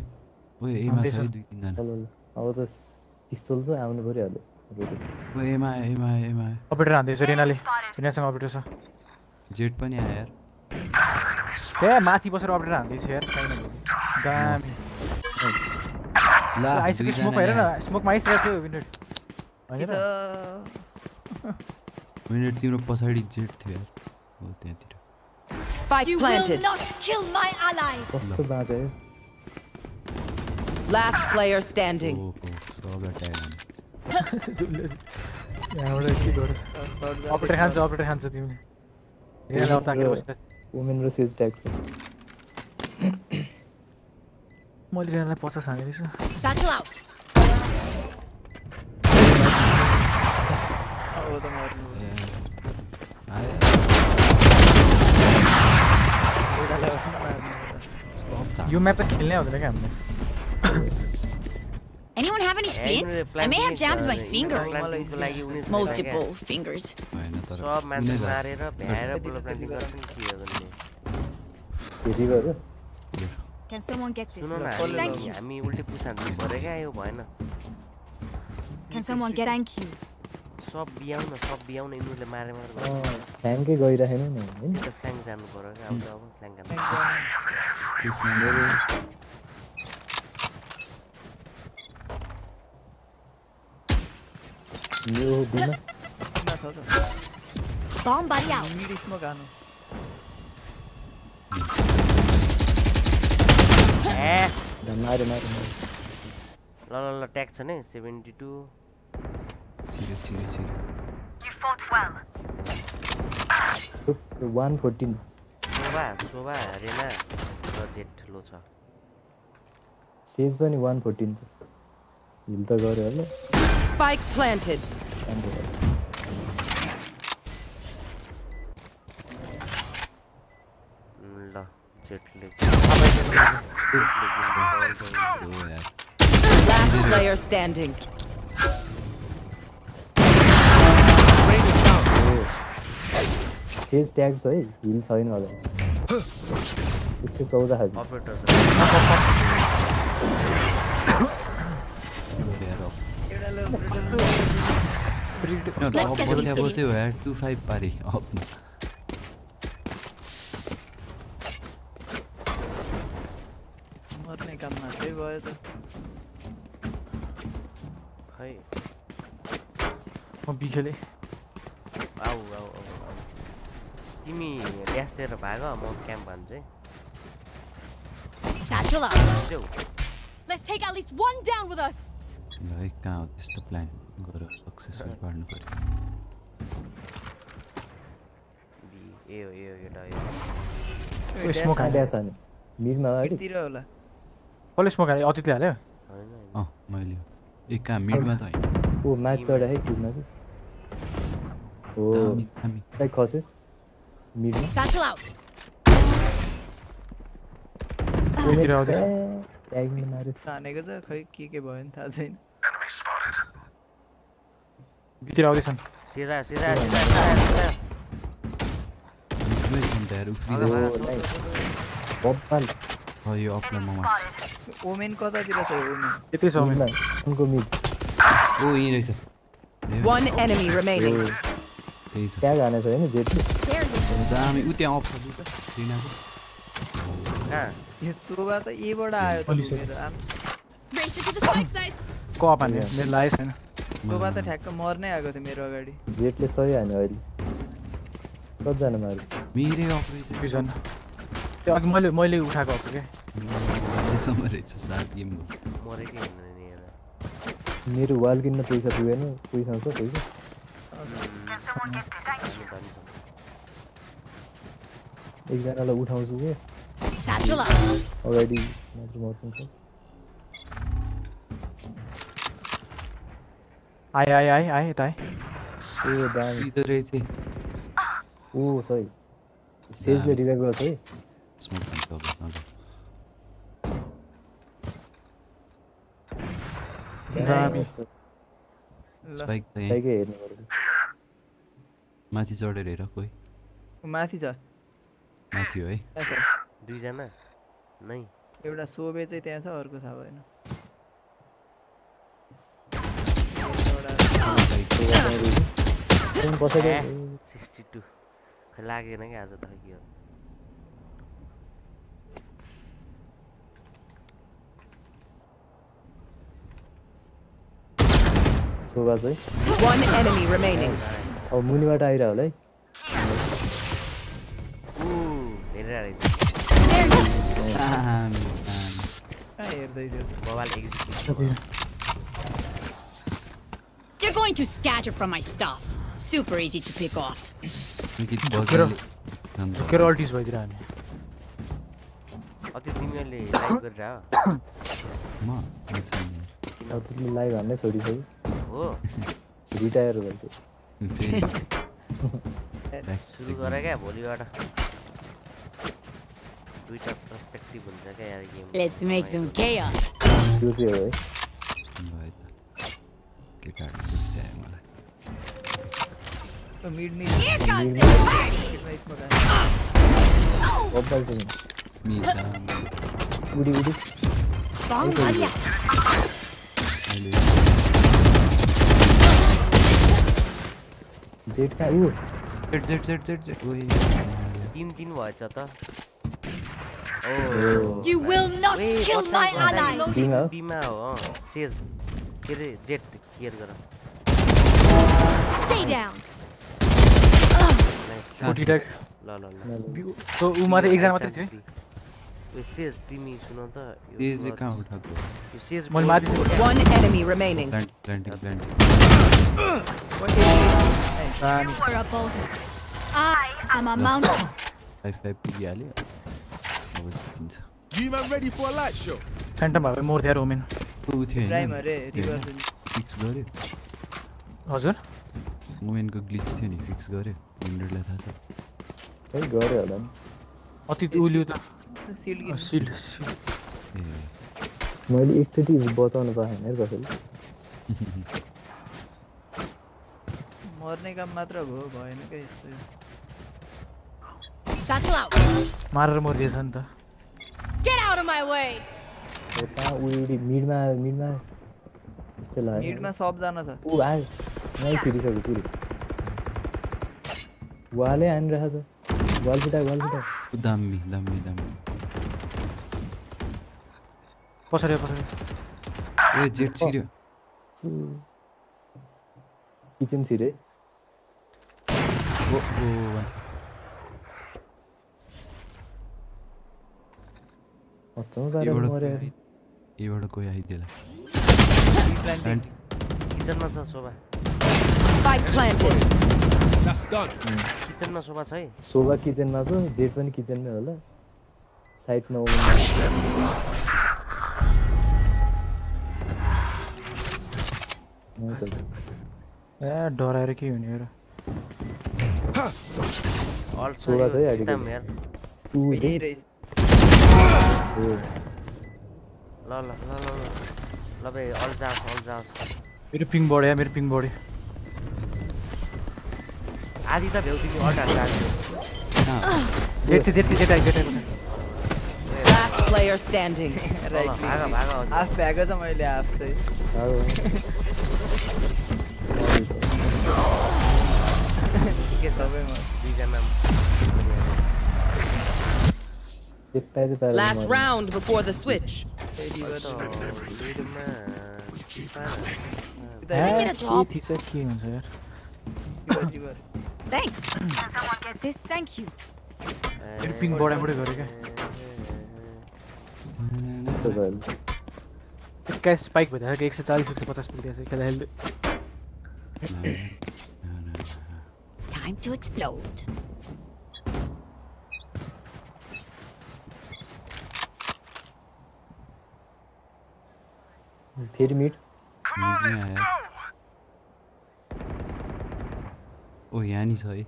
ओए एमा छ है हान्दैछ। दुई तिनजना। ल, ल, ल। अब त पिस्तोल छ आउनु पऱ्यो हाल्यो ओए एमा आयो, एमा। आयो, एमा आयो। अपरेटर हान्दैछ रेनाले रेनासँग अपरेटर छ। जेट पनि आयो यार। ए माथि बसेर अपरेटर हान्दैछ यार। दामी। ला आइसक्यो दुईजना स्मोक हेर न यहाँ। स्मोकमा आइसकेको थियो विनेट होइन र मिनेट तिम्रो पछाडि जेट थियो यार हो त्यहाँतिर Spike You planted. will not kill my allies. कस्तो बाँच्यो Last player standing. सब attack यहाँबाट के गरोस् अपरेटर खान्छ अपरेटर खान्छ तिमीले यहाँ ताकेर बसिरहेको वुमेन र सेज ट्याग छ मैले यहाँलाई पचास हानेको छु Satchel out. हो त मर्नु यो म्याप त खेल्नै आउँदैन क्या हामीले Anyone have any Yeah, you know, splints? I may have planting jammed is, my uh, you know, fingers. planting को लागि उनी चाहिँ Multiple क्या? fingers. होइन तर सब मान्छे कुनै मारेर जात- भ्याएर पुरा प्लान्टिङ गर्छ नि के हो भने फेरि गऱ्यो Can someone get this? सुन न Thank हामी you. हामी उल्टी पुछा पऱ्यो क्या यो भएन Can someone get thank you? सब बिहाउन सब बिहाउन यिनीहरूले मारे मारे अँ, फ्याङ्कै गइरहेन नि होइन त फ्ल्याङ जानु पऱ्यो क्या अब त अब फ्ल्याङ जानु त्यो फ्ल्याङ्गर यो बिमा Bomb buddy out. मिड <laughs> ल ल ल ट्याग छ नि सेभेन्टी टू. वान फोर्टिन शोभा शोभा रेना र जेट लो छ. सेज पनि वान फोर्टिन छ. हिल त गऱ्यो होला। Spike planted. ल जेटले हो यार Last player standing. Sage tag छ है हिल छैन होला एक सय चौध खालको अपरेटर No, no, अब बस्या बस्यो <laughs> भयो त खै म बिखेले आऊ आऊ आऊ आऊ तिमी भाग म क्याम्प भन्छु है। Satchel out. जाऊ। Let's take at least one down with us. ल है कहाँ हो? त्यस्तो प्लान सक्सेसफुल पार्नु ए हो ए हो एउटा यो स्मोक नि। मिडमा अगाडि। तिर होला। कसले स्मोक हाल्यो अतिथले हाल्यो? अँ मैले ए कहाँ मिडमा त होइन। ओ माथि चढ्यो है टिममा चाहिँ। हो। खस्यो। मिडमा। छ खै के के भयो नि थाहा छैन। भित्र आउँदैछन्। सिधा सिधा सिधा सिधा मिडमै छ ओमेन कतातिर छ ओमेन यतै छ मिडमा उनको मिड ओ यहीँ रहेछ। ए, One enemy remaining. त्यही हानेको छ you go. दामी ऊ त्यहाँ अप छ लु त। रिनाको कहाँ यो शोभा त एबाट आयो त। मेरो. कप हान्यो मेरो लागेको छैन शोभा त ठ्याक्क मर्नै आएको थियो मेरो अगाडि। जेटले सही हान्यो अहिले। कतिजना माऱ्यो मेरै? अप रहेछ। दुईजना। त्यो अघि मैले मैले उठाएको हो रहेछ सात गेम मरेकै होइन नि मेरो वाल किन्न पैसा पुगेन पैसा छ पैसा। एकजनालाई उठाउँछु कि. अगाडि मात्र मर्छन् छ आए आए आए आए यता आए। ए दामी। रहेछ। ओ सही सेजले रिभाइभ गर्छ है? हुन्छ अब हजुर दामी स्पाइक त यहीँ हेर्नु पऱ्यो माथि चढेर हेर कोही माथि छ माथि हो है त्यहाँ छ। दुईजना नै एउटा सोबे चाहिँ त्यहाँ छ अर्को थाहा भएन लागेन कि आज त के हो शोभा चाहिँ One enemy remaining. अब मुनिबाट आइरह होला है ऊ हेरिरहेको Damn, damn. कहाँ हेर्दै थियो बवाल execute You're going to scatter from my stuff. Super easy to pick off. Nikit झुकेर बजारले जान्छ। झुकेर अल्टिस भइदिएर हामी अति तिमीहरूले लाइभ गरिरह म अब्दुल लाइव हमने सॉरी सॉरी ओ रिटायर हो गए <laughs> शुरू करेगा क्या भोली वाला ट्विटर पर्सपेक्टिव बन जाएगा यार game let's make some chaos. क्यों से है भाई है। तो मीड नहीं ओपन से मीड जेट का you Jett Jett Jett Jett Jett वो ही तीन तीन वो अच्छा था Oh. You will not Wait, kill my ally. B में आओ, सीज किरे जेट किर करा स्टे डाउन Forty tag. ला ला ला. तो उमारे एग्ज़ाम आते थे. सेज तिमी सुन त म- कहाँ उठाएको यो सेज मैले माथि enemy remaining. Plant planting planting. You are a boulder. I am a mountain. Five five पुगिहाल्यो अब जितिन्छ You man ready for a light show? Phantom भयो मोर थियो ओमेन ऊ थियो होइन अरे। फिक्स गर्यो हजुर वुमेनको ग्लिच थियो नि फिक्स गर्यो विन्डरलाई थाहा छ खै होला अति उल्यो त मैले एकचोटि बचाउनु पाएन है कसैले मर्ने काम मात्र हो भएन क्या यस्तो. मारेर मरिएछ नि त Get out of my way. कहाँ उडी मिडमा मिडमा त्यस्तै लाग्यो मिडमा सबजना छ ऊ आयो यहीँ छिरिसक्यो पुरै वालै हानिरहेको छ वॉल फुटा वॉल फुटा दम्मी दम्मी दम्मी पछाडि पछाडि ए जेट छिर्यो किचन छिरे ओ ओ बाँच्यो एउटा कोही आइदिएला किचनमा छ शोभा किचनमा शोभा छ है? शोभा किचनमा छ जेट पनि किचनमै होला। साइडमा ए डराएर के हुने छ शोभा छ है अगाडि ल ल ल ल ल। ल बे अल जाओस् अल जाओस्। मेरो पिङ बढ्यो मेरो पिङ बढ्यो। आधी त भ्याउ तिमी अल्ट हाल्छ जेट चाहिँ जेट चाहिँ जेट आयो जेट आयो Last player standing. राइट भाग भाग अघि। हाफ भ्याएको छ मैले हाफ चाहिँ ठिकै छ सबैमा दुईजना त्यता त्यता Last round before the switch. मिडमा ए, के थिएछ के हुन्छ यार Thanks. Can someone get this? Thank you. मेरो पिङ बढाइ बढाइ गऱ्यो क्या त्यसो भयो एक्काइस स्पाइक भइदिएको एक सय चालिस एक सय पचास पुगिदिएको छ खेल्दा खेल्दै Time to explode. फेरि मिड मिडमै आयो ओ यहाँ नि छ है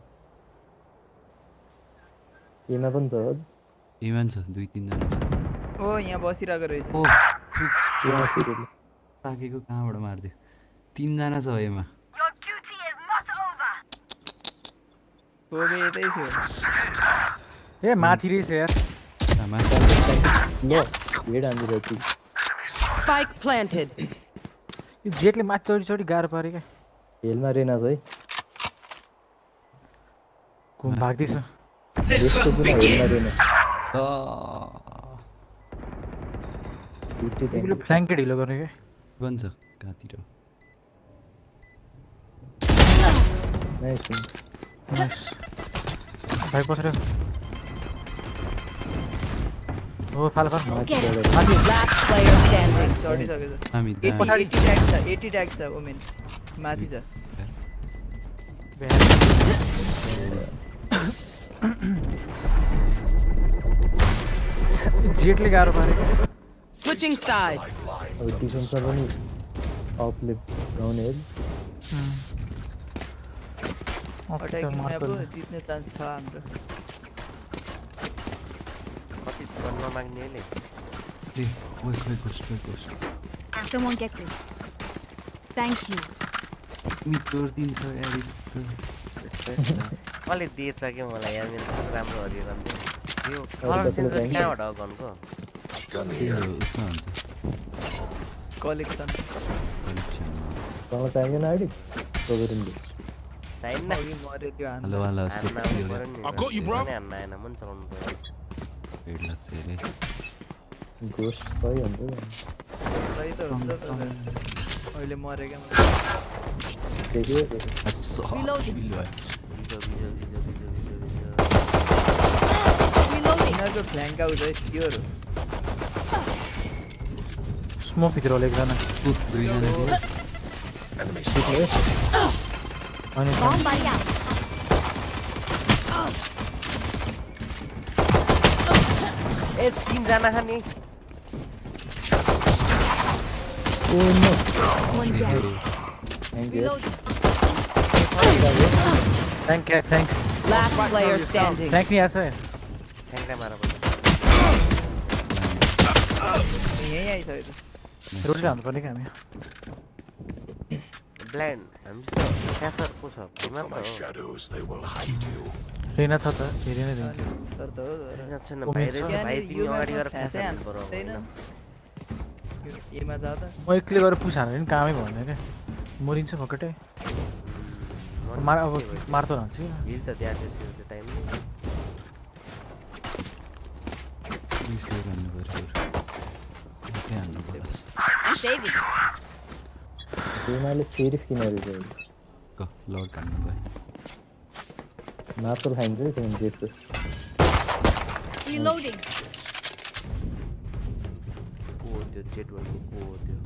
एमा पनि छ एमा छ दुई तिनजना छ ओ यहाँ बसिरहेको रहेछ ओ ताकेको कहाँबाट मारिदियो तिनजना छ एमा यतै थियो ए माथि रहेछ यार Spike planted. यो जेटले माथि चढी चढी गाह्रो पाऱ्यो क्या हेलमा रेना छ है घुम भाग्दैछ यस्तो हिलो गर्ने क्या बन्छ कहाँतिर नाइस नाइस भाइ पछाडि हो फाल फाल माथि माथि चढेर। Last player standing. चढिसकेछ हामी एटी पछाडि। एटी ट्याग छ एटी ट्याग छ ओमेन माथि छ जेटले गाह्रो पारेको Switching sides. अब डिफेन्समा पनि अफले गाउने हो अट्याकिङमा अब जित्ने चान्स छ हाम्रो कति गर्न माग्नेले ए ओइ खोइ गोस्ट खोइ ghost Someone get this. Thank you. तिमी चोरिदिन्छ यार यस्तो कसले दिएछ कि मलाई यार मेरो कस्तो राम्रो हरिरहन्थ्यो यो अरू कलर चेन्ज? कहाँबाट हो गनको त्यो कलेक्सन तँलाई चाहिँदैन आइडी चाहिन्न मऱ्यो हान्न हान्न चलाउनु पऱ्यो सही हुन्छ सही त हुन्छ अहिले मऱ्यो क्या देख्यो Reloading. बिजो बिजो बिजो बिजो बिजो बिजो Reloading. यिनीहरूको फ्ल्याङ्क आउँछ है प्योर हो स्मोक भित्र होला एकजना दुईजना थियो अनि Bomb buddy out. ए तिनजना छ नि One down. Tank है tank last player standing tank नहीं ऐसे टैंक ने मारा मुझे यही आई सॉरी तो रुक जा अंदर निकल मैं blind I am कैफर push up remember shadows they will hide you Reyna था था रेना दिन के सर तो अच्छा ना भाई रे भाई तीन गाड़ी कर फंसे करो ये मज़ा आता म एक्लै गरेर पुछ मार अब मार तो ना हिल तो दिया थियो त्यो time Dyna'yla serif yine öldü. Go, lord kanlı. Nasıl hence senin cepti? Reloading. Oh, diyor, jet var. Oh, diyor.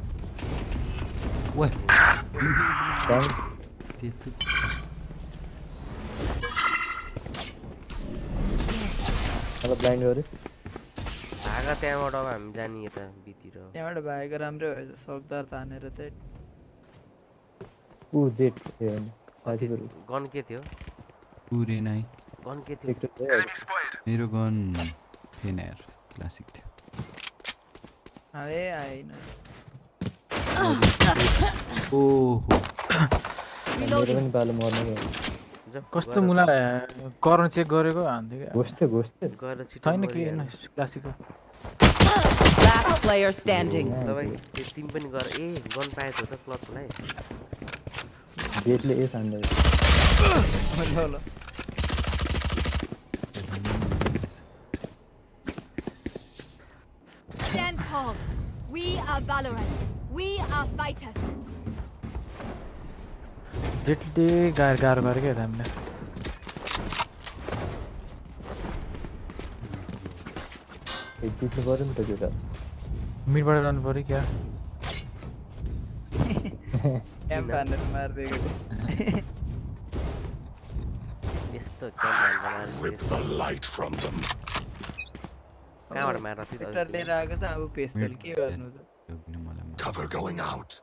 What? Thanks. त्यत्रो अब ब्लाइन्ड गऱ्यो भागा त्यहाँबाट अब हामी जाने यता बितिर। त्यहाँबाट भागेको राम्रै भएछ सकदार तानेर चाहिँ। ऊ जेट थियो साथीहरू गन के थियो? पुरै नै गन के थियो? मेरो गन थिएन यार क्लासिक थियो। आए आएन। ओहो। पनि पालो मर्नु कस्तो मुला कर्न चेक गरेको? गएर छिटो छैन के। होइन क्लासिकको Last player standing. तपाईँ तिमी पनि गर। ए गन पाएको त क्लचलाई। जेटले एस हान्दै ल ल। Stand tall. We are Valorant. We are fighters. Diddly gar gar vergeydi hem de. Eciti varın da göre. Mid bada dön bari kya? Hem panet mar dega. Isto kya Rip the light from them. Cover going out.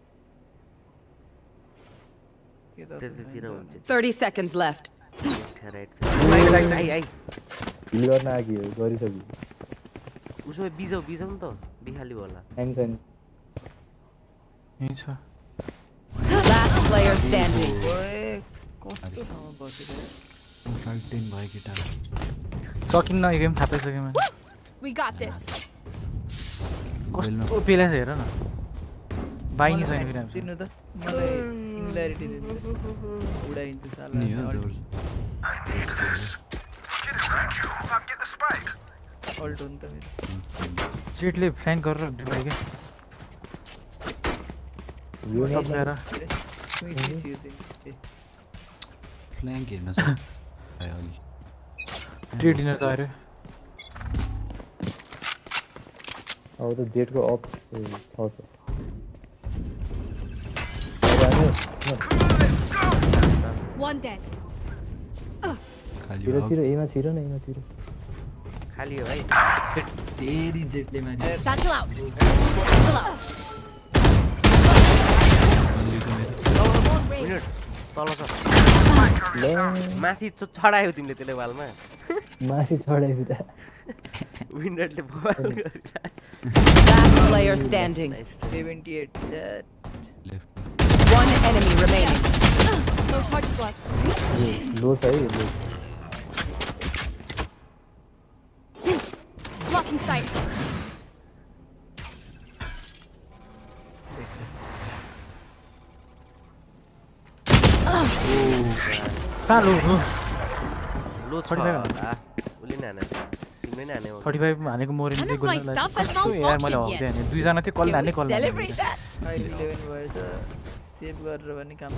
त्यतातिर हुन्छ। 30 seconds left. आएको हो गरिसक्यो। उसो बिजाउ बिजाउ नि त बिहाली होला। Time छैन यहीँ छ Last player standing. ओए कस्तो ठाउँमा बसिरहेको फाइभ टेन भयो केटा। सकिन्न यो गेम थाहा पाइसक्यो मैले We got this. कस्तो पेलाछ हेर न। बाई नहीं सोने फिर तिन त मलाई सिंगुलैरिटी दिन्छ उडाइन्छ साला नि हो ज़ोर अल्ट हुन्छ मेरो सीटले फ्लैन गरेर डिभाइ के यो सब मेरा फ्लैंक हेर्न छ आयो अलि ट्री डिनर त आयो अब त जेटको अफ छ छ अब हामी- One dead. खालि छिरो हो। छिरो एमा छिरो न एमा छिरो खाली हो भाइ तेरी जेटले मारि Satchel out. Satchel out. Minute तल छ ल माथि च- चढायो तिमीले त्यसले वालमा माथि चढाइदिँदा विन्डरले बवाल गरिरहेको Last player standing. 78 that One enemy remaining. No charges left. Low side, low. Blocking sight. कहाँ लो लो लो 35 हाँ उले नाने तिम्रै नाने हो 35 हानेको मोरे नि गोल लाग्यो यार मैले हक्दै हाने दुई जना थियो कल हाने कल हाने 11 भएछ सेभ गरेर पनि काम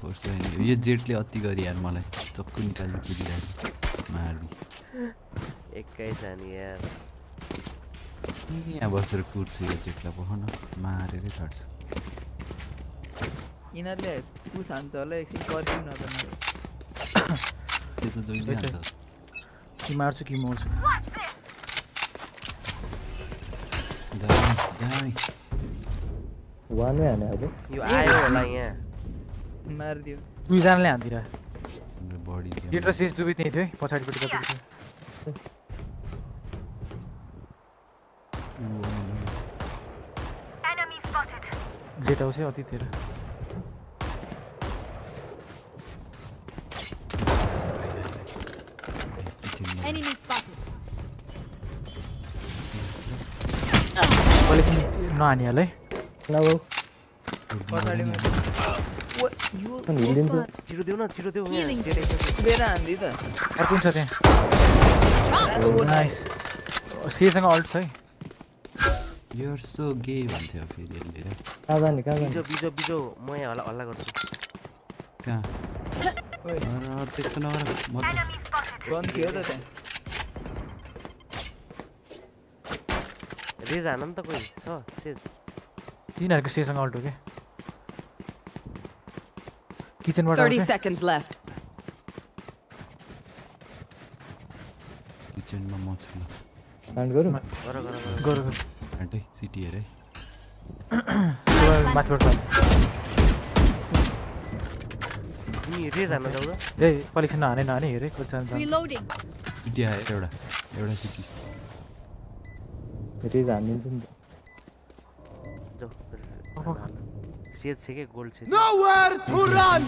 फोर्स होइन यो जेटले अति गरी यार मलाई चक्कु निकाल्नु कुदिरहेको। मार्दी एक्काइस हानी यार। यहाँ बसेर कुर्छु यो जेटलाई पख न मारेरै छाड्छु यिनीहरूले पुस हान्छ होला एकछिन पर्खिउँ न त मेरो। <coughs> त्यो त जहिले त। हान्छ कि मार्छु कि मर्छु? वानमै हाने अहिले यो आयो होला यहाँ मारिदियो दुईजनाले हान्दिरह मेरो बडी जेट र सेज दुवै त्यहीँ थियो है पछाडिपट्टि तपाईँको. जेट आउँछ अतितिर Enemy spotted. कहिले पनि नहानी ना वो पकड़ में वो यू नीलिन से ज़ीरो देओ ना ज़ीरो देओ दे रहा आंधी था और कौन सा थे नाइस सी ऑल्ट सही यू आर सो गे भन्थ्यो फेरि यसले कहाँ जाने कहाँ जाने बिजो बिजो म यहाँ हल्ला हल्ला गर्छु कहाँ अरे त्यस्तो नगर म गन थियो त त्यहाँ रेज हान नि त कोही छ सेज Siinä eikö siis हो oltukin? Kitchen what 30 seconds left kitchen में मौत सुना। बैंड करूँ। करो करो करो। करो सीटी है रे। तो मत पड़ पा ये रे जाना दो रे पलिक्सन आने ना आने रे कुछ जान रीलोडिंग सीटी है एउटा एउटा सीटी रे जानिन्छ नि Shit, sige, gold shit. Nowhere to run!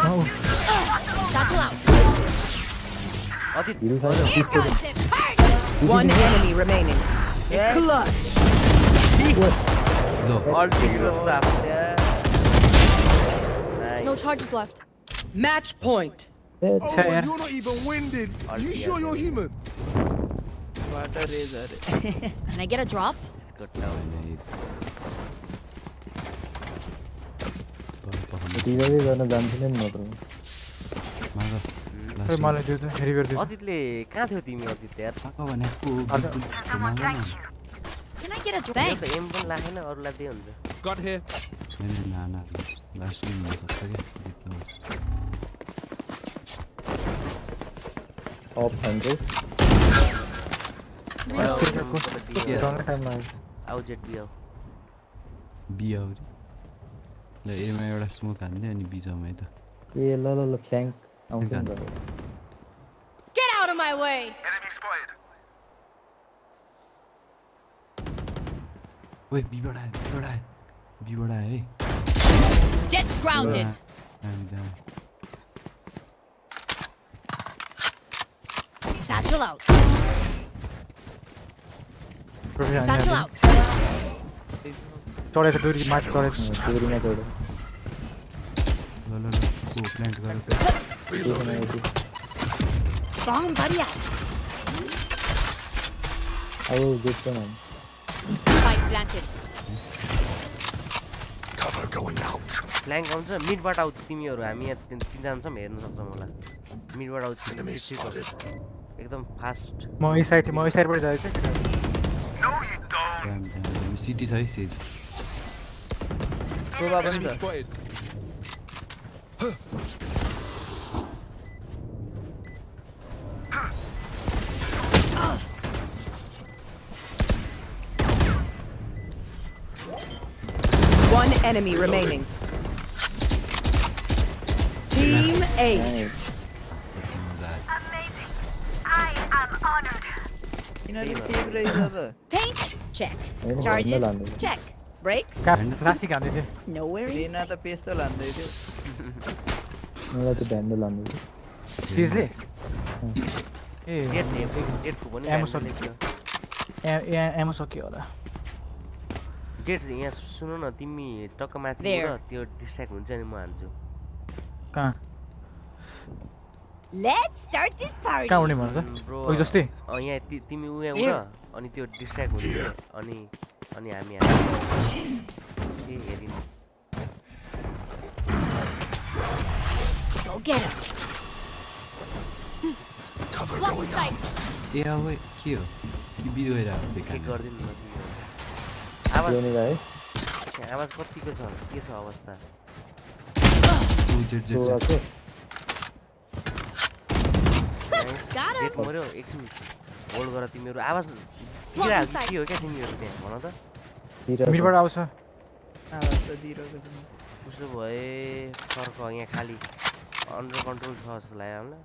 Oh. Got you out. One enemy remaining. Yeah. Clutch. No. All three of. Yeah. No charges left. Match point. Oh, and you're not even winded. You sure you're human? Can I get a drop? got down. Teaser जाना जानते नहीं मात्र मारो अरे मारने they they हेरी कर they. Adit ले कहाँ थे टीम में अदित यार? पापा बने को can I get a bank am बन ला है ना और ला दे हुन्छ गॉट हियर नहीं ना ना लास्ट में। मर सकता है जितना ऑफ़ हैंडल वाह टाइम लगा आउ जेट बी आउ बिहा हो ल एमा एउटा स्मोक हान्थ्यो अनि बिजाउँ है त ए ल ल ल फ्ल्याङ्क आउँछ नि त Get out of my way! ओए बिबाट आयो बिबाट आयो बिबाट आयो है Jet's grounded. दामी दामी Satchel out. ट्रफी हान्यो Satchel अहिले। out. चढेको डोरी माथि चढेको डोरीमा चढ्यो ल ल ल को प्लान्ट गर त्यसमा यति Bomb buddy out. अब जेट पनि हान्छ Spike planted. फ्ल्याङ्क आउँछ मिडबाट आउँछ तिमीहरू हामी यहाँ तिन तिनजना छौँ हेर्न सक्छौँ होला मिडबाट आउँछ तिमी छिटो छिटो। एकदम फास्ट म यही साइड म यही साइडबाट जाँदैछु Damn, damn. See these houses? Go back spotted. One enemy Reloaded. remaining. Team Ace. Amazing. I am honored. You know, Check. Charges? Check. Brakes? Classic हान्दै थियो रेना. त पेस्तोल हान्दै थियो मलाई त भ्यान्डो लाँदै थियो सिजले ए एमो सक्यो एमो सक्यो होला जेट यहाँ सुन न तिमी टक्क माथि त्यो डिस्ट्र्याक्ट हुन्छ नि म हान्छु कहाँ Let's start this party. कहाँ उड्ने भन त ब्रो ओइ जस्तै अँ, यहाँ ति- तिमी उयो Here. उड अनि त्यो डिस्ट्र्याक्ट हुन्छ अनि अनि हामी हान्छौँ। ए हेरिनु Go get him. Block sight. ए अब के हो कि बिर गइरहेको के बेकार गरिदिनु न के गर्नु। आवाज ल्याउने गए त्यहाँ आवाज कतिको छ के छ अवस्था Him. मऱ्यो एकछिन होल्ड गर तिमीहरू आवाज. के हो क्या तिमीहरू त्यहाँ भन त मिडबाट आउँछ उसो भए फर्क यहाँ खालि अन्डर कन्ट्रोल छ जस्तो लाग्यो हामीलाई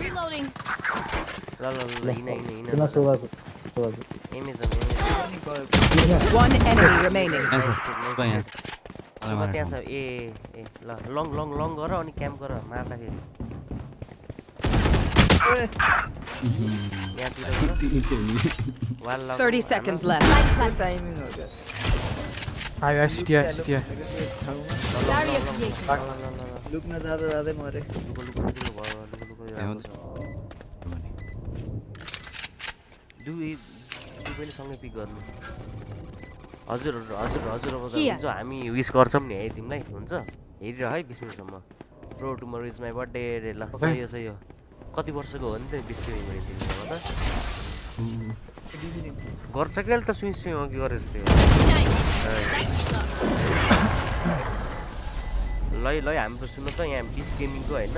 Reloading. ल ल ल ल हिँड हिँड हिँड त्यसमा शोभा छ शोभा छ एमेजन एमेजन पनि गयो One enemy remaining. यहाँ छ उता यहाँ छ मलाई सुमा मारेर त्यहाँ छ खाऊ। ए ए ल लङ लङ लङ गर अनि क्याम्प गर मार्दाखेरि ओए, यहाँतिर गर तिमी चाहिँ नि वाल लङ 30 seconds left. त्यो टाइमिङ हो क्या आयो सिटिया सिटिया एक ठाउँमा Barrier created. लुक्न दुई सँगै पिक गर्नु हजुर हजुर हजुर अब. हुन्छ हामी विस गर्छौँ नि है तिमीलाई हुन्छ हेरिरह है बिस मिनटसम्म pro tomorrow is my birthday अरे ल. सही हो सही हो कति वर्षको हो नि त बिस तिमीले हो त गर्छ कि अहिले त सुइङ सुइङ अघि गरे जस्तै ल है, ल है, हाम्रो सुन्नु त यहाँ बिस गेमिङको होइन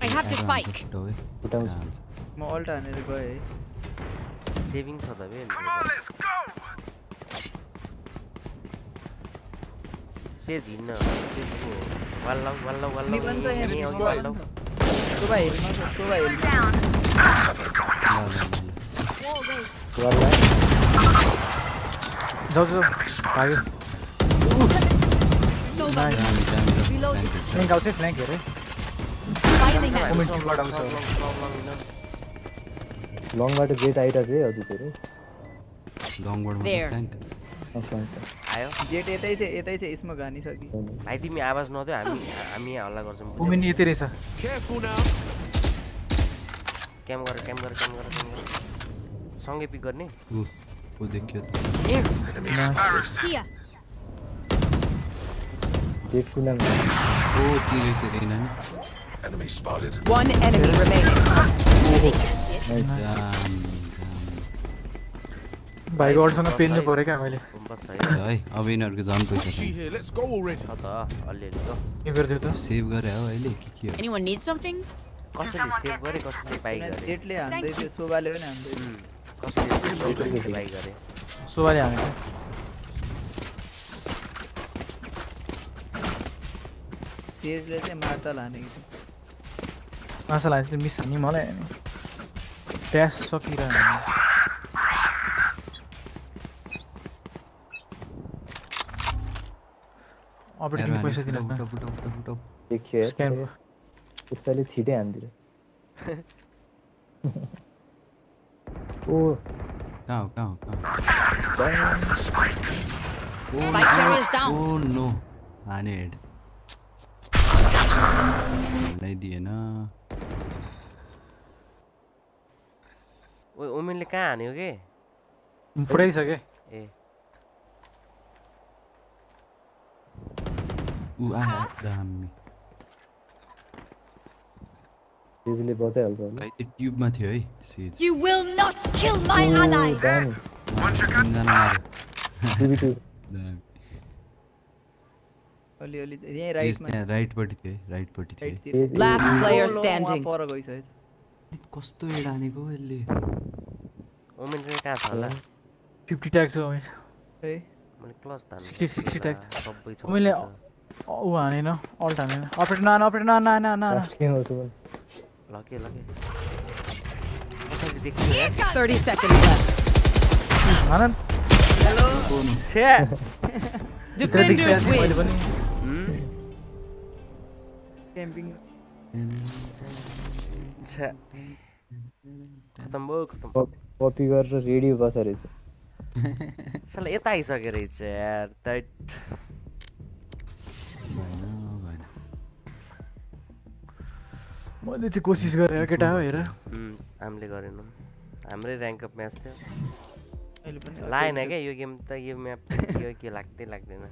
I have this bike. Done boy. Saving for the. Come on, let's go. Sage in now. Sage go. One love, one love, one love. One love, one love. Survive, survive. Cover Go लङबाट Jett आइरहेको चाहिँ हजुर धेरै। लङबाट There. Tank आयो। Jett यतै छ यतै छ स्मोक हानिसकि भाइ तिमी आवाज़ नदेऊ हामी हामी यहाँ हल्ला गर्छौँ बुझ्यौ? उमिन यति रहेछ। Careful now. क्याम गर क्याम गर क्याम गर क्याम गर। सँगै पिक गर्ने। देखियो. जेट ओ रहेछ रेना नि। Enemy spotted. One enemy remaining. दाम भाइको अरूसँग पेल्नु पऱ्यो क्या मैले बस है है अब यिनीहरूको झन् पैसा She here. Let's go already. छ त अलिअलि हो के गरिदियो त सेभ गरे हो अहिले के के हो Anyone need something? कसैले सेभ गरे कसैले बाई गरे जेटले हान्दै थियो शोभाले पनि हान्दै थियो उम्, कसैले सेभ गरे कसैले बाई गरे सोबाले हानेको तेजले चाहिँ माताल हानेको थियो माछा लाग्यो मिस हानी मलाई हाने ट्यास सकिरह्यो अपरेटिङ पैसा दिनु उठा उठा उठा उठा देखियो यार, स्क्यान यसपालि छिटै हान्दिएर ओ कहाँ हो कहाँ हो कहाँ Spike carrier is down. Oh no हाने हेड लगाइदिएन ओ उमेनले कहाँ हान्यो के फुटाइसक्यो ए ऊ आयो दामी तेजले बचाइहाल्छ होला भाइ त्यो ट्युबमा थियो है सिज You will not kill my ओ, अलिअलि चाहिँ यहीँ राइटमा राइटपट्टि थियो राइटपट्टि थियो है। राइटतिर Last player लो, लो, standing. वहाँ पर गइसकेछ। कस्तो एड हानेको यसले? उमेन चाहिँ कहाँ छ होला? फिफ्टी ट्याग छ उमेन है? मैले क्लच तान्नु 60 60 ट्याग सबै छ मसित। ऊ हानेन अल्ट हानेन। अपरेट न अपरेट न न न न लास्ट कसैले देख्यो यार 30 seconds left. हान छ्या <laughs> Defenders मैले win. क्याम्पिङ खतम भयो खतम। कपी गरेर रेडियो बस्छ रहेछ। साला यता आइसक्यो रहेछ यार दैट। मैले चाहिँ कोसिस गरेँ केटा हो हेर। हामीले गरेनौँ। हाम्रै ऱ्याङ्क अप म्याच थियो। लागेन क्या यो गेम त यो म्याप यो के लाग्दै लाग्दैन।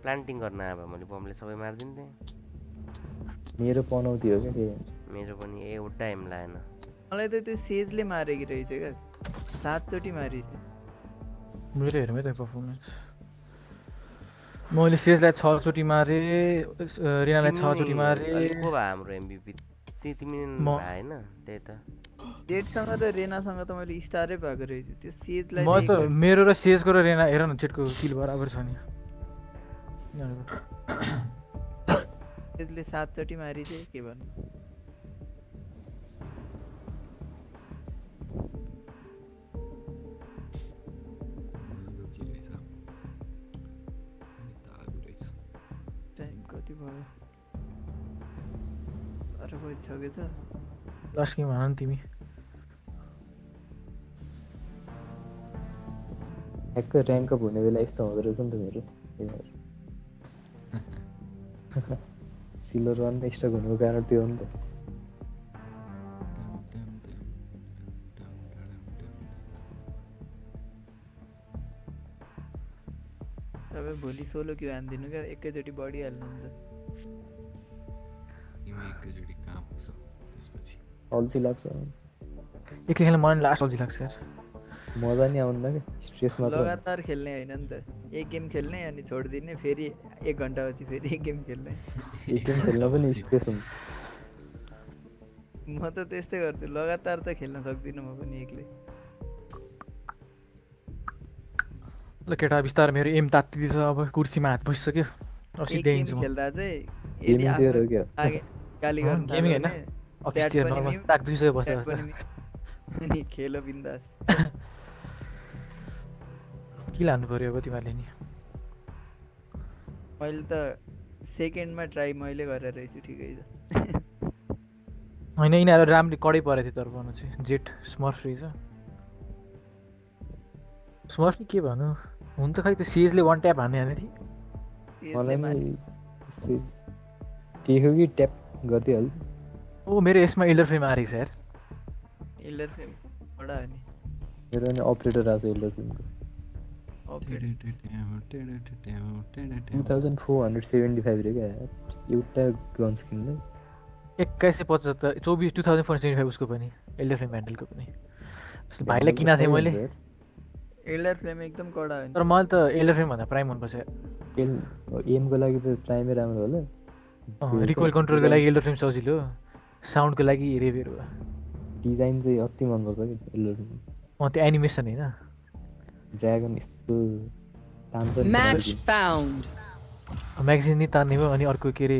प्लान्टिङ गर्न अब मैले बमले सबै मारिदिन्थेँ। मेरो पनौती हो क्या मेरो पनि एउटा एम लागेन मलाई त त्यो सेजले मारेकी रहेछ क्या। सातचोटि मारेको मेरो हेरौँ है त पर्फर्मेन्स मैले सेजलाई छचोटि मारेँ रिनालाई छचोटि मारेँ। को भयो हाम्रो एमबिपी तिमी होइन त्यही त। जेटसँग र रेनासँग त मैले स्टारै भएको रहेछ। त्यो सेजलाई म त मेरो र सेजको र रेना हेर न चेटको किल बराबर छ नि। सेजले सातचोटि मारि चाहिँ के भन्नु? लास्ट गेम हान तिमी। ठ्याक्क ऱ्याङ्क अप हुने बेला यस्तो हुँदो रहेछ नि त मेरो। त्यही भएर सिल्भर वान स्टक हुनुको कारण त्यो हो नि त तपाईँ भोलि सोलो क्यु हानिदिनु क्या एकैचोटि बढिहाल्नुहुन्छ एकैचोटि अल्छी लाग्छ एक्लै खेल्न मन लास्ट अल्छी लाग्छ यार मजा नि आउन्न क्या? स्ट्रेस मात्र। लगातार खेल्ने होइन नि त। एक गेम खेल्ने अनि छोडिदिने फेरि एक घन्टापछि फेरि एक गेम खेल्ने एक गेम खेल्न पनि स्ट्रेस हुन्छ म त त्यस्तै गर्छु लगातार त खेल्न सक्दिनँ म पनि एक्लै ल। केटा बिस्तारै मेरो एम तात्तिँदैछ अब कुर्सीमा हात बसिसक्यो हिँड्छु म खेल्दा चाहिँ यदि chair हो क्या? गाली गर्नु gaming थाल्यो होइन, भने office च्याट chair पनि normal, <laughs> के लानु पऱ्यो अब तिमीहरूले नि? मैले त सेकेन्डमा ट्राई मैले गरेर रहेछु ठिकै छ। होइन यिनीहरू राम्ररी कडै परेको थियो तर भन्नु चाहिँ। जेट स्मर्फ रहेछ। स्मर्फ नि के भन्नु? हुन त खै त्यो सिएजले वान ट्याप हान्ने हाने हो कि ट्याप गरिदिइहाल्यो ओ मेरो यसमा इल्डर फ्रेम आएको छ यार। इल्डर फ्रेम बडा हो नि मेरो नि अपरेटर आएको छ एल्डर फिल्मको एउटा एक्काइस सय पचहत्तर चौबिस two thousand four seventy five उसको पनि एल्डर फ्रेम ह्यान्डलको पनि। भाइलाई किनेको थिएँ मैले इल्डर फ्रेम एकदम कडा तर मलाई त एल्डर फ्रेम भन्दा प्राइम मनपर्छ। एल एमको लागि त प्राइमै राम्रो होला। रिकल कन्ट्रोलको लागि एल्डर फ्रेम सजिलो। साउन्डको लागि रेभेर भयो डिजाइन चाहिँ अति मनपर्छ कि एल्डर फिल्म अँ त्यो एनिमेसन होइन। ड्रागन यस्तो. म्यागजिन नि तान्ने भयो अनि अर्को के अरे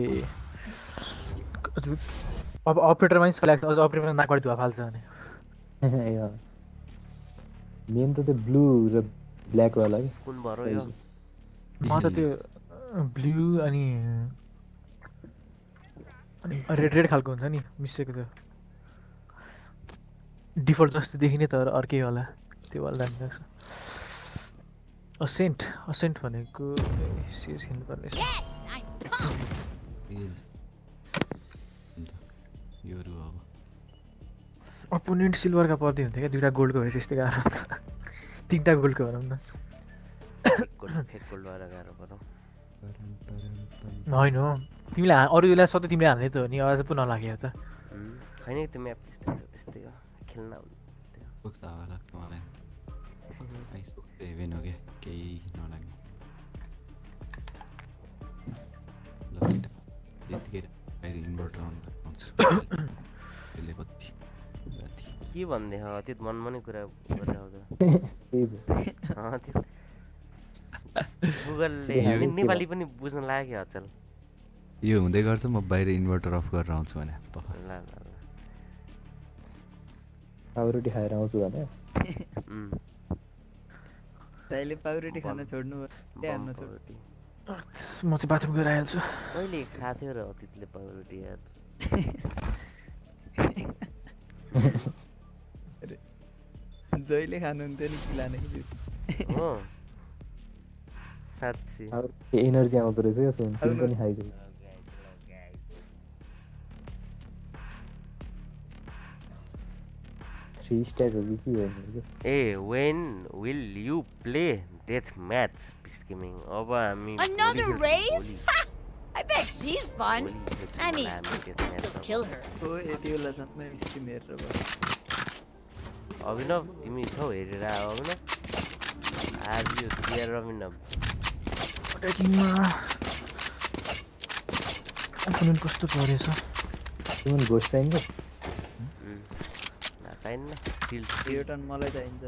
अब अपरेटरमा नि लाग्छ अझ अपरेटरमा नाकबाट धुवा फाल्छ भने मेन त त्यो ब्लू र ब्ल्याकवाला कि कुन भएर यो म त त्यो ब्लू अनि अनि रेड रेड खालको हुन्छ नि मिसेको त्यो डिफल्ट जस्तो देखिने तर अर्कै होला त्यो वाला दामी लाग्छ असेन्ट असेन्ट भनेको सिएस खेल्नु पर्ने योहरू अब। अपोनेन्ट सिल्भरका पर्दै हुन्थ्यो क्या दुइटा गोल्डको भए त्यस्तै गाह्रो त तिनवटा गोल्डको भनौँ न फेक गोल्ड भएर गाह्रो पऱ्यो। होइन हो। तिमीले अरू बेला सधैँ तिमीले हाल्ने त हो नि अझ पो नलाग्यो त। होइन त्यो म्याप त्यस्तै छ त्यस्तै हो। खेल्न केही नलाग्ने ल यतिखेर बाहिर इन्भर्टर अन आउँछ त्यसले कति राति के भन्दै हो? त्यो मनमा नै कुरा गरेर गुगलले नेपाली पनि बुझ्न लाग्यो अचल। यो हुँदै गर्छ म बाहिर इन्भर्टर अफ गरेर आउँछु भने। ल ल खाएर आउँछु भने। दाइले पाउरोटी खान छोड्नु। म चाहिँ बाथरुम गएर आइहाल्छु कहिले खाएको थियो र अतीतले पाउरोटी यार जहिले खानुहुन्थ्यो नि किलाने कि साँच्ची एनर्जी आउँदो रहेछ क्या सुन तिमी पनि खाइदियो थ्री स्ट्याक हो कि के भन्नु ए when will you play death match piece gaming अब हामी भोलि Another खेल्छौँ, raise? भोलि। <laughs> I bet she's fun. भोलि खेल्छौँ I होला mean, हामी death match still अब। kill her. हो यति बेलासम्म स्ट्रिम हेरेर भयो अभिनव तिमी छौ हेरेर आऊ अभिनव आज यो क्लियर अभिनव अट्याकिङमा अपोनेन्ट कस्तो परेछ तिमी घोष चाहिन्छ उम्, ना, चाहिन्न सिल्ड यो टर्न मलाई चाहिन्छ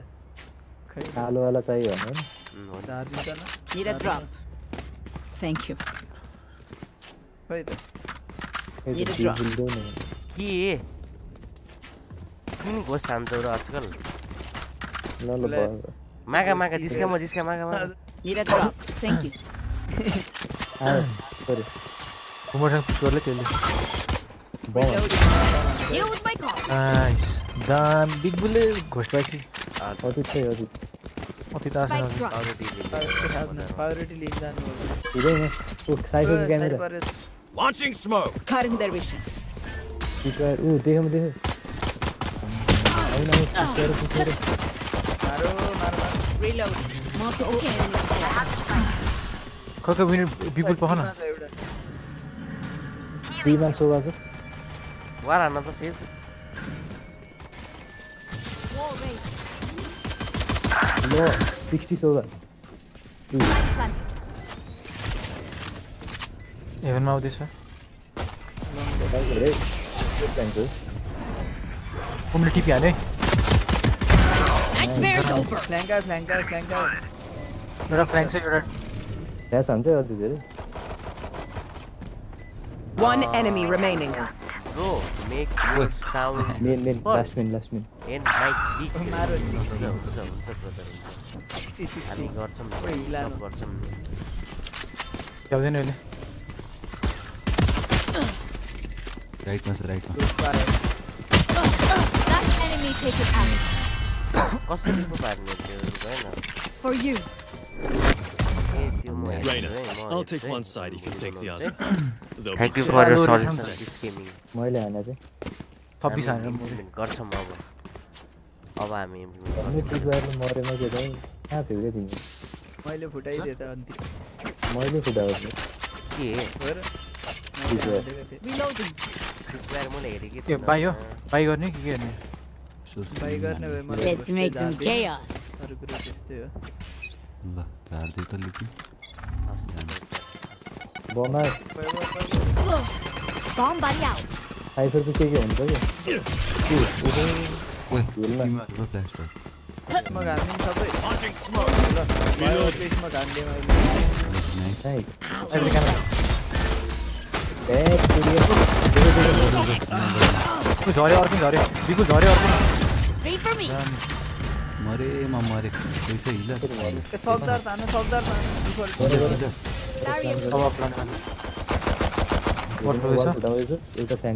खै कालोवाला चाहियो भने उम्, हो नि। चार्जिङ त न Need a drop. Thank you. खै त Need a drop. के तिमी घोष खान्छौ र आजकल ल ल भयो मागा मागा जिस्का म जिस्का मागा मागा Need a drop. Thank you. आयो सरी होमवर्क पुस गर्लै त्यसले Deal with my call. 난 빅블레 घोषवासी 어디 있어요 어디 어디 다시 priority lead जाने वाले इधर है वो साइड में camera launching smoke. Cutting their vision ठीक है ओ देखो देखो आओ ना कुछ करो मारो मारो reload. मौत ओके खो कभी पीपल पहुँचना बीमान सोगा सर वारा ना तो safe No, 60 over. Two. Even now this one. Home the TP आने. Nightmare's over. Flanker, flanker, flanker. मेरा flank से जोड़ा. क्या सांसे और दे दे रे. One enemy remaining. Bro make your sound <laughs> man man last man last man and mic big मारो नि। हुन्छ हुन्छ हुन्छ ब्रदर हुन्छ हामी गर्छौँ ओइ, हिला सब न। गर्छौँ नि भ्याउँदैन अहिले राइटमा छ राइटमा That enemy taken out. कसरी पो पार्ने त्यो भएन For you. Reyna. this gaming. मैले चाहिँ छब्बिस implement गर्छौँ अब अब हामी मरेन के त कहाँ थियो क्या तिमी मैले फुटाइदिएँ त अन्तिम मैले फुटाएको के त्यो थिइनँ। बाई हो बाई गर्ने कि के गर्ने बाई गर्ने. अरू कुरो त्यस्तै हो ल झार्दै त लिपि बमा Bomb buddy out. साइफरको के के हुन्छ कि के ओए हेल्न तिमीहरूको फ्ल्यास भयो त्यसमा घान्दिउँ सबै ल भयो त्यसमा घान्दिएँ मैले नाइस अहिले क्यामेरा ब्याक ऊ झऱ्यो अर्कै झऱ्यो बिल्कुल झऱ्यो अर्को Three for me. मरे म मरे पैसा हिल ए, सबदार तान्नु सबदार तान्नु डिफल्ट Barrier. अब प्लान गर्नु वाल फुटाउँदैछु एउटा फ्याङ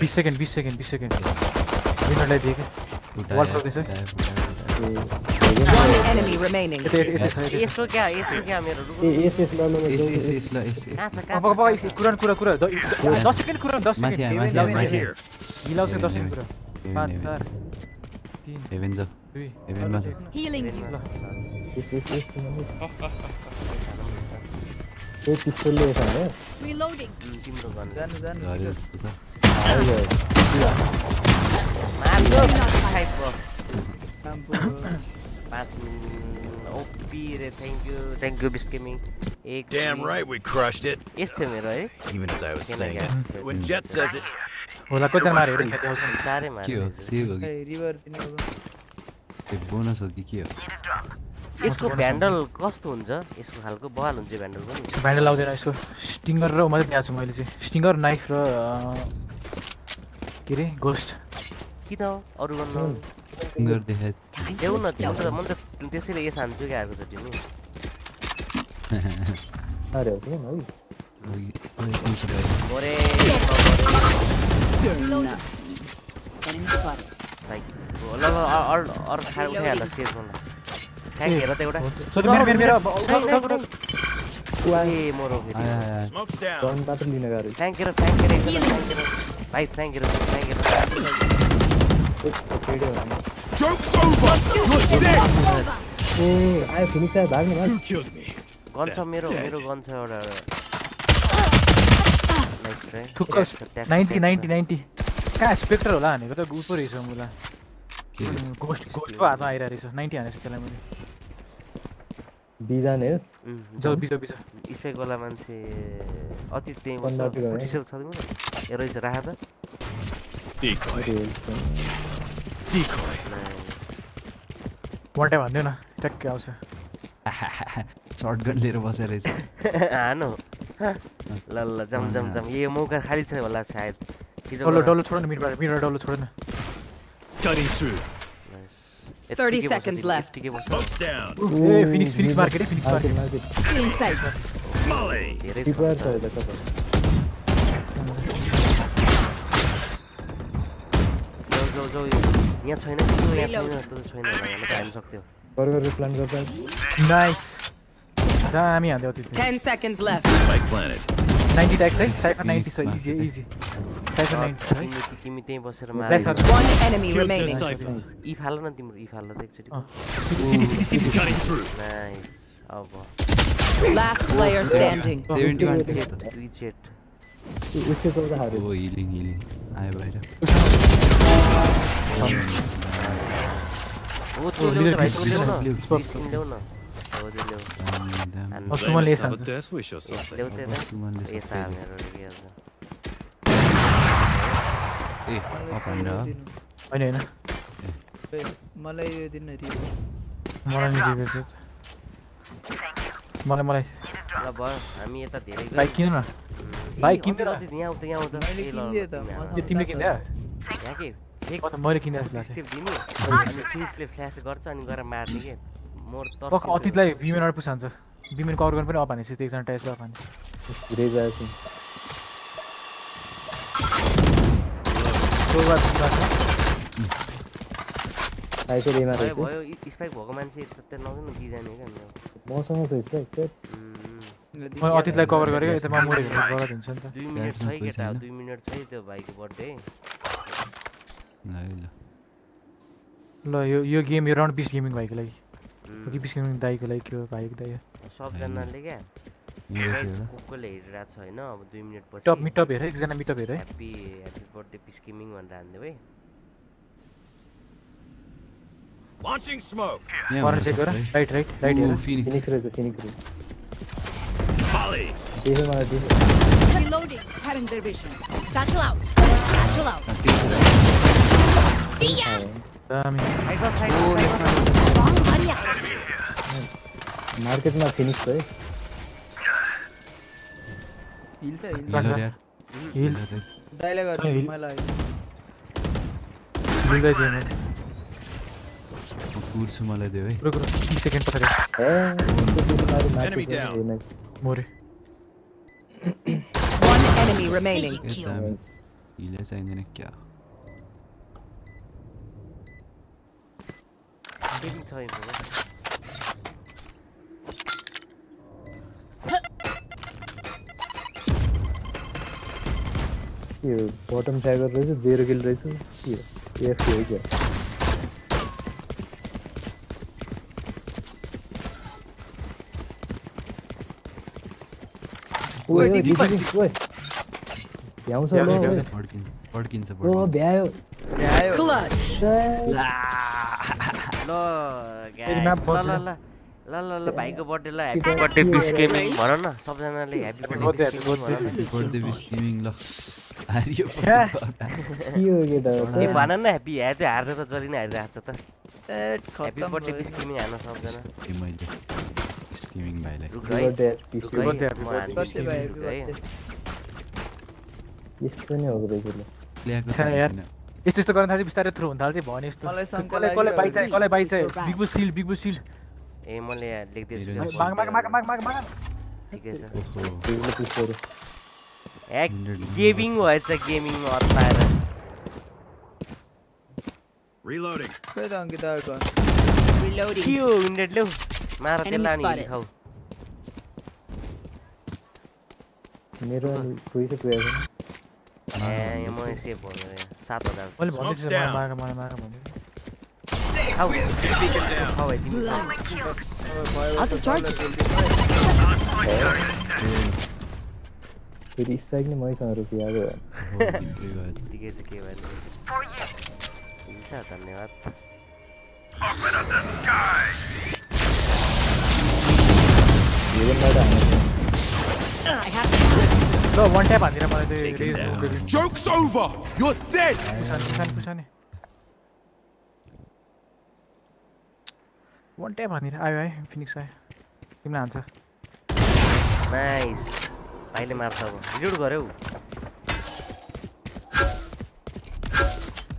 बिस सेकेन्ड बिस सेकेन्ड बिस सेकेन्ड विनरलाई दिएँ कि वाल प्रोग्रेस है One enemy remaining. यता यता छ यता यसो क्या यसो क्या मेरो रुको। ए एस एस ल ल यस यस यस ल यस कहाँ छ अब कहाँ अब छ अब कुरा कुरा कुरा द- दस सेकेन्ड कुरा दस माथि सेकेन्ड आयो, माथि आयो, माथि आयो। मिलाउँछ दस सेकेन्ड कुरा हेभेन, पाँच हेभेन। जाऊ हेभेनमा छ Healing. You. एस एस एस ए यता हो Reloading. उम्, तिम्रो गर्नु जानु जानु झऱ्यो जस्तो छ आइगयो मार्नु खाइपो पाँच मिनट ओपी रे थ्याङ्क यू थ्याङ्क यू बिस्केमिङ एक Damn right we crushed it. यस्तो थियो मेरो है। Even as I was saying it. When Jet says it, होला कतिजना माऱ्यो अरे खेल्दै आउँछ चारै के मार्नु हो। सेभ हो कि ए रिभर दिने अब त्यो बोनस हो कि के हो यसको भ्यान्डल कस्तो हुन्छ? यसको खालको बहाल हुन्छ भ्यान्डल पनि। भ्यान्डल आउँदैन यसको। स्टिङ्गर र मात्रै दिएको छु मैले चाहिँ। स्टिङ्गर नाइफ र के अरे गोस्ट किन अरू गर्नु देऊ न त्यो त म त त्यसैले यस हान्छु क्या अर्कोचोटि नि अरे कि खाएर उठाइहाल सेभ गर्नु ठ्याक हेर त एउटा। ए थ्याङ्क यू थ्याङ्क यू एकदम थ्याङ्क यू भाइ thank you Joke's over! You're dead! ए आयो भाग्नु भाग me? गन छ मेरो मेरो गन छ एउटा ठुक्क नाइन्टी नाइन्टी नाइन्टी कहाँ स्पेक्टर होला भनेको त उ पो रहेछ मुला? गोस्ट हातमा आइरहेको रहेछ। नाइन्टी हानेको छु त्यसलाई मैले। बिजाने हो? जाउ बिज बिज स्पेकवाला मान्छे अति त्यहीँ छ तिम्रो। ए रहेछ राख त। Decoy. Rails Decoy. One time हान्दियो न ट्याक्कै आउँछ सर्टगन लिएर बसेर रहेछ हानु ल ल जम जम जम यो मौका खाली छ होला सायद छिटो डल्लो गर। डल्लो छोड न मिडबाट मिडबाट डल्लो छोड न Cutting through. Nice. 30 यत्तिकै बस्छ seconds तिमी, left. यत्तिकै बस्छ। Smoke's down. ए फिनिक्स फिनिक्स मार्केट है Phoenix market market market Inside. Molly. धेरै छ टिपवायर छ त। यता तपाईँ जाऊ जाऊ जाऊ यहाँ छैन कि त्यो यहाँ छैन त्यो छैन होला यहाँ त हाल्नु सक्थ्यो बर्गर प्लान गर्दा नाइस दामी हान्दियो त्यो 10 seconds left. Spike planted. Ninety tags है साइफर नाइन्टी छ इजी इजी साइफर नाइन्टी छ है तिमी तिमी त्यहीँ बसेर Bless मार her. One enemy Killed remaining. Jet Cypher. If हाल न तिम्रो इफ हाल त एकचोटि अँ। CT CT CT CT Cutting through. Nice अब Last player standing. Seventy one दुई चेट उससे सो रहा है वो हीलिंग हीलिंग आए भाई वो तो ले राइट को ले ना ले ना वो ले ले और सुमन ले सा ले होते हैं सुमन ले ये सा मेरा ये ए आप आइना आइना आइना मलाई यो दिन रिभ्यू मलाई रिभ्यू मलाई मलाई ल भयो हामी यता धेरै भाइ किन न भाइ किन्दैन यहाँ आउँछ यहाँ आउँछ मैले ए त, तिमीले किन्दा यहाँ के त मैले किने जस्तो लाग्छ स्टेप दिने अनि फिनिक्सले फ्ल्यास गर्छ अनि गएर मार्ने के मोर पक्क अतीतलाई भिमेनबाट पुसान्छ बिमिन कभर गर्नु पनि अप हानेपछि त्यो एकजना टाइस अप हाने रेज आएछ नि। रहेछ भयो स्पाइक भएको मान्छे बिजाने। मसँग छ स्पाइक अतीतलाई कभर गरेको यता म मरेको भने गलत हुन्छ नि त दुई मिनट छ केटा मिनट त्यो भाइको बर्थडे ल यो यो गेम यो राउन्ड बिस गेमिङ भाइको लागि कि बिस गेमिङ दाईको लागि के हो भाइको दाई हो। सबजनाले क्या कसले हेरिरहेको छ होइन अब दुई मिनट पछि टप मिटअप हेर एकजना मिटअप हेर है happy happy birthday peace gaming भनेर हानिदियो है Launching smoke. यहाँ पर हुन चेक गर सक्छ है। राइट राइट राइट ऊ, हेर फिनिक्स फिनिक्स रहेछ फिनिक्स रहेछ Volley. देखेँ मलाई देखेँ Reloading. Cutting their vision. Satchel out. Satchel out. See ya. दामी साइडमा साइडमा Bomb buddy out. मार्केटमा फिनिक्स छ है हिल छ हिल हिलर यार हिल हिलर रे। दाइले हिल। गर्नु मलाई मिल्दै दिएँ मैले म ಗೂಡ್ಸ್ ಮಲೆ ದೇವೆ ಬ್ರೋ ಬ್ರೋ ಈ ಸೆಕೆಂಡ್ ಪಕಡೆ ಏ ಎನಿಮಿ ಡೌನ್ ಮೋರೆ one enemy remaining ile sayne kya taking time bro ये बॉटम टाइगर रहे जेरो किल रहेछ ये एफ़ हो क्या भ्याउँछ भ्यायो भ्यायो. ल ल। ल ल ल ल ल भाइको बर्थडे ल ह्याप्पी बर्थडे birthday. गेमिङ भन न सबजनाले happy birthday birthday wish gaming ल हारियो। के भन न ह्याप्पी ह्या त्यो हार्दै त जरि नै हारिरहेको छ त ह्याप्पी बर्थडे। पिस गेमिङ हार्न सबजना गेमिङ भाइलाई। यस्तो नै हो। यस्तो यस्तो गर्न थाल्छ बिस्तारै थ्रो हुन थाल्छ भने यस्तो बाइक चाहियो बाइक चाहियो Survive. बिग ए मैले यहाँ लेख्दैछु हेर क्या माग माग माग birthday माग माग माग ठिकै छ ओहो त्यसले पुस गऱ्यो ए गेमिङ भएछ गेमिङमा अत्ताएर Reloading. Reloading. मैं अकेला नहीं दिखाऊँ मेरा कोई से प्लेयर है ए एमओ ऐसे बोल रहे हैं 7000 से। मार मार मार मार How? How I think Auto charge. तेरी स्पैग मैं समझ रही यार ठीक है? ठीक है भाई धन्यवाद। Up in the sky! के भन्नु हुन्छ धन्यवाद हेरेनबाट हानेको I have to. ल वान ट्याप हान्दिनँ मलाई त्यो Taken down. Raze Joke's over! You're dead! पुसानी पुसानी पुसानी one tap हान्दिनँ आयो है फिनिक्स आयो तिमीलाई हान्छ नाइस भाइले मार्छ अब रिलोड गऱ्यौ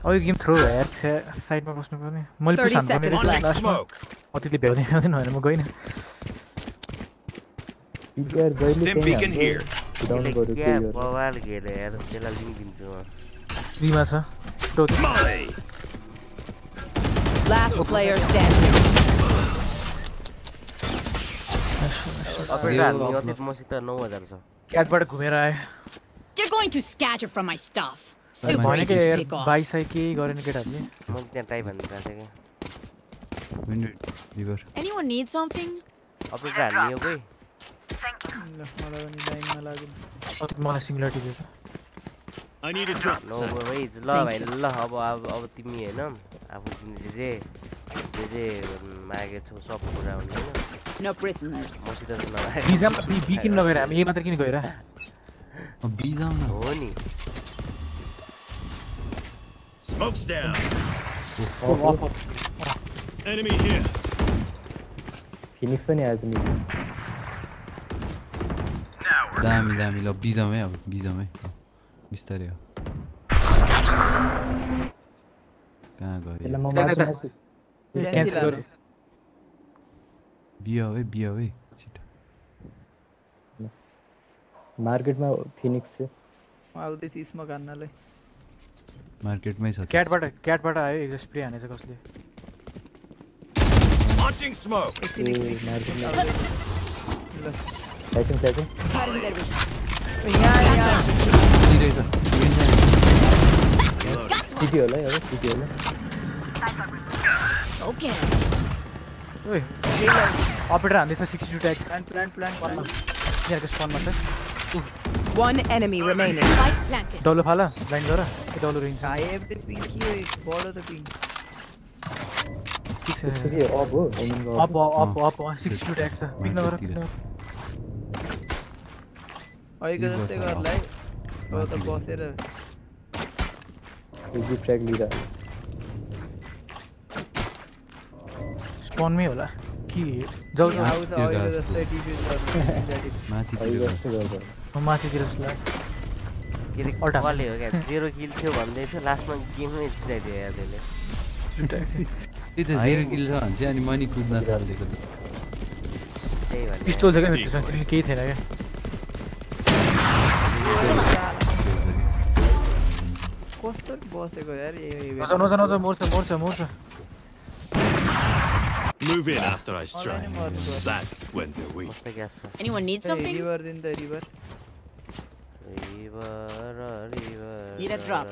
अब यो गेम थ्रो यार छ्या साइडमा बस्नु पर्ने मैले 30 पुस हान्नु पर्ने seconds रहेछ left. लास्टमा Smoke. अतिले भ्याउँदैन भ्याउँदैन भनेर म गइनँ पिकेआर जहिले Stim त्यही beacon हान्छ here. कुदाउनु पऱ्यो क्या त्यही गरेर बवाल खेल्यो यार त्यसलाई लिङ्क दिन्छु म फ्रीमा छ टो Molly. Last player standing. Operator हाल्ने अतीत मसित नौ हजार छ क्याटबाट घुमेर आयो They're going to scatter from my stuff. Super भनेको easy to यार pick off. बाइक साइक केही गरेन केटाहरूले म त्यहाँ टाइप हान्नु गएको थिएँ कि window Reaver Anyone need something? Operator हाल्ने हो कोही ल मलाई पनि लाइनमा लाग्यो अँ, मलाई singular टिपेको I need a drop. No ways ल भाइ ल अब अब अब तिमी होइन अब तिमीले जे जे जे मागेको छौ सब कुरा हुन्छ होइन No prisoners. मसित त नमागे बिजामा बि बि किन नगएर हामी ए मात्र किन गएर बिजाउन हो नि Smoke's down. Off, off. Enemy here. Phoenix पनि आएछ नि दामी दामी। ल बिजाउँ है अब बिजाउँ है बिस्तारै हो। कहाँ गयो? बियो है बियो है छिटो। मार्केटमा फिनिक्स थियो। म आउँदैछु स्मोक हान्नलाई मार्केटमै छ क्याटबाट क्याटबाट आयो एक स्प्रे हानेछ कसले। Launching smoke. ए मार्केटमा। फ्ल्यासिङ फ्ल्यासिङ सिटी होला है अब सिटी होला Okay. ओइ operator हान्दैछ sixty two tag plant plant plant यिनीहरूको स्पनमा छ One enemy remaining. Spike planted. डल्लो फाल ब्लाइन्ड गर ए डल्लो रिङ हाई एभरेज पिङ के बढो त पिङ त्यसको के अप हो ओमिनको up up up sixty two tag अहिलेको जस्तै गर्ला है अब त बसेर जिप ट्र्याक लिइरहेको स्पनमै होला कि जाउ जाउ आउँछ अहिलेको जस्तै डिफ्युज गर्नु माथितिर म के अरे हो क्या जेरो किल थियो भन्दै थियो लास्टमा गेममै जिताइदियो यार त्यसले त्यही त जेरो किल छ भने चाहिँ अनि मनी कुद्न थालिदिएको त त्यही भने पिस्तोल छ क्या केही थिएन क्या कस्तो बसेको यार नजा नजा नजा मोर्छ मोर्छ मोर्छ Move in after I strike. That's when's a week. कस्तो ग्यास छ Anyone need something? रिभर दिन त Reaver Reaver Reaver Need a drop.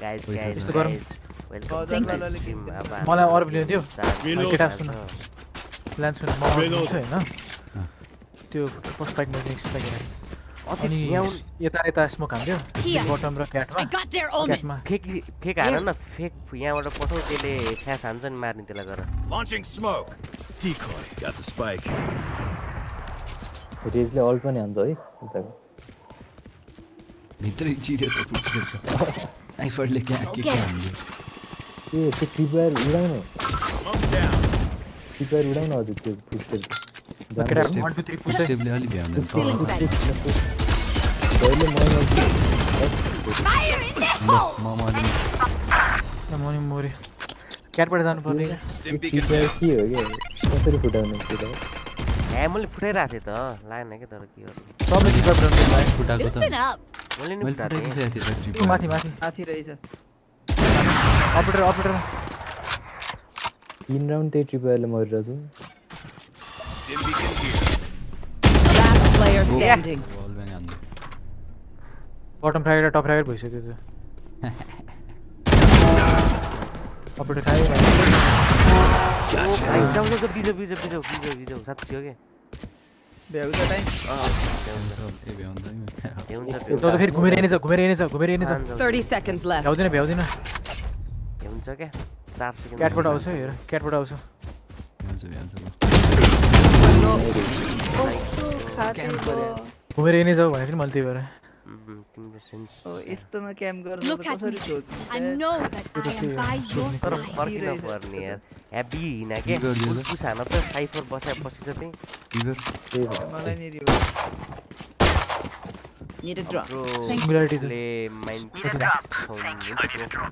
Guys पैसा गाइज यस्तो गरौँ। Welcome Thank to you. The stream अब हामी मलाई अरू प्लेन थियो चार- Reload. केटा चार सुन छ। प्लान सुन म अरू Reload. दिन्छु होइन त्यो फर्स्ट बाइक मैले नेक्स्ट बाइक अति अनि यता यता स्मोक हान्थ्यो बटम र क्याटमा. क्याटमा फेक फेक हान न फेक यहाँबाट पठाउ त्यसले फ्यास हान्छ नि मार्ने त्यसलाई गर Launching smoke. Decoy. Got the spike. रेजले अल्ट पनि हान्छ है उताको भित्रै चिरेर पुग्छ आइफडले कहाँ के के हान्यो ए त्यो ट्रिपवायर उडाउनु Smoke down. ट्रिपवायर उडाउनु हजुर त्यो Look at her. One, two, three, push. Stable ali beyond. Feeling bad. Böyle mana. Fire in the hole. Mama ali. Mama ni mori. क्या पड़ता है कसरी फुटाउने त्यो ए मैले फुटाइरहेको थिएँ त लागेन कि तर के फुटाएको त मैले नि फुटाएको माथि माथि माथि रहेछ अपरेटर अपरेटरमा तिन राउन्ड त्यही ट्रिपरले मरिरहेको छु Last player standing. Bottom fried top fried भइसक्यो त्यो अपरेटर खायो भाइ जाउँ जाउँ जाउँ, बिजो बिजो बिजो बिजो बिजो साँच्ची हो क्या भ्याउ टाइम अँ, ए भ्याउँदैन भ्याउँछ त्यो त फेरि घुमेर हिँडेछ घुमेर हिँडेछ घुमेर हिँडेछ जाउँ, जाउँ, 30 seconds left. भ्याउँदैन भ्याउँदैन भ्याउँछ क्या चार सेकेन्ड क्याटबाट आउँछ हेर क्याटबाट आउँछ भ्याउँछ भ्याउँछ लो वो नहीं जाओ भाई मल्टीवेयर है। इस तो मैं कैम कर रहा था I know that I am by your तर फ़र्क न पर्ने यार हैप्पी हिना के उसको सानो त साइफर बसे पछि जति इधर मलाई नि Rio need a drop thank you mind need a drop thank you I need a drop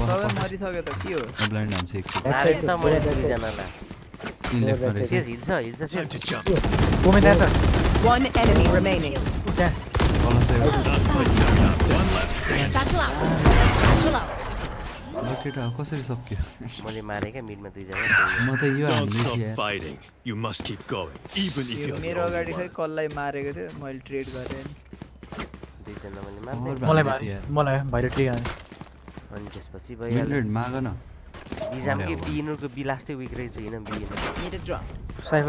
सबै मरिसक्यो त के हो ब्लाइन्ड हान्छ एकचोटि मारेँ त मैले दुईजनालाई तिन लेफ्टमा रहेछ says हिल्छ हिल्छ Time says to jump. कोमेन त्यहाँ छ One enemy remaining. त्यहाँ तल छ एउटा Last spike down. One left. Satchel out. Satchel out. ल केटा कसरी सक्यो मैले मारेँ क्या मिडमा दुईजना म त यो Don't हान्दै stop थिएँ यार fighting. You must keep going, even if यो you're the मेरो only अगाडि खै one. कसलाई मारेको थियो मैले ट्रेड गरेँ नि दुईजना मैले और मार्दै मलाई भन्दै मारे थिएँ यार मलाई बाहिर ट्री हाने अनि त्यसपछि भइहाल्यो। माग न बिजाम कि मर्यो अब। बिइनरको बी लास्टै विक रहेछ होइन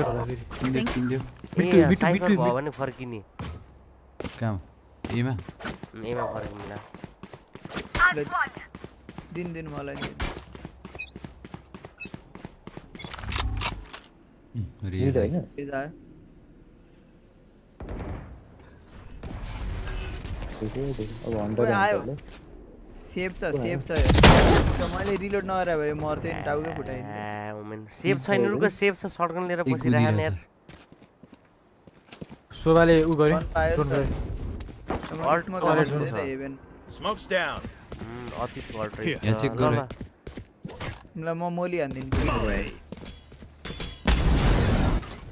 होला फेरि। ए भयो भने फर्किने। कहाँ एमा? एमा फर्किने दिन दिन मलाई। नि रिज मिड होइन? रिज आयो। ठिकै थियो अब ओए हन्ड्रेड आयो। सेफ छ सेफ छ। यो। मैले रिलोड नगरे भए मर्थेँ नि टाउकै ओमेन सेफ छैन रुको सेफ छ सर्टगन लिएर बसिरहेको। यार शोभाले उ गर्यो One fire सुन छ। down. उम्, अति अल्ट. रहेछ यहाँ ल, गरे। ल। म मोली हानिदिन्छु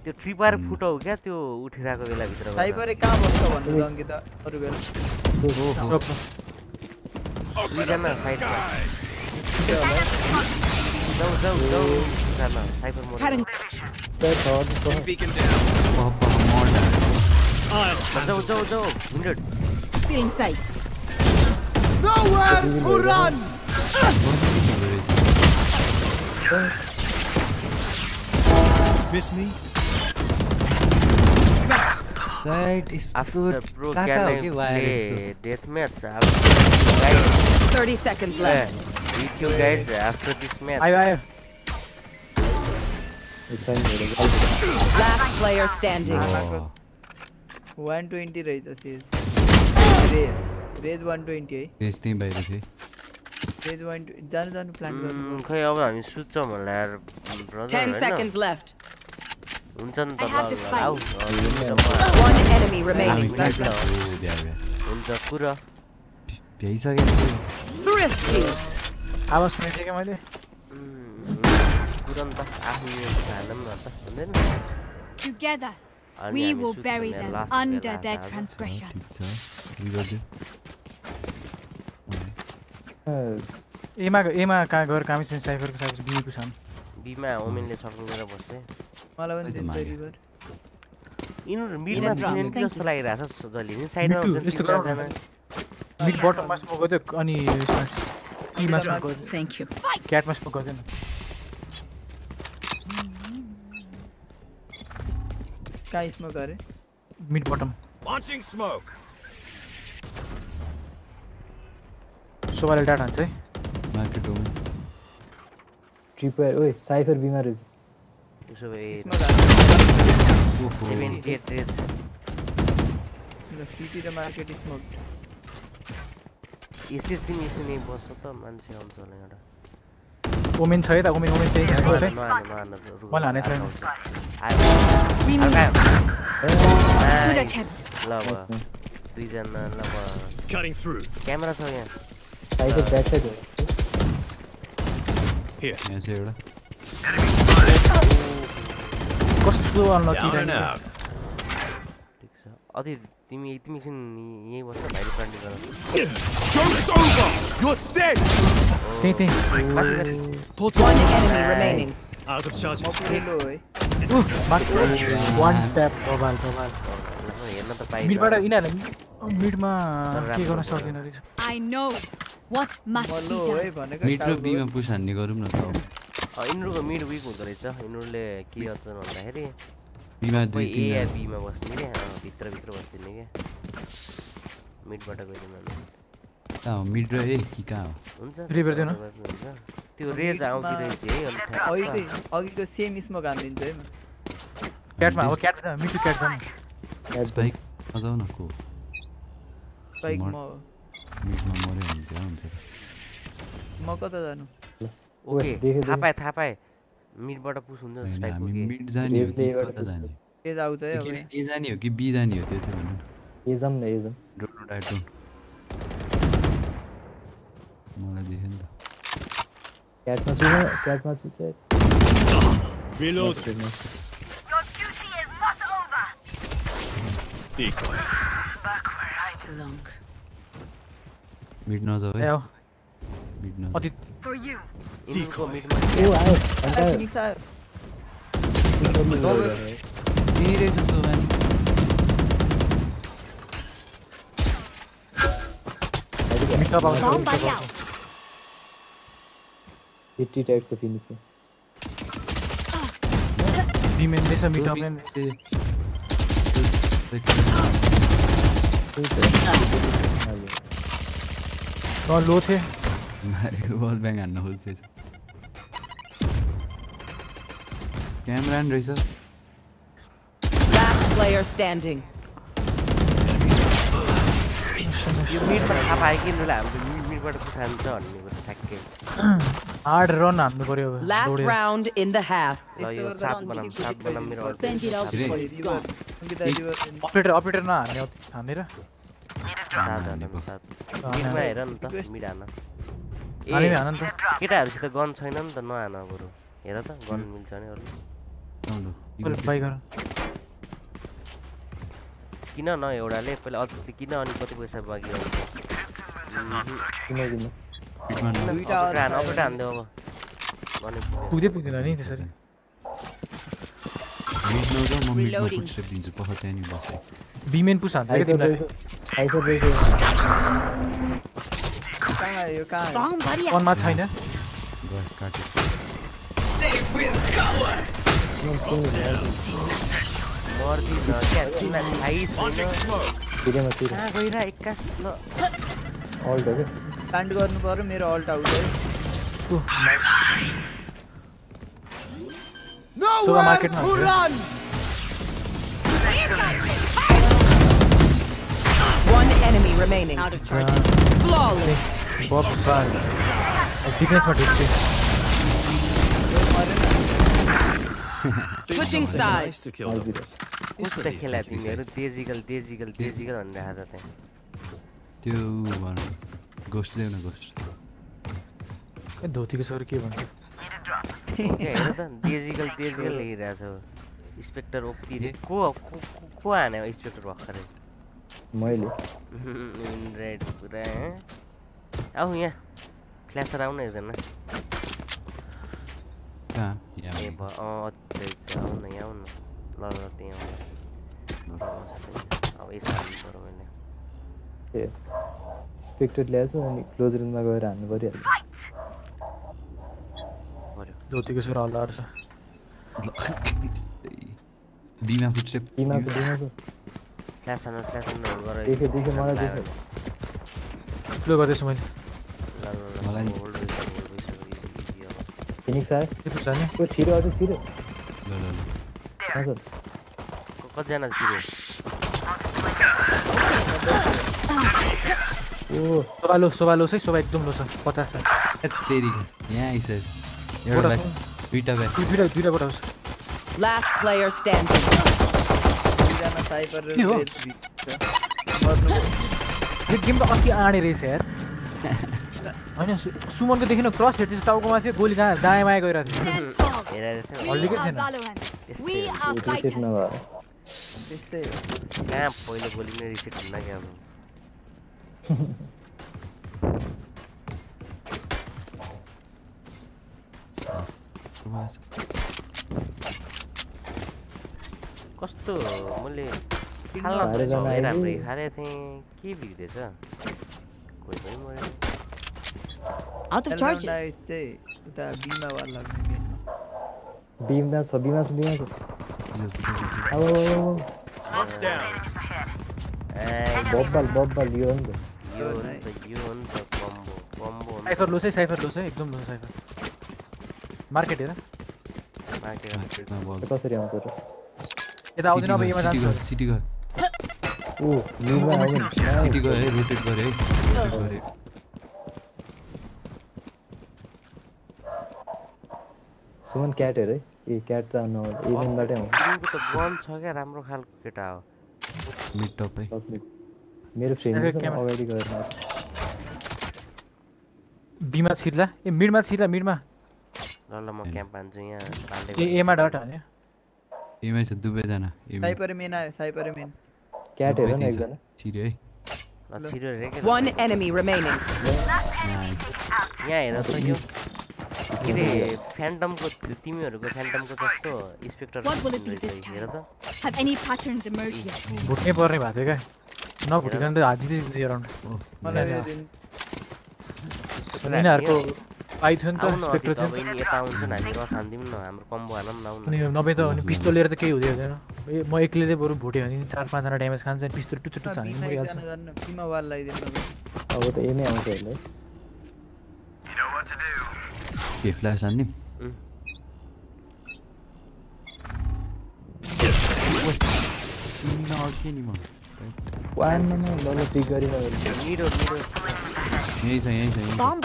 त्यो ट्रिपार फुट हो क्या त्यो उठिरहेको बेला भित्र साइपरे कहाँ बस्छ भन्नु त अङ्किता? अरू बेला। Liganlar Cypher. Go, go, go. Liganlar Cypher mode. Karın. I'm beacon down. Papa Morda. Go, go, go. No Still in sight. Nowhere to run. Miss me? That is after pro can I play deathmatch. Right. 30 seconds yeah, left. meet you guys after this match आयो आयो Last player standing. One twenty रहेछ Sage Raze Raze one twenty है race त्यहीँ बाहिर थिएँ raise one जानु जानु plan गर्नु उम्, खै अब हामी सुत्छौँ होला यार brother, 10 होइन? seconds left. हुन्छ नि त I have ल, this ल, fight. आऊ अँ, हुन्छ म- One enemy remaining. हामी निस्कौँ। ओ द्यावे हुन्छ कुरा Thrifty. आवाज सुनेको क्या मैले कुरा नि त आफ्नो हाल्दा पनि त हुँदैन Together, अनि we हामी will सुत्छौँ bury यार, them last under बेला their आज। transgressions. ठिक छ के गरिदियो एमा एमा कहाँ गएर कामी छैन साइफरको साइफर बिमा ओमेनले बस्छ मलाई पनि। रिभर यिनीहरू मिडमा. थिएन कि जस्तो जहिले नि साइडमा हुन्छ मिड बटममा स्मोक गरिदियो अनि टीमा स्मोक गरिदियो Thank you. क्याटमा स्मोक गरिदियो न कहाँ स्मोक अरे mid bottom Launching smoke. सोभाले dot हान्छ है मार्केट हो ट्रिपर ओए साइफर बिमार रहेछ उसो भए स्मोक हाल्नु ओहो सेभेन्टी एट रेज ल सिटी र मार्केट स्मोक एसिस तिमी यसो नै बस्छ त मान्छे आउँछ होला एउटा ओमेन छ है त ओमेन ओमेन त्यही छ है नहाल्नु, नहाल्नु, रुको, मैले हानेको आएको छैन। ल अब दुईजना ल. क्यामेरा छ यहाँ साइफर ब्याक साइड हो Here. यहाँ चाहिँ एउटा कस्तो अनलकी. ठिक छ तिमी तिमी एकछिन यहीँ बस्छ भाइले प्लान्टिङ गर हेर्न त मिडबाट पाइरहेको यिनीहरूले मिडमा के गर्न सक्दैन रहेछ। I know what must म be लो है done. भनेको मिड र टाउको बीमा पुस हान्ने गरौँ न त। अब अँ, यिनीहरूको मिड विक हुँदो रहेछ। यिनीहरूले के गर्छन् भन्दाखेरि बीमा दुई ए या तिनजना बीमा बस्ने क्या अँ, भित्रभित्र बस्दिने क्या मिडबाट गइदिनु भने कहाँ हो। मिड र ए कि कहाँ हो? हुन्छ रिभर दिनु। हुन्छ त्यो रेज आउँदो रहेछ है। अहिले अघिको सेम स्मोक हानिदिन्छ है म। क्याटमा हो क्याट मिटु क्याट छ। नि स्पाइक नजाऊ न को? बाइक म मिडमा मऱ्यो भने चाहिँ हुन्छ। म कता जानु? ओके थाहा। पाएँ थाहा पाएँ। मिडबाट पुस हुन्छ जस्तो टाइपको के। मिड जाने हो कि कता जाने। तेज आउँछ है ए। जाने हो कि बी जाने हो त्यो चाहिँ भन्नु एजम न एजम डोन्ट नो आई डोन्ट। मलाई देख्यो नि त। क्याटमा छु क्याटमा छु चाहिँ। Reload. Your duty is not over. Decoy. Back where I Long. Mid नजाऊ For you. Decoy. Oh, out. I'm out. Phoenix out. Phoenix over. He raises so many. मीठा bounce bomb buy out 80 tag से Phoenix है B main से मीठा मैन देखिए और लो थे Mario ball bang and this. Camera and razor. Last player standing. You need but half I can do You need but to stand on me with second. Hard run on the Korea. Last round in the half. Operator operator na. Ne, thanira. Sad, sad. त। केटाहरूसित gun छैन नि त नहान बरु। हेर त gun मिल्छ नि अरू। किन न एउटाले पहिला अझ किन अनि कति पैसा बाँकी हानिदेऊ अब पुग्दै पुग्दैन नि त्यसरी। बिमेन पुस हान्छ क्या आइफर तिमीलाई रहेछ आइफर रहेछ कहाँ आयो कहाँ आयो Bomb buddy. वनमा छैन गयो काट्यो मर्दिन क्या तिमीलाई थाहै छैन तिरेमा तिरे कहाँ गइरह एक्कास ल अल्ट हो क्या कान्ड गर्नु पर्यो मेरो अल्ट आउट है सोभा मार्केटमा to हुन्छ run! One enemy remaining. Out of charges. Flawless. डिफेन्समा ढिस्के Switching sides. to kill them. कस्तो खेला तिमीहरू तेजिकल तेजिकल तेजिकल भनेर आएको त्यहाँ त्यो भन गोस्ट ल्याउ न गोस्ट ए धोतीको सर के भन्छ क्या हेर त तेजिकल लेखिरहेको छ स्पेक्टर ओपी रे। को को- को- को हान्यो स्पेक्टर भर्खरै मैले रेड पुरा आऊ यहाँ फ्ल्यासर आउन एकजना ए भ अँ अत्यन्तै आऊ न यहाँ आऊ न ल ल त्यहाँ आऊ न नमस्ते अब यसो हाल्नु पऱ्यो मैले ए स्पेक्टर ल्याएछु अनि क्लोज रेन्जमा गएर हान्नु परिहाल्यो पऱ्यो धोतीको सर हल्ला छ बिमा फुटस्टेप बिमा छ बिमा छ फ्ल्यास हान्न फ्ल्यास देखेँ देखेँ मलाई देखेँ फ्लो गर्दैछु मैले। फिनिक्स आयो छिरो अझ छिरो कतिजना छिरो ओ सोभा लो सोभा लो है सोभा एकदम लो छ पचास छ यहाँ आइसकेछ एउटा ब्याच ब्याच दुईवटा दुईवटा. दुईजना? मर्नु यो गेम त अस्ति आँडे रहेछ यार <laughs> होइन सुमनको देखिन क्रस हेर्दै टाउकोमा थियो गोली कहाँ दायाँ बायाँ गइरहेको थियो हल्लिकै थिएन. त्यस्तै कहाँ पहिलो गोली नै रिसेट हुन्न क्या <laughs> कस्तो मैले त सबै। राम्रै खाएको थिएँ के बिग्रेछ कोही पनि Out of charges. एलराउन्ड चाहिँ उता बिमा वाला बिमा छ बिमा छ बिमा छ अब Smoke's down. ए, बब्बाल बब्बाल यो हो नि त यो हो नि त यो हो नि त कम्बो कम्बो। साइफर लोस है साइफर लोस है। एकदम लो साइफर मार्केट हेर मार्केट कसरी आउँछ र यता आउँदैन अब सिटी जान्छ गयो सिटी गयो ऊ लिडमा आउनु सिटी गयो है रोटेट गऱ्यो है सुमन क्याट हेर है ए क्याट त नआउनु इभेन्टबाटै आउँछ तिमीको त गन छ क्या राम्रो खालको केटा हो मिड टप है। मेरो फ्रेन्ड छ। अगाडि गएर बीमा छिर्ला ए मिडमा छिर्ला मिडमा ल ल म क्याम्प हान्छु यहाँ ए एमा डट हान्यो एमै छ दुवैजना एमै साइपर मेन आयो साइपर मेन क्याट हेर न दुवै एकजना छिर्यो है ल छिटो रे के One enemy remaining. यहाँ हेर त यो के अरे फ्यान्टमको तिमीहरूको फ्यान्टमको जस्तो Spectre What will it be this हेर time? त Have any patterns emerged yet? भुट्नै पर्ने भएको थियो क्या नभुटिकन त हाजिँदै दियो राउन्ड मलाई यो दिन यिनीहरूको नभए त अनि पिस्तोल लिएर त केही हुँदै हुँदैन म एक्लैले बरु भुट्यो भने चार पाँचजना ड्यामेज खान्छ अनि पिस्तोल छ टुच्चो मरिहाल्छ अब त यही नै आउँछ हेर्नु के फ्ल्यास हान्ने यही छ यही छ बम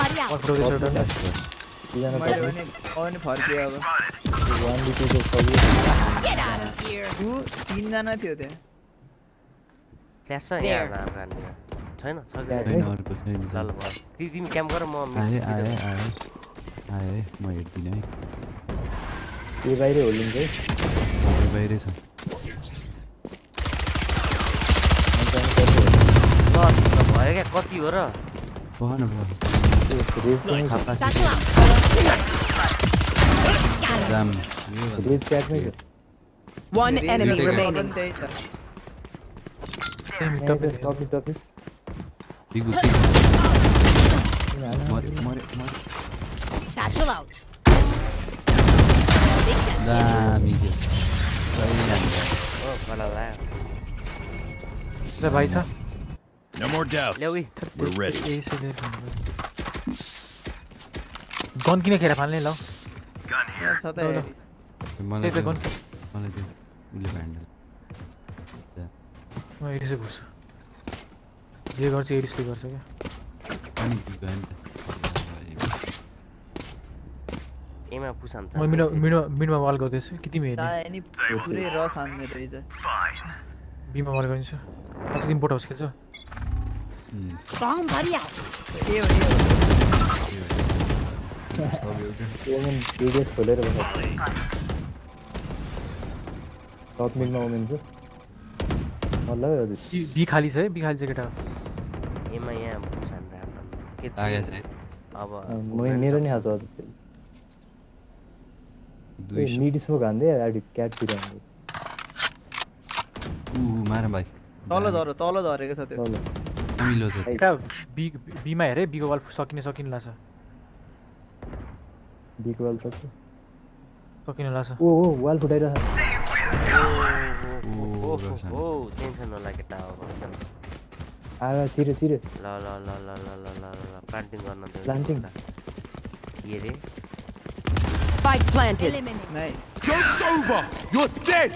अनि फर्कियो अब। सबै उ तीन जना थियो त्यो छैन छ छैन अर्को छैन ल तिमी क्याम्प गर म आए आए म है। होलिन्छ है बाहिरै छ। भयो क्या कति हो र? vulnerable. One enemy remaining. Top it, top it, top it. Big booty. Mare, mare, mare. Satchel out. Da, amigo. Oh, para lá. Vai, vai, só. No more doubts. We're ready. Gun kine kera phalne lao. Gun here. Hey, the gun. Phalne the. Handle. I'm going to I'm going to to the middle of the middle of the middle of the middle of the middle of the middle of the middle of बिमा मरेको गरिदिन्छु कति दिन बोट खेल्छ खोलेर छ be खाली छ है बी खाली छ केटा एमा यहाँ राम्रो के अब मेरो नि आज दुई मिडिसमा खाँदै क्याट पिराउँदैछ मार भाइ। तल झर तल झरेको छ त्यो। मिलो छ। बी बीमा हेर बीको वाल सकिने सकिने लाग्छ। बिग वाल सक्छ सकिने लाग्छ। ओ ओ वाल फुटाइरहेछ। ओ हो टेन्सन होला केटा अब आगा छिरे छिरे। ल ल ल ल ल ल ल ल प्लान्टिङ गर्न दियो Planting? के अरे Spike planted. Eliminate. Nice Joke's over! You're dead!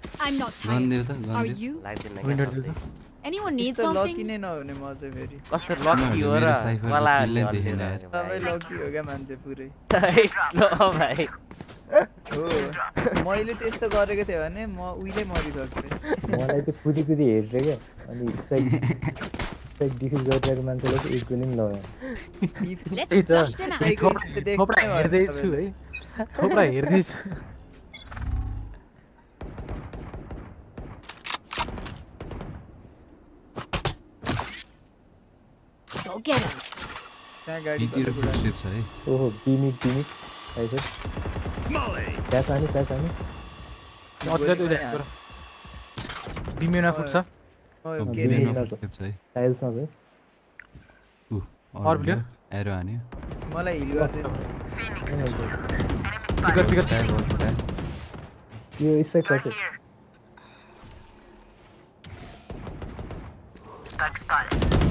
I'm not tired. Are you? Anyone needs something? Lucky नै नहुने म चाहिँ फेरि कस्तो लकी हो र मलाई देखेन सबै लकी हो क्या मान्छे पुरै हो मैले यस्तो गरेको थिएँ भने म उहिले मरिसक्थेँ मलाई चाहिँ कुदी कुदी हेरेँ क्या अनि स्पाइक स्पाइक डिफ्युज गरिरहेको मान्छेलाई चाहिँ एक गुली पनि लगाएँ थोपडा हेर्दैछु है थोपडा हेर्दैछु Go get him. ओहो बी मिड बी मिड ऐसे फ्ल्यास आने फ्ल्यास आने अझै उले बी मिड नफुक्छ टाइल्समा छ अर ब्ल्यू एरो हान्यो मलाई हिल गर्दै टिकट टिकट यो स्पेक पर्छ Spike spotted.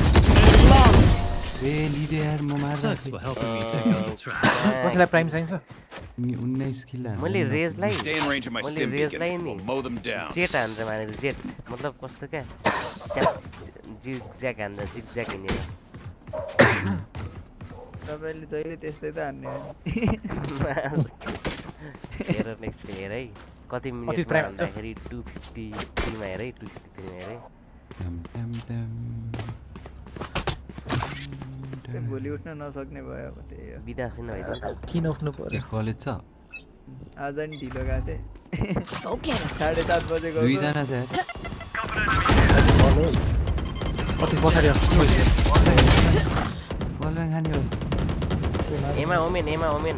stim beacon. रेजलाई नि We'll mow them down. Jet हान्छ मानेर जेट मतलब कस्तो क्या? जिग ज्याक हान्छ जिग ज्याक हिँडेर तपाईँले जहिले त्यस्तै त हान्ने हो हेर नेक्स्ट हेर है कति मिनटमा प्राइम हुन्छ? भन्दाखेरि टु फिफ्टी थ्रीमा हेर है टु फिफ्टी थ्रीमा हेर है <laughs> भोलि उठ्न नसक्ने भयो अब त्यही हो। बिदा छैन भाइ त। किन उठ्नु पर्यो? कलेज छ। आज नि ढिलो गएको थिएँ। साढे सात बजे गएको दुईजना छ। कति पछाडि खाने हो। एमा ओमेन एमा ओमेन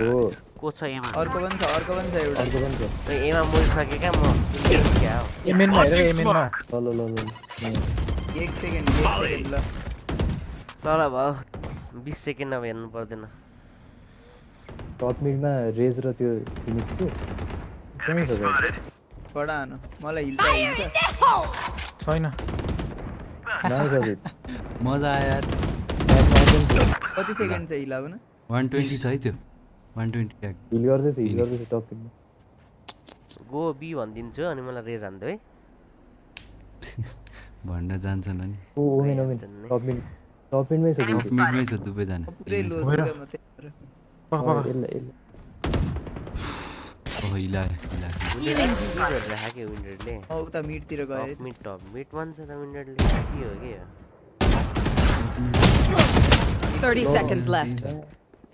हो। को छ एमा? अर्को पनि छ अर्को पनि छ एउटा। अर्को पनि छ। एमा मोडिसके क्या? म एमएनमा हेर एमएनमा। ल ल ल ल। एक सेकेन्ड एक सेकेन्ड ल। ल ल भयो बिस सेकेन्ड अब हेर्नु पर्दैन। टप मिडमा रेज र त्यो फिनिक्स थियो। हानु मलाई हिल्छ छैन। मजा आयो यार। कति सेकेन्ड छ हिल आउन? वान ट्वेन्टी छ है त्यो वान ट्वेन्टी ट्याग हिल गर्दैछ हिल गर्दैछ टप मिडमा गो बी भनिदिन्छु अनि मलाई रेज हान्थ्यो है भन्न जान्छन् अनि। टप मिड टॉप एंड में से टॉप एंड में से दुबे जाना। पक पक। इल्ला इल्ला। ओ इला इला कर रहा है के विंडेड ले। ओ ता मीट तिर गए top mid top mid one से ता विंडेड ले। की हो गया। 30 seconds left.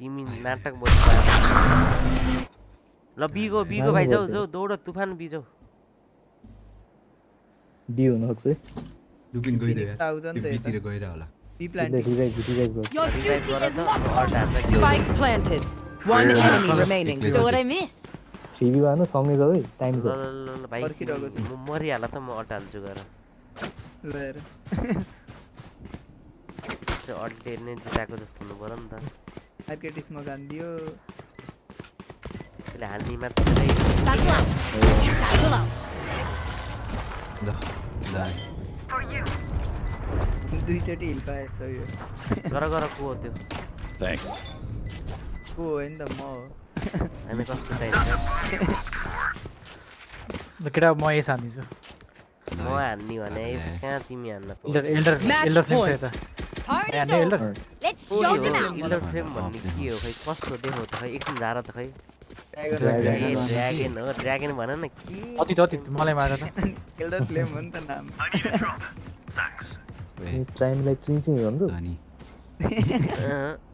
इन नाटक बोल ल बी गो बी गो भाई जाऊ जाऊ दौड तूफ़ान बी जाऊ बी हुन सक्छ दुबिन गइदियो यार 1000 त यतातिर गएर होला बी यसलाई प्लान्टिङ रिभाइभ रिभाइभ गर्छ Your Revive duty गर is त not अल्ट हान्छ Spike planted. One Yeah. enemy remaining. Clear. So what I miss? Three B भएन सँगै जाऊ है टाइम ल छ ल ल ल भाइ पर्खिरहेको छु। म मरिहाल त म अल्ट हाल्छु गएर ल हेर <laughs> त्यो अल्टले नै जिताएको जस्तो हुनु पऱ्यो नि त आर्केटिसमा गान्दियो त्यसले हान्ने मात्रै Satchel out. Satchel out. ल ल दुईचोटि हिल पाएछ यो। गर गर को हो त्यो? Thanks. को होइन त म हो? हामी कसको चाहिन्छ ल केटा म एस हानिदिन्छु। म हान्ने भने यस कहाँ तिमी हान्न एल्डर एल्डर एल्डर फ्रेम छ हान्ने एल्डर हो. किलर फ्रेम भन्ने के हो खै? कस्तो देखो त खै? एकछिन झार त खै। ड्रागन हो ड्रागन भन न के? अति त अति मलाई माग त एल्डर फ्लेम हो नि त नाम। टाइमलाई चुइँ चुइँ भन्छ अनि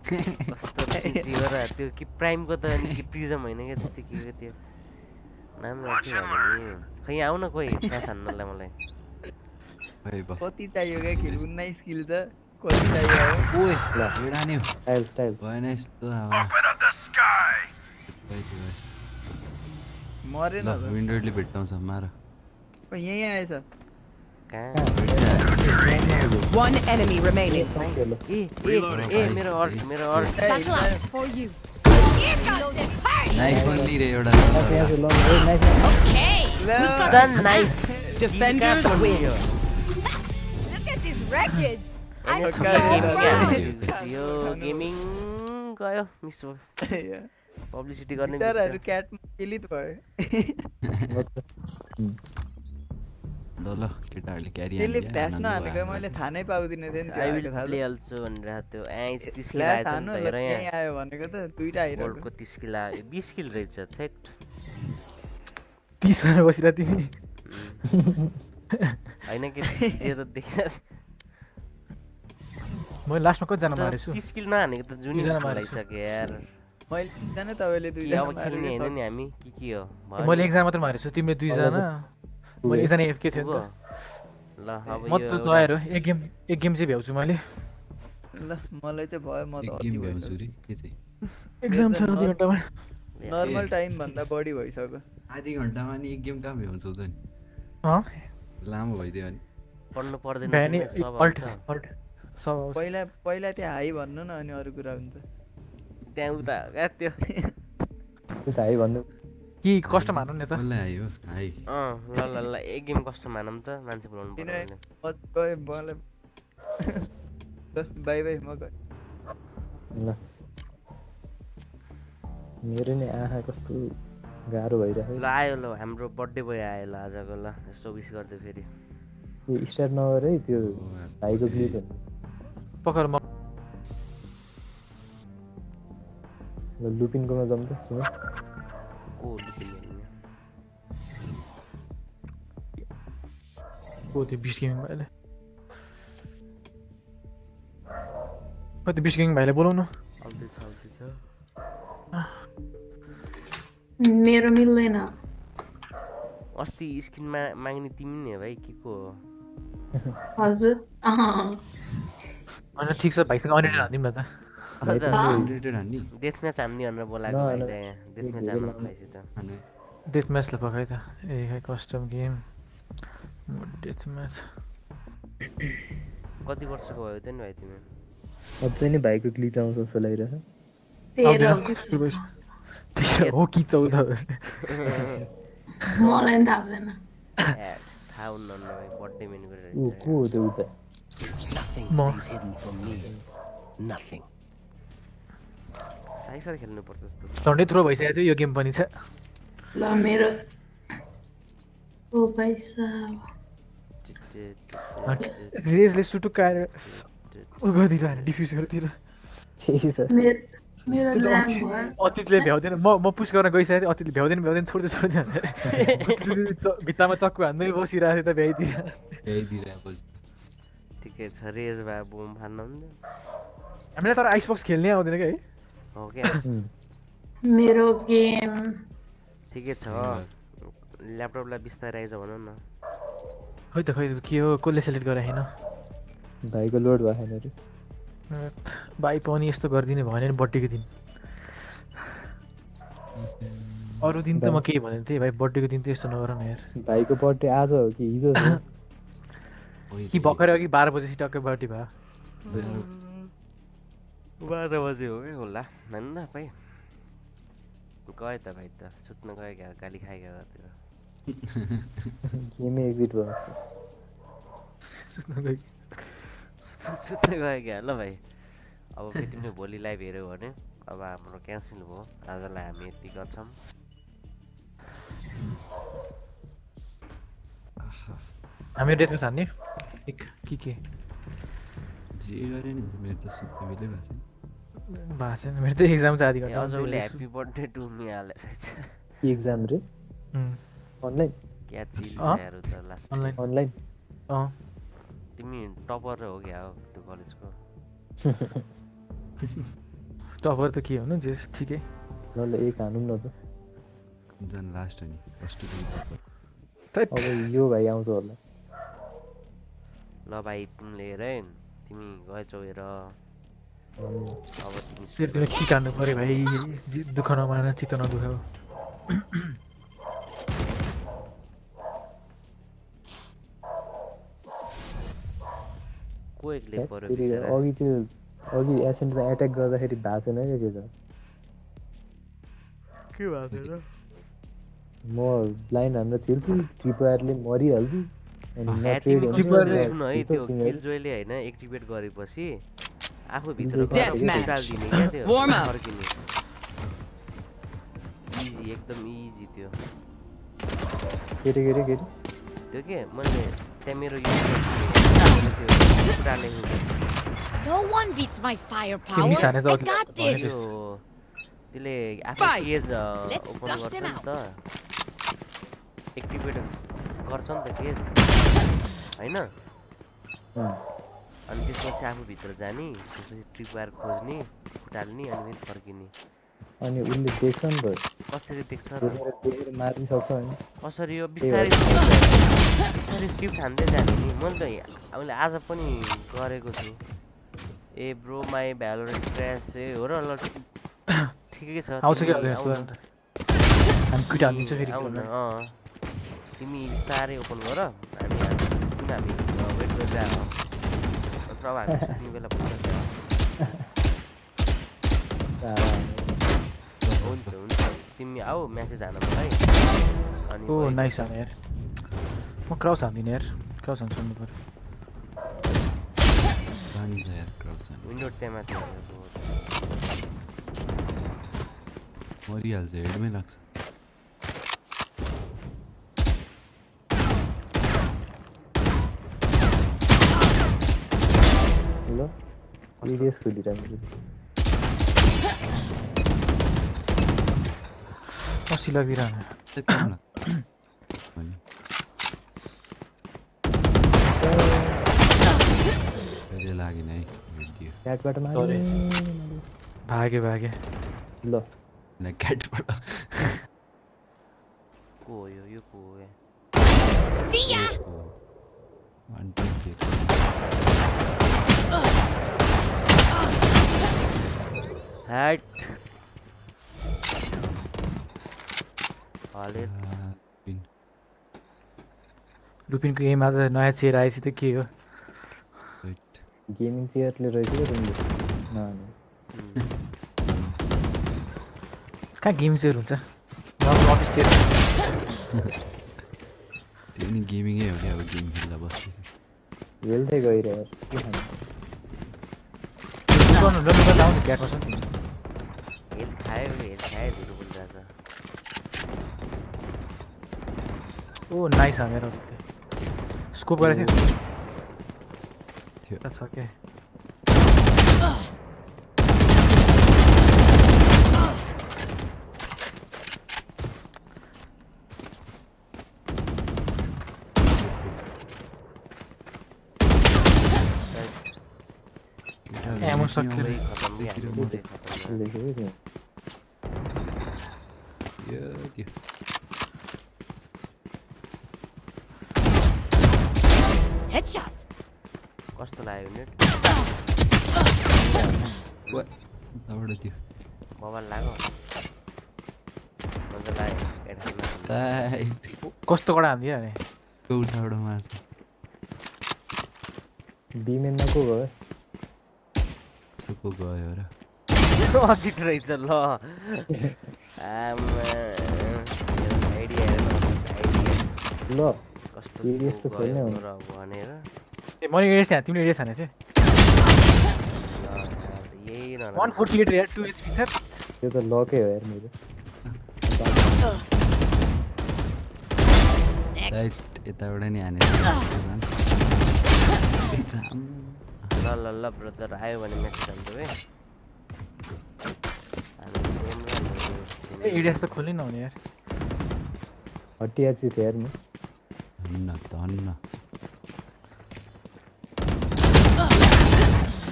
कस्तो चिन्ची हो र त्यो कि प्राइमको त अनि कि प्रिजम होइन क्या त्यस्तो के हो त्यो नाम नि खै आऊ न कोही फ्यास हान्नलाई मलाई कति चाहियो क्या खेल उन्नाइस किल छ कति चाहियो हो? ओए ल एउटा नि हो स्टाइल स्टाइल भएन यस्तो मरेन ल त विन्डरले भेट्टाउँछ मार यहीँ आएछ One enemy remaining. ए ए ए मेरो अल्ट मेरो ult Satchel out. For you. Knife पनि लिएर एउटा Okay. Who's got sun knife Defenders win. <laughs> Look at this wreckage. I'm यसको so गेम proud. क्या यो गेमिङ गयो मिस भयो पब्लिसिटी गर्ने बिचराहरू बित्छ। क्याटमा केलित भयो ल ल केटाहरूले क्यारी त्यसले फ्ल्यास नहानेको मैले थाहा नै पाउँदिनँ थिएँ नि आई विल प्ले छ। अल्सो भनेर त्यो एच तिस किल फ्ल्यास आएछ नि त हेर यहाँ आयो भनेको त दुइटा आइरहेको गोल्डको तिस किल आयो बिस किल रहेछ थेट तिस भनेर बसिरहेको तिमी होइन कि त्यो त देखिन मैले लास्टमा कतिजना मारेछु तिस किल नहानेको त जुनी दुईजना मारेछु। लागिसक्यो यार मैले जाने तपाईँले दुइटा अब खेल्ने होइन नि हामी के के हो मैले। एकजना मात्रै मारेछु तिमीले दुईजना मैले एकजना एफके थियो नि? त? ल अब म त गएर एक गेम एक गेम चाहिँ भ्याउँछु मैले। ल मलाई चाहिँ भयो म त एक गेम भयो भ्याउँछु रे के चाहिँ? एक्जाम छ आधी घन्टामा। नर्मल टाइम भन्दा बढी भइसक्यो। आधी घन्टामा नि एक गेम कहाँ भ्याउँछौ त नि? अँ लामो भइदियो अनि पढ्नु पर्दैन। पहिला पहिला त्यो हाई भन्नु न अनि अरू कुरा हुन्छ। त्यहाँ उता क्या त्यो। त्यो त है भन्नु। कि कष्ट मानौ नि त। आयो? अँ ल ल ल एक गेम कस्तो मानौँ त मान्छे बोलाउनु पर्यो बाई बाई म गएँ ल। मेरो नि आँखा कस्तो गाह्रो भइरहेको ल आयो ल हाम्रो बर्थडे बोय आयो ल आजको ल यसो विस गरिदियो फेरि। यो स्टार्ट नगर है त्यो भाइको ग्लिच पकर म। ल लुपिनकोमा जाउँ त सुन। Gold Gaming ya. Hadi bir gaming böyle. Hadi bir gaming böyle बोलो ना. Al this al this. मेरो मिल्दैन अस्ति स्किनमा माग्ने तिमी नै हो भाइ के को हजुर ठिक छ भाइसँग अनिडेर हालिदिउँ न त डेथ म्याच हान्ने भनेर बोलाएको ल, भाइ ल। त यहाँ डेथ एक म्याच धेरै हान्नु लामो। भाइसित डेथ म्याचलाई पकाइ त। ए खै कस्टम गेम डेथ म्याच कति वर्षको भयो त नि भाइ तिमी अझै नै भाइको ग्लिच आउँछ जस्तो तेह्र हो कि चौध। मलाई थाहा छैन। ए, थाहा हुन्न न भाइ बर्थडे मेन गरेर ऊ को हो त्यो उता? Nothing stays hidden from me. Nothing. Cypher खेल्नु पर्छ जस्तो छ। झन्डै थ्रो भइसकेको थियो यो गेम पनि छ। ल मेरो ओ पैसा रेजले सुटुक्क आएर उ गरिदिएर होइन डिफ्युज गरिदिएर अतीतले भ्याउँदैन। म म पुस गर्न गइसकेको थिएँ अतीतले भ्याउँदैन भ्याउँदैन छोड्दै छोड्दै भनेर <laughs> च- भित्तामा चक्कु हान्दै बसिरहेको थियो त भ्याइदिएर ठिकै छ रेज भए बोम फान्न हामीलाई तर आइसबक्स खेल्नै आउँदैन क्या है? हो क्या मेरो गेम ठिकै छ ल्यापटपलाई बिस्तारै आइज भनौँ न खै त खै त के हो कसले सेलेक्ट गरे होइन भाइको लोड भएको छैन अरे भाइ पनि यस्तो गरिदिने भएन नि बर्थडेको दिन अरू दिन त म केही भनेको थिएँ भाइ बर्थडेको दिन त यस्तो नगर न यार भाइको बर्थडे आज हो कि हिजो हो कि भर्खरै अघि बाह्र बजेपछि टक्कै बर्थडे भयो बाह्र बजे हो क्या होला होइन न भाइ गयो त भाइ त सुत्न गयो क्या गाली खायो क्या घरतिर गेमै एक्जिट भयो जस्तो छ। सुत्न गइ सुत्न गयो क्या ल भाइ अब फेरि तिमीले भोलि लाइभ हेऱ्यौ भने अब हाम्रो क्यान्सल भयो आजलाई हामी यति गर्छौँ हामी ड्रेसमा छान्ने एक के के जे गरे नि हुन्छ मेरो त सुत्ने बेलै भएको छैन भएको छैन मेरो त एक्जाम छ आधी घन्टा अझ उसले ह्याप्पी बर्थडे टु मी हालेर एक्जाम रे? अनलाइन क्या चिज यार त लास्ट अनलाइन अनलाइन अँ। तिमी टपर हो क्या हो त्यो कलेजको? <laughs> टपर त के हुनु जे ठिकै। ल ल एक हानौँ न त। झन् लास्ट नि फर्स्ट। अब यो भाइ आउँछ होला। ल भाइ तिमीले हेर है तिमी गएछौ हेर। फेरि तिमीले के काट्नु पऱ्यो भाइ दुःख नमान चित्त नदुखाऊ को? अघि त्यो अघि एसेन्टमा एट्याक गर्दाखेरि भएको छैन क्या त्यो त के भएको म ब्लाइन्ड हान्न छिर्छु ट्रिपरले मरिहाल्छु अनि एक्टिभेट गरेपछि। आफूभित्र इजी एकदम इजी त्यो? के अरे के अरे के अरे त्यो। के? मैले त्यहाँ मेरो त्यसले आफ्नो. केज ओपन flush गर्छ नि. त। एक्टिभेट गर्छ नि त केज होइन। अनि त्यसपछि आफूभित्र जाने त्यसपछि ट्रिप वायर खोज्ने फुटाल्ने अनि फेरि फर्किने। अनि उसले देख्छ नि त। कसरी देख्छ मारिसक्छ कसरी यो बिस्तारै। बिस्तारै सिफ्ट हान्दै जाने नि। मैले त मैले आज पनि गरेको छु। ए ब्रो माई भ्यालोरेन्ट क्रास ए हो र ल ठिकै छ। आउँछ कि तिमी बिस्तारै ओपन गर। हामी हामी वेट गरेर आऊ। नत्र अब हामी सुत्ने बेला भइसक्यो हुन्छ हुन्छ तिमी आऊ म्यासेज हान मलाई अनि ओ। नाइस हाने यार म क्राउस हान्दिनँ यार क्राउस क्राउड जानु विन्डो त्यहाँ माथि हालेको। मरिहाल्छ हेडमै लाग्छ हेलो वीडियोस को दिया मुझे मसीला भी रहा है लागे नहीं वीडियो कैट बट मार भागे भागे। लो। ना कैट बट कोई हो ये दिया वन टू थ्री हालेर लुपिनको एम आज नयाँ चेयर आएपछि त के हो गेमिङ चेयरले रहेछ कहाँ गेम चेयर हुन्छ अफिस चेयर त्यो पनि गेमिङै हो क्या अब गेम खेल्दा बस्दै हेल्दै गइरह है है बिल्कुल जैसा ओ नाइस आ मेरा उसके स्कोप कर रहे थे अच्छा के एमो सक के खत्म भी है देखो देखो Headshot. कस्तो लाग्यो नेट उताबाट त्यो मोबाइल लाग्यो कस्तो कडा हान्दियो अरे उताबाट मार्छ बिमेनमा को गयो को गयो र अजित रहेछ ल आमा आइडिया आइडिया ल कस्तो ए यस्तो को खेल्ने गयो हो भनेर ए मैले एडिएस यहाँ तिमीले एडिएस हाने थियो यही न वान फोर्टी एट यार टु एचपी थियो त्यो त लकै हो यार मेरो साइड यताबाट नि हाने ल ल ल ब्रदर आयो भने म्यासेज हान्छु है। ए एडिएस त खोल्नै नहुने यार। हट्टी एचपी थियो यार म धन्न धन्न।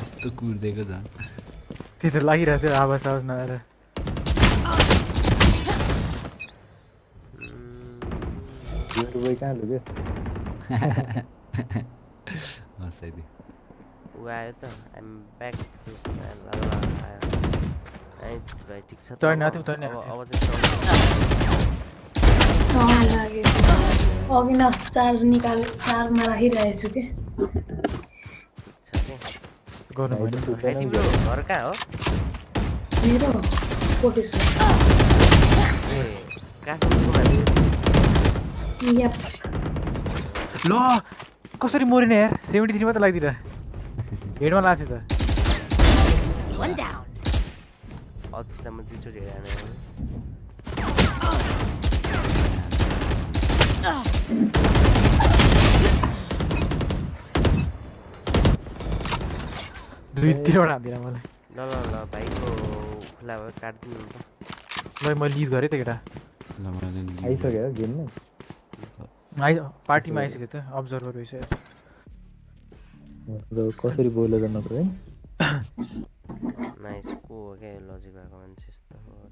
यस्तो कुर्दिएको झन् त्यही त लागिरहेको थियो आवाज आवाज नआएर कहाँ लुग्यो <laughs> हँसाइदियो ऊ आयो त आइम ब्याक आयो। भाइ ठिक छ अब- चाहिँ अघि न चार्ज निकाले चार्जमा कि गर्नु भएन घर कहाँ हो मेरो कोटेश्वर ए काठमाडौँमा यप ल कसरी मरेन यार सेभेन्टी थ्री मात्रै लगाइदिएर हेडमा लाग्थ्यो त Down. अझसम्म दुईचोटि हेरेन दुई तिनवटा हान्दिनँ मलाई। ल ल ल भाइको खुला भयो काटिदिनु ल मैले लिड गरेँ त केटा। ल मैले नि आइसक्यो गेममा आइ पार्टीमा आइसक्यो त अब्जर्भर भइसक्यो कसरी बोल्यो त नत्र है? nice cool okay logical command system or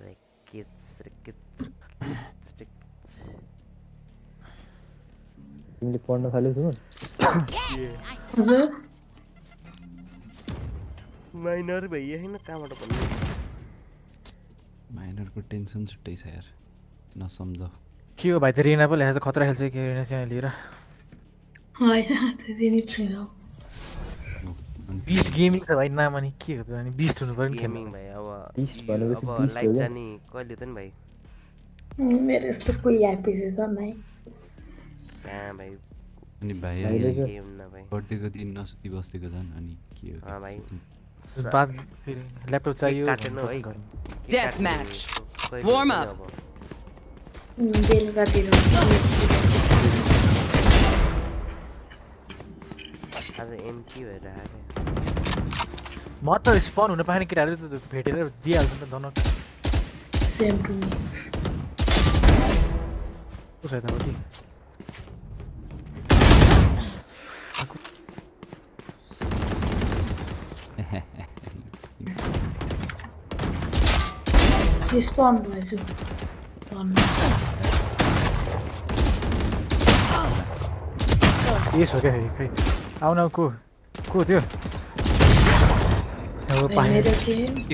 रिकिट्स रिकिट्स रिकिट्स रिकिट्स तुमने फ़ोन में खाली सुन जो? माइनर भइयो हैन कहाँबाट माइनर को टेन्सन छुट्टी सा यार ना समझो। क्यों भाई तेरी ना रिना पो तो खतरा खेल्छ के रिना हाँ यार तेरी नहीं चाहिए बिस्ट गेमिङ छ भाइ नाम अनि के हो त अनि बिस्ट हुनु पऱ्यो नि गेमिङ भाइ अब यो भनेपछि लाइभ क्या? जाने कहिले त नि भाइ? मेरो यस्तो कोही आइपिसी छ नै। कहाँ भाइ? अनि भाइ गेम न भाइ? पढ्दिएको दिन नसुती बस्दिएको झन् अनि के हो अँ भाइ। बाद फेरि ल्यापटप चाहियो काटेन भन्नु है पर्छ घरमा। आज एमटी भएर आएको म त स्पन हुन पाएन केटाहरू त भेटेर दिइहाल्छ नि त धनक सेम टु मी को। छ यतापट्टि रिस्पॉन भएछु धन्यवाद यस हो क्या खै आउन को को त्यो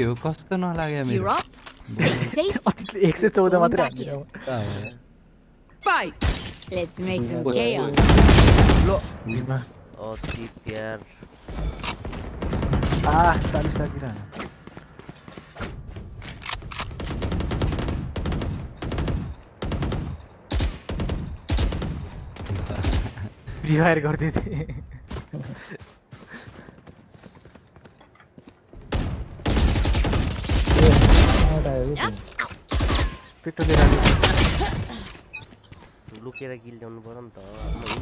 हो कस्तो नलाग्यो मेरो. एक सय चौध मात्रै आ चालिस दिएर रिभायर गर्दै थिएँ लिएर आएको लुकेर किल ल्याउनु नि त म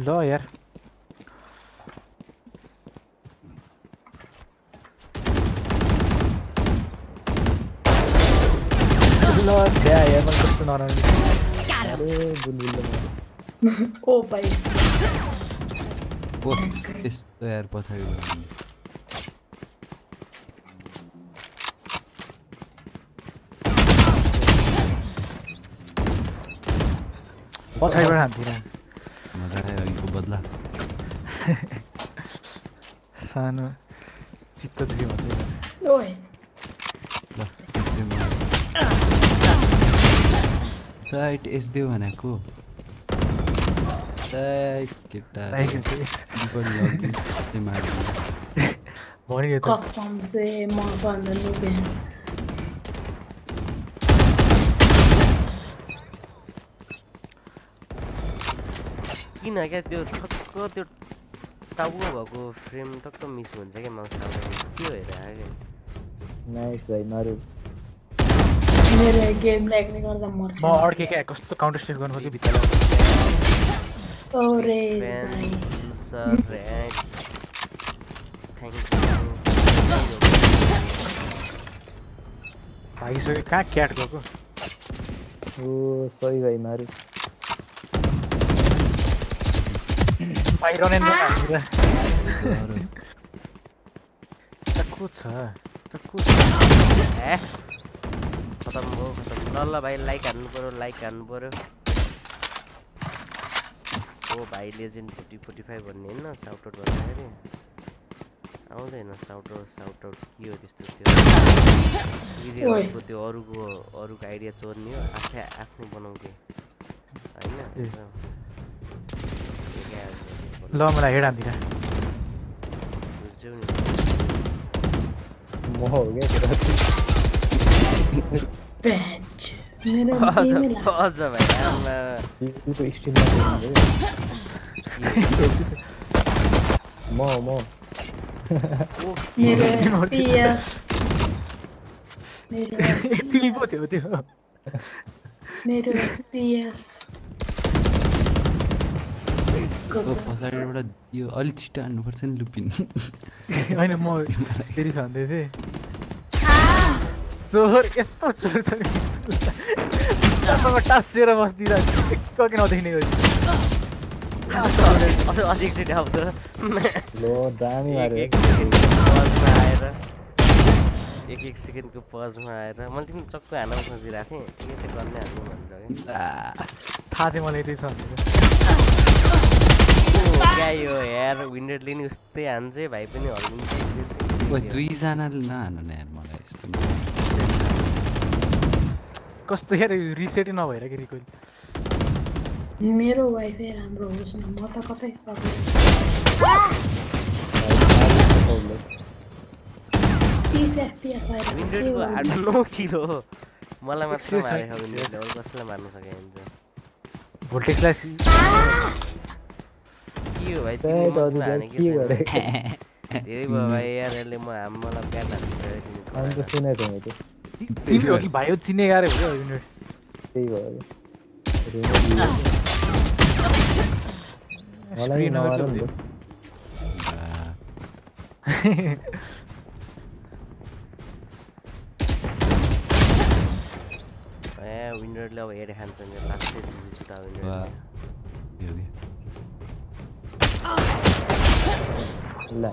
ल यार ल छ्या यार मैले कस्तो नराम्रो अरे बुलबुलले <laughs> ओ एयरपोर्ट इस तो एयरपोर्ट साइड बहुत साइड पर हाथी रहा मज़ा है इनको बदला सानो चित्त दुखे मज़े मज़े ओए ल यसले म साइट एस साइट केटा site S <laughs> Like it is. भने त कसम से मसँग लुबे किन क्या त्यो ठक्क त्यो टाउको भएको फ्रेम टक्क मिस हुन्छ क्या माउस के भएर आयो नाइस भाइ मारु मेरो गेम ल्याग्ने गर्दा मर्छ म अड्के क्या कस्तो काउन्टर स्ट्रेक गर्नु खोज्यो भित्र ओरे फ्यान थ्याङ्क भागिसक्यो कहाँ क्याट गएको ओ सही भाइ मारु। को छ त को छ खतम हो खतम। ल ल भाइ लाइक हान्नु पऱ्यो लाइक हान्नु पऱ्यो ओ भाइ लेजेन्ड फोर्टी फोर्टी फाइभ भन्ने होइन साउट आउट भन्दाखेरि। आउँदैन साउट आउट साउट आउट के हो त्यस्तो त्यो? अरूको अरूको आइडिया चोर्ने हो आफै आफ्नै बनाउने होइन? ल मलाई हेड हान्दिनँ। म हो क्या <laughs> म म मेरो पिएस मेरो तिमी पो थियो त्यो मेरो पिएस पछाडिबाट यो अलिक छिटो हान्नुपर्छ नि लुपिन। होइन म फेरि भन्दै थिएँ चोर यस्तो चोर छ नि टाँसेर बस्दिरहेको एक नदेख्ने गरी आउँछ एक एक पजमा आएर एक एक सेकेन्डको पजमा आएर मैले तिमी चक्क हान्न सोचिरहेको थिएँ के चाहिँ गर्ने हान्नु भनेर थाहा थियो मलाई त्यही छ क्या क्या यो यार विन्डरले नि उस्तै हान्छ है, भाइ पनि हल्लिन्छ ओ दुईजनाले नहान न यार मलाई यस्तो कस्तो यार रिसेटै नभएर कि रिकोइल मेरो वाइफाई राम्रो होस् न म त कतै मलाई मात्र मारेको कसैलाई मार्न के हो भाइ के? धेरै भयो भाइ यार यसले म 팀이 여기 마요 지네 아래 우리 오늘. 이거. 스크린 아웃 좀. ए विनरले अब हेड ह्यान्ड चाहिँ लाग्छ जुटा विनर ल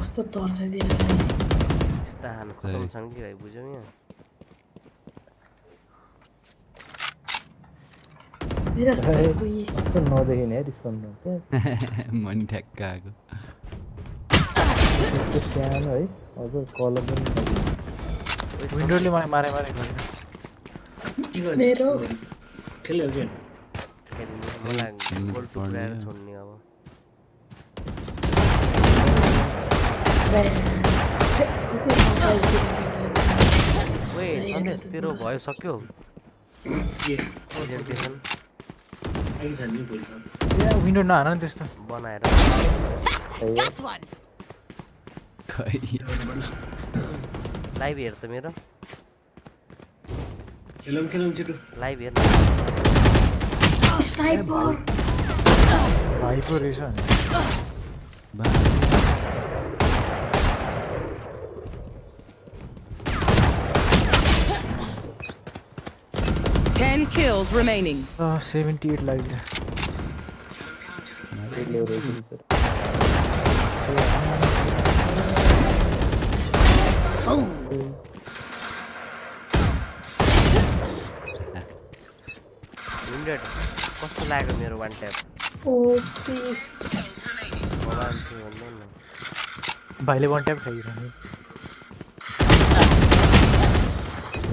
कस्तो तर्छ दिएर जाने यस्ता हानु खतम छन् कि भाइ बुझ्यौ यहाँ मेरो जस्तो ए, कोही कस्तो नदेखिने यार स्पनमा त मनि ठ्याक्क आएको यस्तो सानो है अझ कलर पनि। विन्डोले मलाई मारे मारे गरेन मेरो खेल्यो खेल्ने मलाई छोड्ने अब तेरो भयो सक्यो विन्डो नहान नि त्यस्तो बनाएर लाइभ हेर त मेरो खेलौँ खेलौँ छिटो लाइभ हेर स्नाइपर भाइ पो रहेछ Ten kills remaining. Seventy eight लाग्यो त्यसले रहेछ सर विन्डेड कस्तो लाग्यो मेरो वान ट्याप ओपी भगवान् थियो भन्नु न भाइले वान टाइम खाइरहने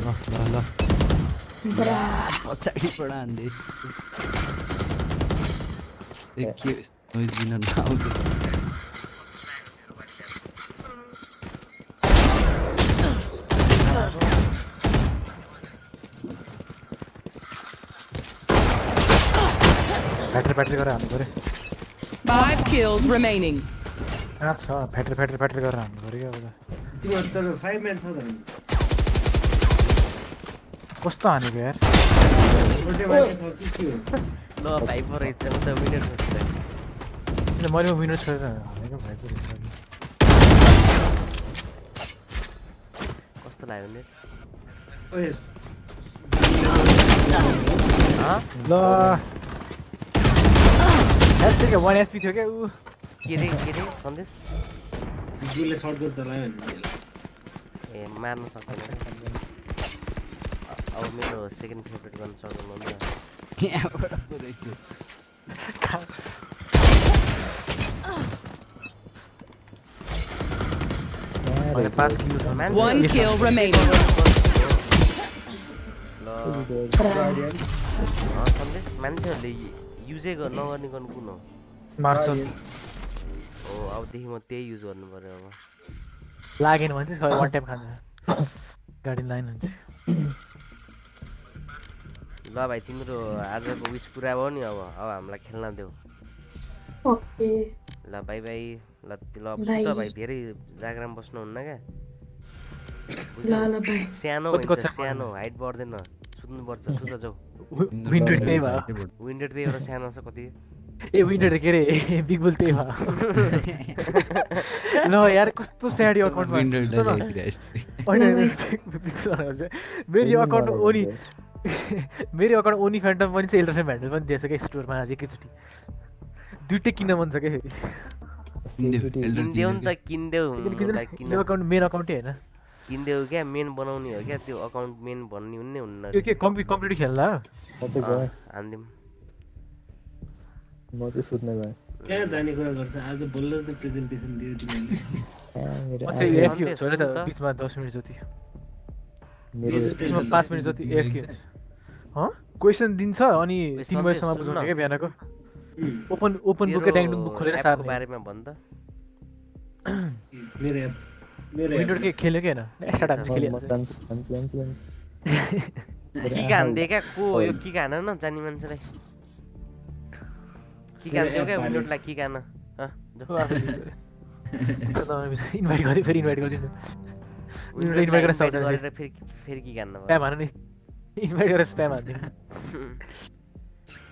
ल ल ल ब्रा पछाडिबाट हान्दै ए के नोइज बिना नआउँदो फ्याट्री फ्याट्री गरेर हान्नु पऱ्यो Five kills remaining. कहाँ छ फ्याट्री फ्याट्री फ्याट्री गरेर हान्नु पऱ्यो क्या अब त तिम्रो तर फाइभ म्यान छ त विन्डेड खोज्छु अन्त मैले विन्डो छोडेर हानेको भाइ पो रहेछ अघि। कस्तो लाग्यो ल वान एसपी थियो क्या ऊ के रे के रे सन्देश ए मार्न सक्दैन अब मेरो सेकेन्ड फेभरेट गर्न सक्दैन म यहाँबाट पो मैले पाँच किलो छ मान्छे- One kill remaining. संदेश मान्छेहरूले युजै नगर्ने गर्नु कुन हो? मार्सल। हो अबदेखि म त्यही युज गर्नु पऱ्यो अब। लागेन भने चाहिँ वान टाइम खान्छ। गाडी लाइन हुन्छ। ल भाइ तिम्रो आजको विस पुरा भयो नि अब अब हामीलाई खेल्न देऊ ओके ल बाई बाई ल ल. सुत भाइ धेरै जागराम बस्नुहुन्न क्या सानो हुन्छ सानो हाइट बढ्दैन सुत्नुपर्छ सुत जाऊ विन्डो त्यही भयो विन्डेड त्यही एउटा सानो छ कति ए विन्डो के अरे बिग बुल त्यही भयो ल यार कस्तो स्याड अकाउन्टमा विन्डोलाई सुन न। मेरो अकाउन्ट ओनी फ्यान्टम पनि चाहिँ इलेक्ट्रोनिक ह्यान्डल पनि दिएछ क्या स्टोरमा आज एकैचोटि दुइटै किन्न मन छ क्या फेरि त्यो अकाउन्ट मेन अकाउन्टै होइन किनिदेऊ क्या मेन बनाउने हो क्या त्यो अकाउन्ट मेन भन्ने हुन्ने हुन्न यो के कम्पि कम्प्युटर खेल्ला हानिदिउँ म चाहिँ सुत्न गएँ कहाँ जाने कुरा गर्छ आज बल्ल त प्रेजेन्टेसन दियो त बिचमा दस मिनट जति मेरो बिचमा पाँच मिनट जति हँ क्वेसन दिन्छ अनि सुन बुझाउने। क्या बिहानको? ओपन ओपन बुक ड्याङडुङ बुक खोलेर सार्ने बारेमा भन् त। मेरो एप मेरो विन्डो के खेल्यो कि होइन? एक्स्ट्रा म खेलिहाल्छ जान्छु जान्छु जान्छु जान्छु कि हान्दे क्या को यो कि हान न जाने मान्छेलाई? कि हान्थ्यो क्या विन्डोटलाई कि हान अँ, जाऊ। <laughs> <laughs> इन्भाइट गरिदियो फेरि इन्भाइट गरिदिनु। विन्डोजलाई इन्भाइट गर्न सक्छ फेरि फेरि के गान्न स्प्याम हानु नि। इन्भाइट गरेर स्प्याम हानिदिनु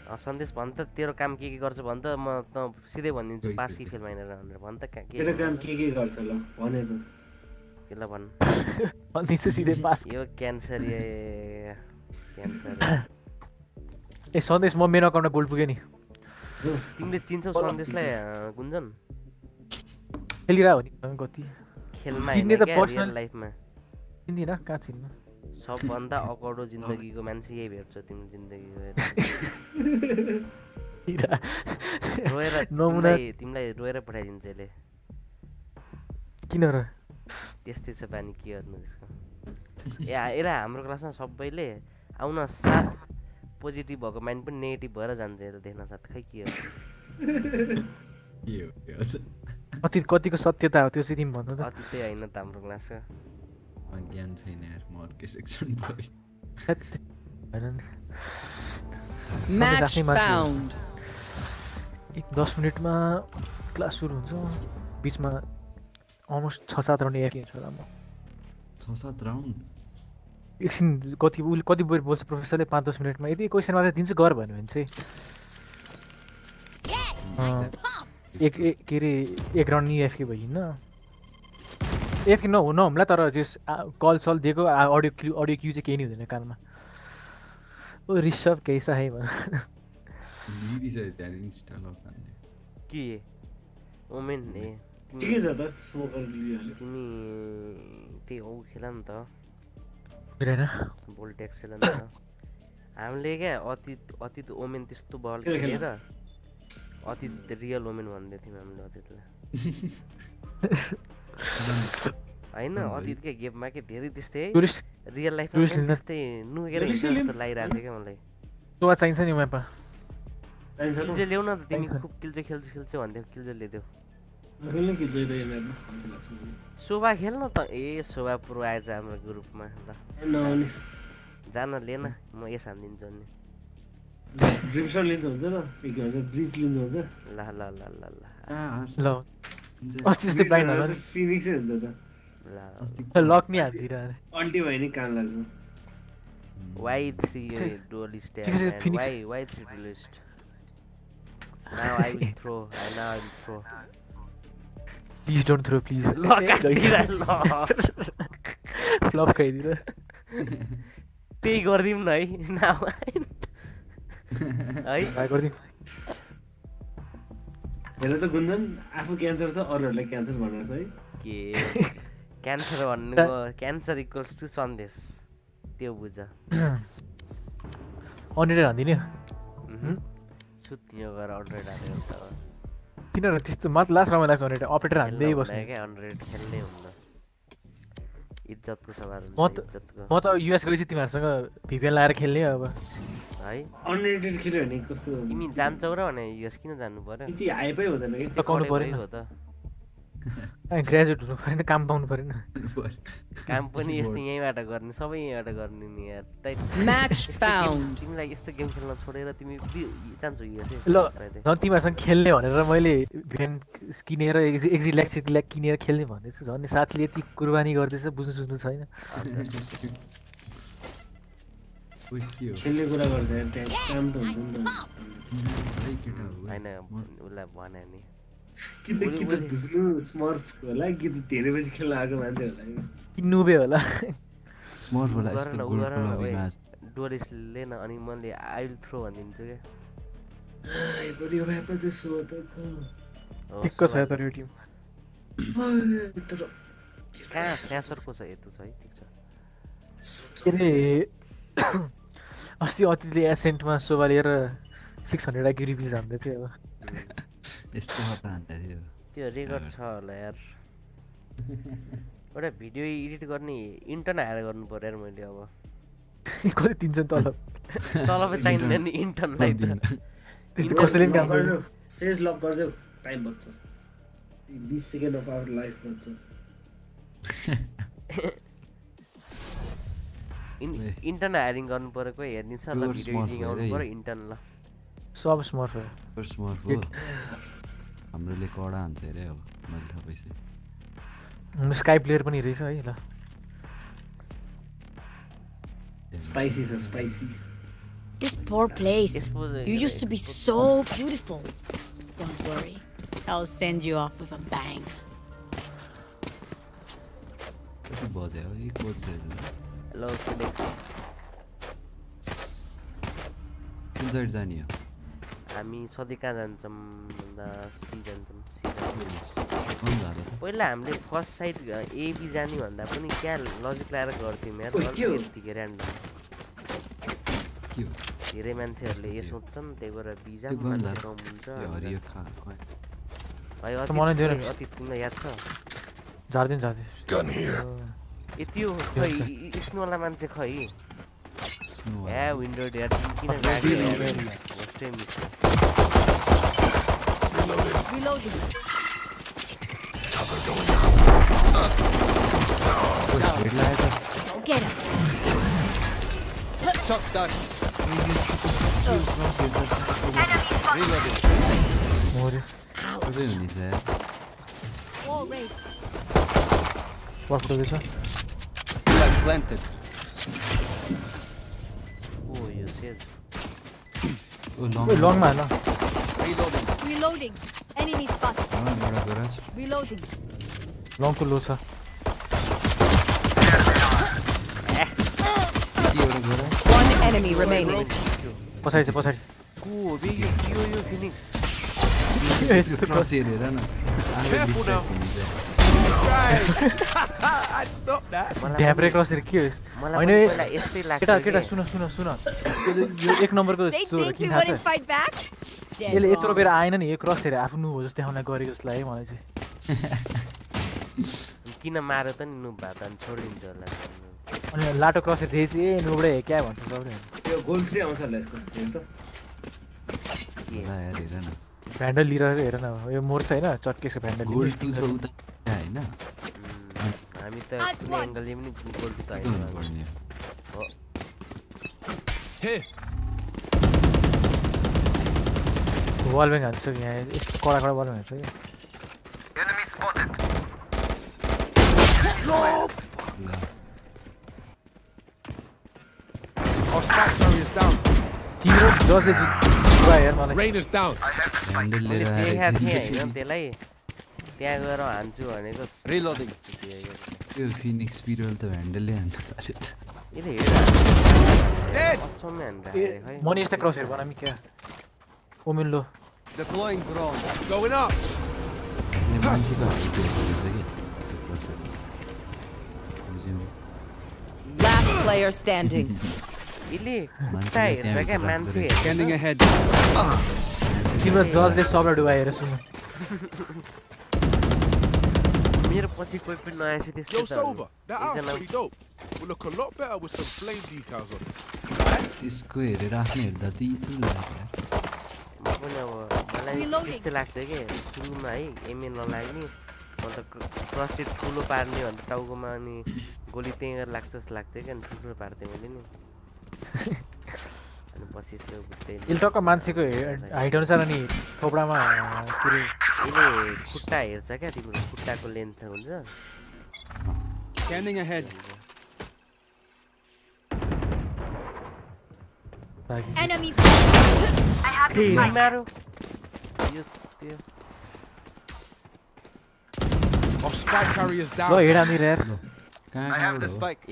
अँ, सन्देश भन् त तेरो काम के के गर्छ भन् त म त सिधै भनिदिन्छु पास कि फेल माइनर भनेर भन् त के काम के के गर्छ ल भने त। केलाई भन्? <laughs> भनिदिन्छु सिधै पास। यो क्यान्सर ए क्यान्सर। ए सन्देश म मेरो अकाउन्टमा गोल्ड पुग्यो नि। तिमीले चिन्छौ सन्देशलाई गुन्जन? खेलिरहेको नि कति खेलमा चिन्ने त क्या, पर्सनल। लाइफमा। चिन्दिनँ कहाँ चिन्नु? सबभन्दा अकौडो <laughs> जिन्दगीको मान्छे यही भेट्छौ तिमी जिन्दगीको। <laughs> रोएर नमुना तिमीलाई तिमीलाई रोएर पठाइदिन्छ यसले। किन र? त्यस्तै छ बानी के गर्नु त्यसको? ए एरा हाम्रो क्लासमा सबैले आउन साथ पोजिटिभ भएको माइन्ड पनि नेगेटिभ भएर जान्छ यसले देख्न साथ। खै के हो? <laughs> कति कतिको सत्यता हो त्यो चाहिँ तिमी भन्नु त। अति चाहिँ होइन त हाम्रो क्लासको। ज्ञान छैन यार म अर्कै सेक्सन. एक दस मिनटमा क्लास सुरु हुन्छ। बिचमा अलमोस्ट छ सात राउन्ड एफ छ होला म। छ सात राउन्ड एकछिन कति उसले कति बेर बोल्छ प्रोफेसरले? पाँच दस मिनटमा। यदि क्वेसन मात्रै दिन्छ गर भन्यो भने चाहिँ। एक एक के अरे एक राउन्ड नि एफके भइन्न एफके नहु नहुम्ला तर जस कल सल दिएको अडियो क्यु अडियो क्यु चाहिँ केही नै हुँदैन कानमा। ओ ऋषभ कैसा है भन। लिइदिइसकेको छ लक के? ओमेन ए तिमी त्यही औ खेल नि त। भोल्टेक्स खेल नि त। हामीले क्या अतीत अतीत ओमेन त्यस्तो बल खेल खेल। खेलेर अतीत रियल ओमेन भन्दै थियौँ हामीले अतीतलाई। <laughs> होइन अतीत क्या गेममा के धेरै त्यस्तै टुरिस्ट- रियल लाइफमा टुरिस्ट त्यस्तै नुगेर लागिरहेको थियो क्या मलाई तँ चाहिन्छ नि म्यापमा चाहिन्छ ल्याउ न त तिमी। खुब किल चाहिँ खेल्छु खेल्छु भन्थ्यौ किल चाहिँ ल्याइदेऊ शोभा खेल्न त ए शोभा प्रो आएछ हाम्रो ग्रुपमा ल जान लिएन म यस हानिदिन्छु नि ड्रिप्सर लिन्छ हुन्छ त के भन्छ ब्रिज लिन्छ हुन्छ ल ल ल ल ल ल अस्ति जस्तै ब्लाइन्ड होला नि। फिनिक्सै हुन्छ त। नि भयो नि लाग्छ why three duelist. Please don't throw please flop खाइदिएर त्यही गरिदिउँ न है नाउ है गरिदिउँ हेर त गुन्जन आफू क्यान्सर छ अरूहरूलाई क्यान्सर भनेर छ है। के? क्यान्सर भन्नुको क्यान्सर इक्वल्स टु सन्देश। त्यो बुझ। अनिर हानिदिने सुत्यो गएर हन्ड्रेड त। किन र त्यस्तो मात्र लास्ट राउन्डमा लाग्छ अनिर अपरेटर हान्दै बस्ने। क्या हन्ड्रेड खेल्नै हुन्न। इज्जतको सवाल म हुन्छ त इज्जतको। म त युएस गएपछि तिमीहरूसँग भिपिएन लगाएर खेल्ने अब। है। अनरेटेड खेल्यो भने कस्तो तिमी जान्छौ र भने युएस किन जानु पर्यो? यति हाइपै हुँदैन कि? परेन। भइ हो त ग्रेजुएट हुनु परेन काम पाउनु परेन। काम पनि यस्तो यहीँबाट गर्ने सबै यहीँबाट गर्ने नि यार। Game- found. तिमीलाई यस्तो गेम खेल्न छोडेर तिमी जान्छौ युएसए ल झन् तिमीहरूसँग खेल्ने भनेर मैले भिएन किनेर एक्जिट ल्याक सिटी ल्याक किनेर खेल्ने भन्दैछु झन् साथीले यति कुर्बानी गर्दैछ बुझ्नु सुझ्नु छैन। खेल्ने कुरा गर्छ यार त्यहाँ काम त हुन्छ। नि त होइन उसलाई भने नि। कि त कि त धुस्नु? स्मर्फ होला कि त धेरै बजी खेल्न आएको मान्छे होला कि। होला। स्मर्ट होला यस्तो न, अनि मैले आई विल थ्रो भनिदिन्छु क्या त्यसो त ठिक्क छ। तर यो टिम? आइ, तर कहाँ स्यासरको छ? यतो छ है ठिक छ। के अरे <coughs> अस्ति अतिथिले एसेन्टमा शोभा लिएर सिक्स हन्ड्रेड आइक्यू रिभिज हान्दै थियो अब। <laughs> यस्तो हान्दा थियो। त्यो रेकर्ड छ होला यार। एउटा भिडियो एडिट गर्ने इन्टर्न हायर गर्नु पर्यो यार मैले अब। <laughs> कति तिनजना तलब? <laughs> तलब चाहिँदैन नि इन्टर्नलाई त। कसैले पनि काम गरिदेऊ सेज लक गरिदेऊ टाइम बच्छ। बिस सेकेन्ड अफ आवर लाइफ बच्छ। इन्टर्न हायरिङ गर्नु पऱ्यो कोही हेरिदिन्छ ल भिडियो एडिटिङ आउनु है। पऱ्यो इन्टर्न ल सब स्मर्ट हो smart हो। हाम्रोले कडा हान्छ अरे अब मैले थाहा पाइसकेँ स्काई प्लेयर पनि रहेछ है ल स्पाइसी छ spicy This poor place. You used to be so beautiful. Don't worry. I'll send you off with a bang. कति बज्यो हो एक बजिसकेको छ हेलो फिनिक्स कुन साइड जाने हो हामी सधैँ कहाँ जान्छौँ भन्दा सी जान्छौँ पहिला हामीले फर्स्ट साइड एबी जाने भन्दा पनि क्या लजिक लगाएर गर्थ्यौँ यार ओइ, के हो? यतिकै ऱ्यान्डम के हो धेरै मान्छेहरूले यो सोध्छन् त्यही भएर बिजा मान्छे कम हुन्छ भाइ। अति तिमीलाई याद छ झार्दिन झार्दिन Gun here. ए त्यो खै स्नोवाला मान्छे खै ए विन्डो डेयर किन गाडी होस्टै मिस Reloading. हेड लागेछ Go get him. Shock dart. मऱ्यो कतै हुने छ यार Wall raised. Wall फुटाउँदैछ Flag planted. Oh, yes, yes. Oh, long, long man. Reloading. Reloading. Enemy spotted. Reloading. Long to lose, sir. One enemy remaining. Posari, posari. Cool, you, Phoenix. <laughs> Cross here, Careful now. I'd stop that. ढ्याप्रे क्रसहरू के होइन केटा केटा। सुन सुन सुन यो- एक नम्बरको चोर think किन we थाहा wouldn't छ fight back? Dead यसले यत्रो. बेर आएन नि यो क्रस हेरेर आफ्नो हो जस्तो देखाउन गरेको जस्तो लाग्यो मलाई चाहिँ किन मारे त नि नुब भात अनि छोडिदिन्छ होला अनि लाटो क्रसहरू देखेपछि ए नुबडे क्या भन्छ सबले यो गोल थ्री आउँछ होला यसको हेर त भ्यान्डल लिइरहेको हेर न यो मोर्छ होइन चट्केको भ्यान्डल गोल टु छ उता होइन हामी त Last कुनै one. एङ्गलले पनि गोल्टी त के होइन हुनुपर्ने हो Here. वाल ब्याङ्क हान्छ यहाँ यस्तो कडा कडा वाल ब्याङ्क हान्छ कि Enemy spotted. ल Our spike carrier's down. तिम्रो जसले जित्यो हेर मलाई Rain is down. ह्यान्डल मैले लिएर देखाएको आएर थिएँ होइन एकछिन त्यसलाई त्यहाँ गएर हान्छु भनेको Reloading. त्यो फिनिक्स पिरियल त ह्यान्डलले हान्नु पर्यो त यसले हेर अचम्मै हान्दा ए म नि यस्तै क्रसहरू बनामी क्या ओमेन लो Deploying drone. Going up. यसले मान्छेको हाइट हेर्दो रहेछ कि त्यो क्रसहरू बुझ्यौ Last player standing. <laughs> यसले हेर्छ क्या मान्छे. तिम्रो जजले सबलाई डुबाएर मेरो पछि कोही पनि नआएपछि Yo, त्यस्तो Sova, that out's एकजना pretty dope. Will look a lot better with some flame decals on. It. त्यसको हेरेर आफ्नो हेर्दा त म पनि अब मलाई लाग्थ्यो कि सुरुमा है एमए नलाग्ने अन्त क्रसेट ठुलो पार्ने भन्दा टाउकोमा अनि गोली त्यहीँ गरेर लाग्छ जस्तो लाग्थ्यो क्या अनि ठुल्ठुलो पार्थेँ मैले नि अनि पछि यस्तो बुझ्दै यसले टक्क मान्छेको हाइट अनुसार अनि थोपडामा के अरे यसले खुट्टा हेर्छ क्या तिम्रो खुट्टाको लेन्थ हुन्छ। Scanning ahead. I have A, spike. मारो यो त्यो। Our spike carrier's down. Head हान्दिर यार ल कहाँ I have the spike. ए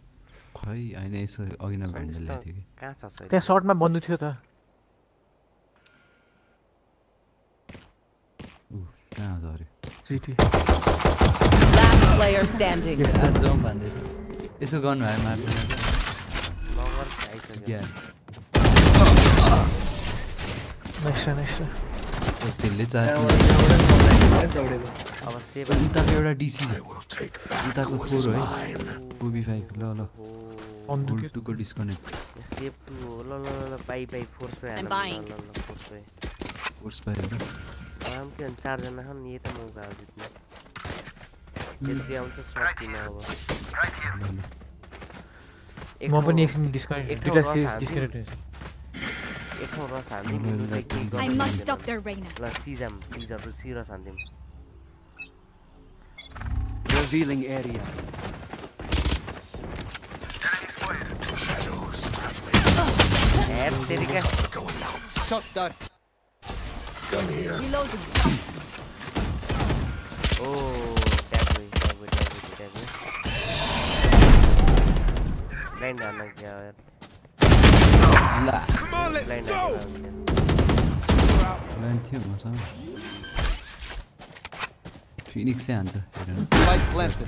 खै होइन यसो अघि न भ्यान्डल ल्याएको थियो कि? त्यहाँ सर्टमा बन्दुक थियो त। कहाँ छ अरे? player standing. भन्दै यसो गर्नु भयो मार्नु त्यसले चार अवश्य। उताको एउटा डीसी उताको 4 है। ओबी 5 ल ल। अन टु को डिस्कनेक्ट सेफ़ टु हो ल ल ल बाई बाई फोर्स पे हाल ल ल फोर्स पे फोर्स पे हम के चार जना हम ये त मौका हो जितने। जल्दी आउँ त शॉट अब। म पनि एकछिन डिस्कनेक्ट दुईटा सिज डिस्कनेक्ट एक रस हालिदिउँ I must stop there Reyna ल सिजम सिजहरू सिरस हालिदिउँ Revealing area. Shadows traveling. Going out. Shot that. Gun here. Reloading. Oh, deadly, deadly, deadly, deadly. Lên rồi mà giờ. Là. Lên rồi. Lên thiếu mà sao? Phoenix yandı. Spike planted.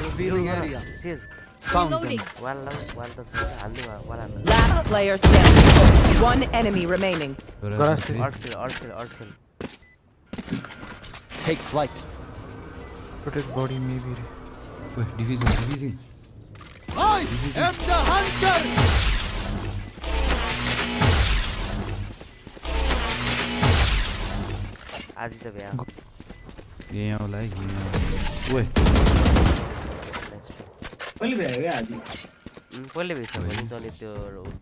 Revealing area. Last player standing. One enemy remaining. Take flight. Protect body maybe. Division, division. I am the hunter! आज त भ्या यहाँ होला है आउला। ओए कहिले भ्यायो क्या आदि उम्, पहिले भइसक्यो नि तैँले त्यो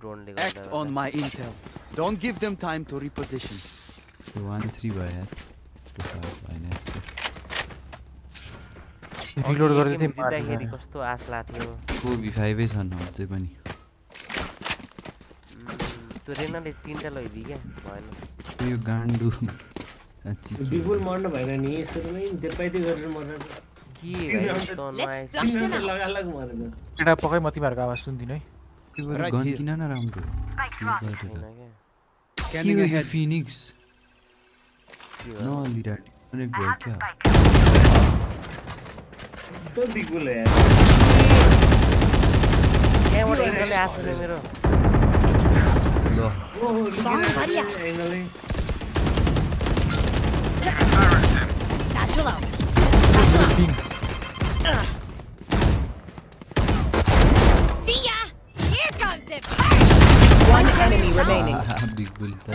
ड्रोनले Act गर्दा on my intel. Don't give them time to reposition. त्यो वान थ्री भयो यार टु फाइभ होइन यस्तो रिलोड गेम चाहिँ जित्दाखेरि कस्तो आश लाग्थ्यो कोबी फाइभै छन् अझै पनि त्यो रेनाले तिनवटा लैदियो क्या भएन यो गान्डु बिपुल मर्नु भएन नि सुरुमै त्यपाइते गरेर मरेर केटा म तिमीहरूको आवाज सुन्दिनँ है. किन न राम्रो. फिनिक्स भयो क्या हो यार। मेरो ल ओहो लुकिरहेको थियो एङ्गलै Satchel out. See ya! Here comes the One enemy remaining. Big bull त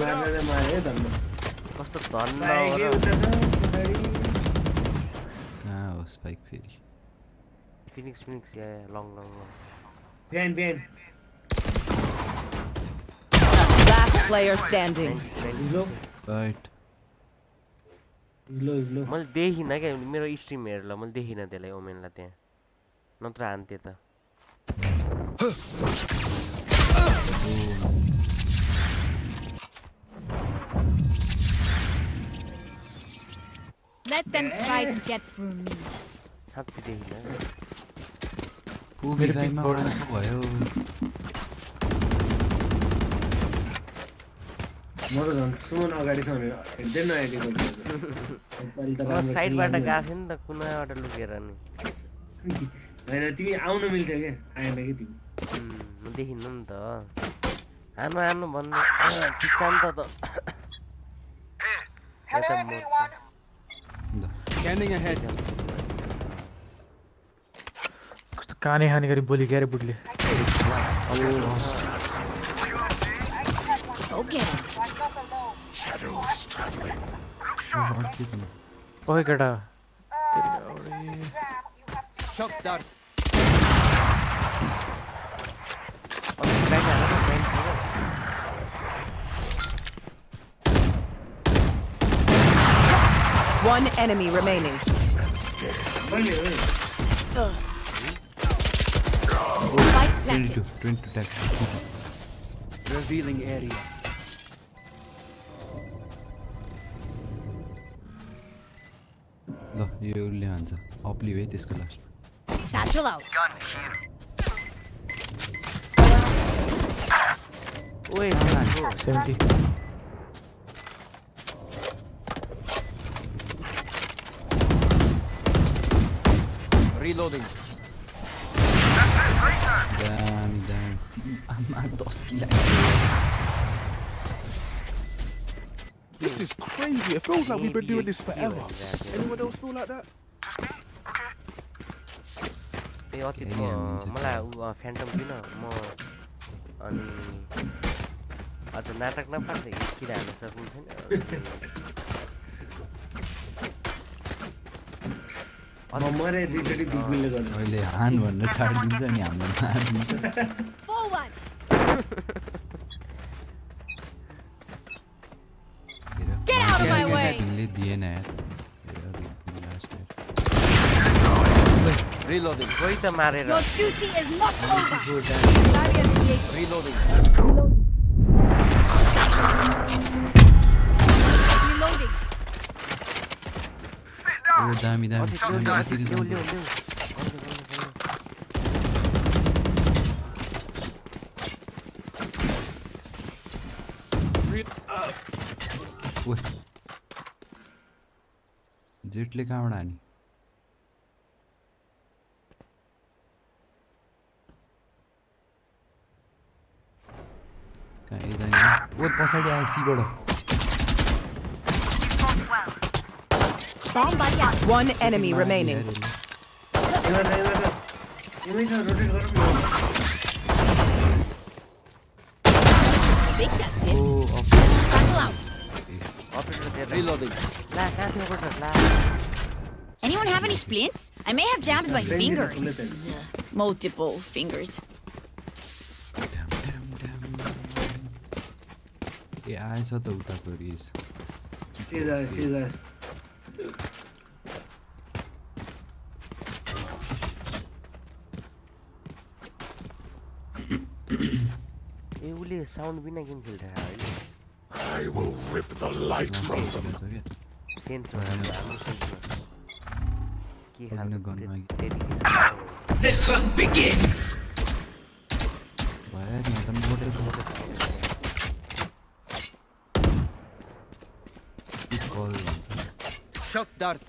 मारेर मारे धन्न कस्तो धन्न पाएकै हो र। उता छ पछाडि कहाँ हो स्पाइक फेरि फिनिक्स फिनिक्स या लङ लङ लङ बिहान बिहान Last player standing. हिजो मैले देखिनँ क्या मेरो स्ट्रिम हेरेर मैले देखिनँ त्यसलाई ओमेनलाई त्यहाँ नत्र हान्थेँ त Let them try to get through me. साँच्ची देखिनँ फाइभमा अर्को भयो म त झन् सुमन छ भनेर हेर्दै राम्रो साइडबाट गएको थिएँ नि त कुनाबाट लुकेर नि। होइन तिमी आउनु मिल्थ्यो क्या आएन कि तिमी? म देखिनँ नि त। हानु हानु भन्नु। चिच्चा नि त. कस्तो काने खाने गरी बोली क्या रे बुढले shadows traveling. Oh, One enemy remaining. Fight planted. Revealing area. ल यो उसले हान्छ अप्ली भयो त्यसको लास्टमा seventy Reloading. Damn, damn. I'm at 10 kills. This is crazy. It feels like we've been doing this forever. Anyone else feel like that? ए अति केही म हानिदिन्छ मलाई ऊ फ्यान्टम किन म अनि अझ नाटक नपार्दै किरा हाल्न सक्ने म मरे दुईचोटि बिग्मिलले गर्नु अहिले हान भनेर छाडिदिन्छ नि हाम्रो मारिदिन्छ Get out of my way! Reloading. Your duty is not over. Reloading. Reloading. Reloading. Reloading. Jetley कहाँबाट हानी कहाँ ए जाने ओ पछाडि आयो सीबाट Bomb buddy out. One enemy remaining. यिनीहरू अपरेटर दिएर Reloading. ला कहाँ थियो अपरेटर ला Anyone have any splints? I may have jammed my Friendly is a fingers. Uh, multiple fingers. ए आएछ त उताको रिस सिधा सिधा ए उसले साउन्ड बिना गेम खेल्छ अहिले I will rip the light from them. The hunt begins. Shot dart.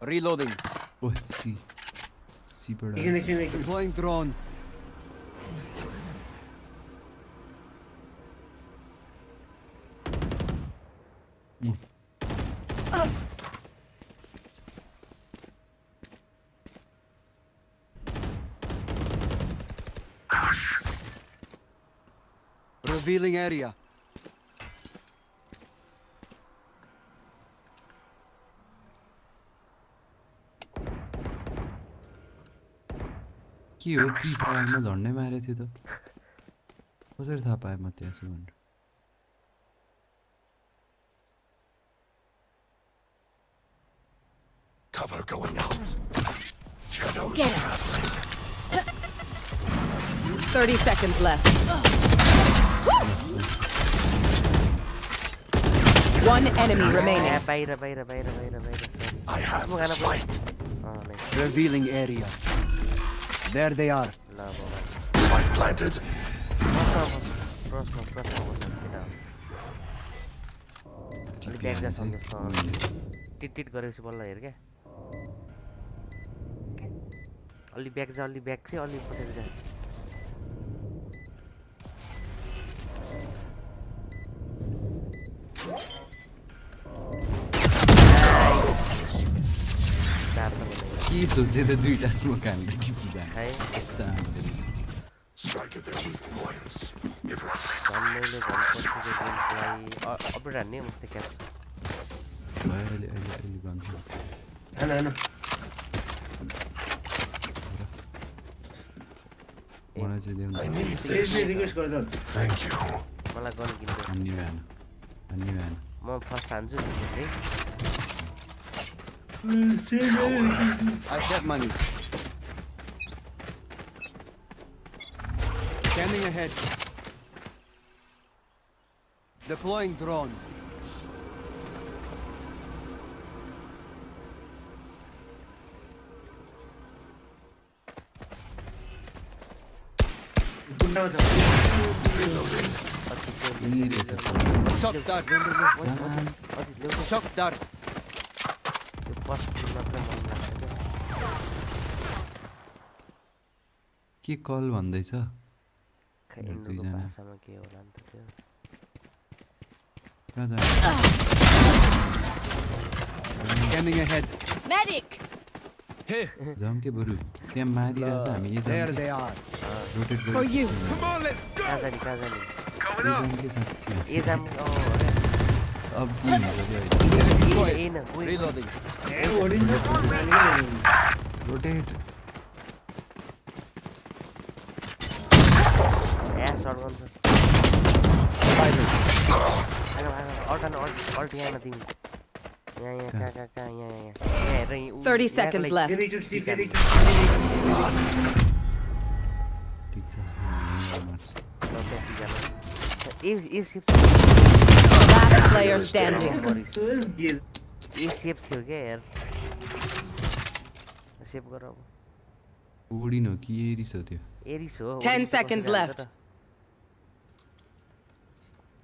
Reloading. Oh, see. See, bird. Deploying drone. area. की हो की था मैं लड़ने में आ रही थी तो उसे था पाए मत ऐसे बंद Cover going out. Shadows traveling. 30 seconds left. One enemy remaining. ए, बाहिर बाहिर बाहिर बाहिर बाहिर sorry. I have म the खाना spike. पर्यो अँ nice. Revealing area. There they are. ल बाबा Spike planted. प्रश्न प्रश्न प्रश्न बस्छ केटा अलिक ब्याग जा सन्देश टिट टिट गरेपछि बल्ल हेर क्या अलि ब्याग जा अलि ब्याग चाहिँ अलि पछाडि जा के सोचे त दुइटा स्मोक हानेर टिपी जाने है यस्ता अपडेट हान्ने मस्तै क्यास भयो अहिले अहिले अहिले गर्छु हान हान मलाई चाहिँ देऊ. मलाई गन किन्नु हान्ने भएन हान्ने भएन म फर्स्ट हान्छु I've money. Scanning ahead. Deploying drone. Shock dart. Shock dart. के कल भन्दैछ। जाउँ के बरु त्यहाँ मारिरहेछ हामी rotate rotate चुट्सी फेरि निकाल्नु। चुट्सी फेरि चुट्सी ठिक छ यहीँबाट मार्छ ल, त्यहाँ दुईजना। ए ए सेप Last player standing. ए सेप थियो क्या यार सेभ गर अब ओडिन हो कि एरिस हो त्यो एरिस हो 10 ओडिन त seconds कसरी हाल्छ left. त?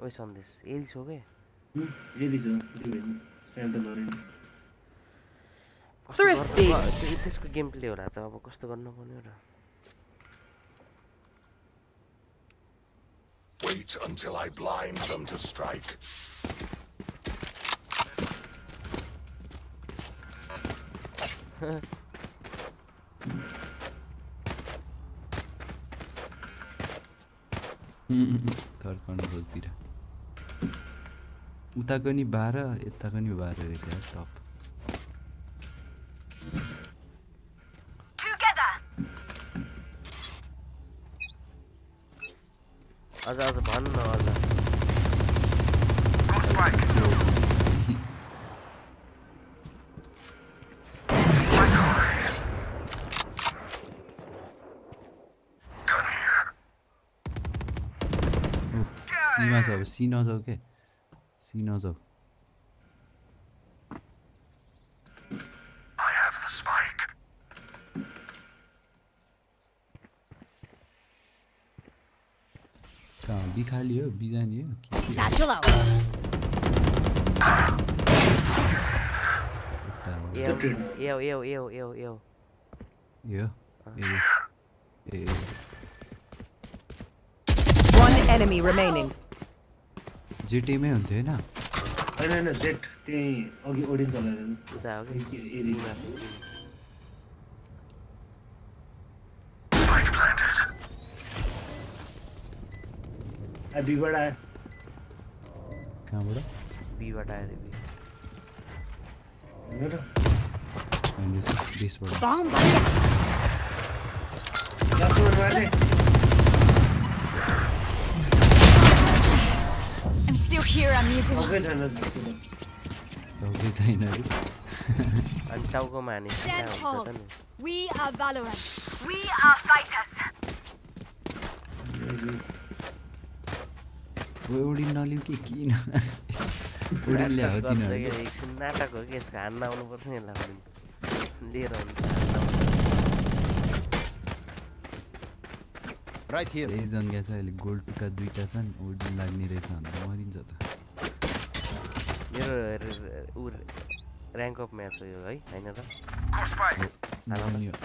ओइ सन्देश एरिस हो क्या यदि छ गरेन कस्तो गर्नु- Thrifty. त्यसको गेम प्ले होला त अब कस्तो गर्नु पर्ने र Wait until I blind them to strike. <laughs> थर्काउनु खोज्तिर उताको नि बाह्र यताको नि बाह्र रहेछ यार टप Together. अझ अझ भन् न अझ सीमा छ अब सी नजाऊ के See I have the spike. Tamam bir kalıyor bir deniyor. Satchel out. Ew, ew, ew, ew, ew. Yeah. One enemy remaining. GT में हुन्थ्यो हैन हैन हैन डेट त्यही अघि ओडिन चलाएर बी बड़ा है कहाँ बड़ा बी। बड़ा है बी बड़ा बम 10 Still here, amigo. अघै छैन त्यसको टाउकै छैन कि अनि टाउकोमा हाने कहाँ Stand हुन्छ tall. त नि We are Valorant. We are fighters. ओ उडिन नलिउ कि किन नाटक गर्छ तिनीहरू नाटक हो कि यसको हान्न आउनु पर्छ नि भने। लिएर हुन्छ हान्न आउनु। Right here. त्यही जङ्गिया छ अहिले गोल्ड टुक्का दुइटा छन् उडिन लाग्ने रहेछ भनेर मरिन्छ त। मेरो ऊ ऱ्याङ्क अप म्याच हो यो है? होइन here.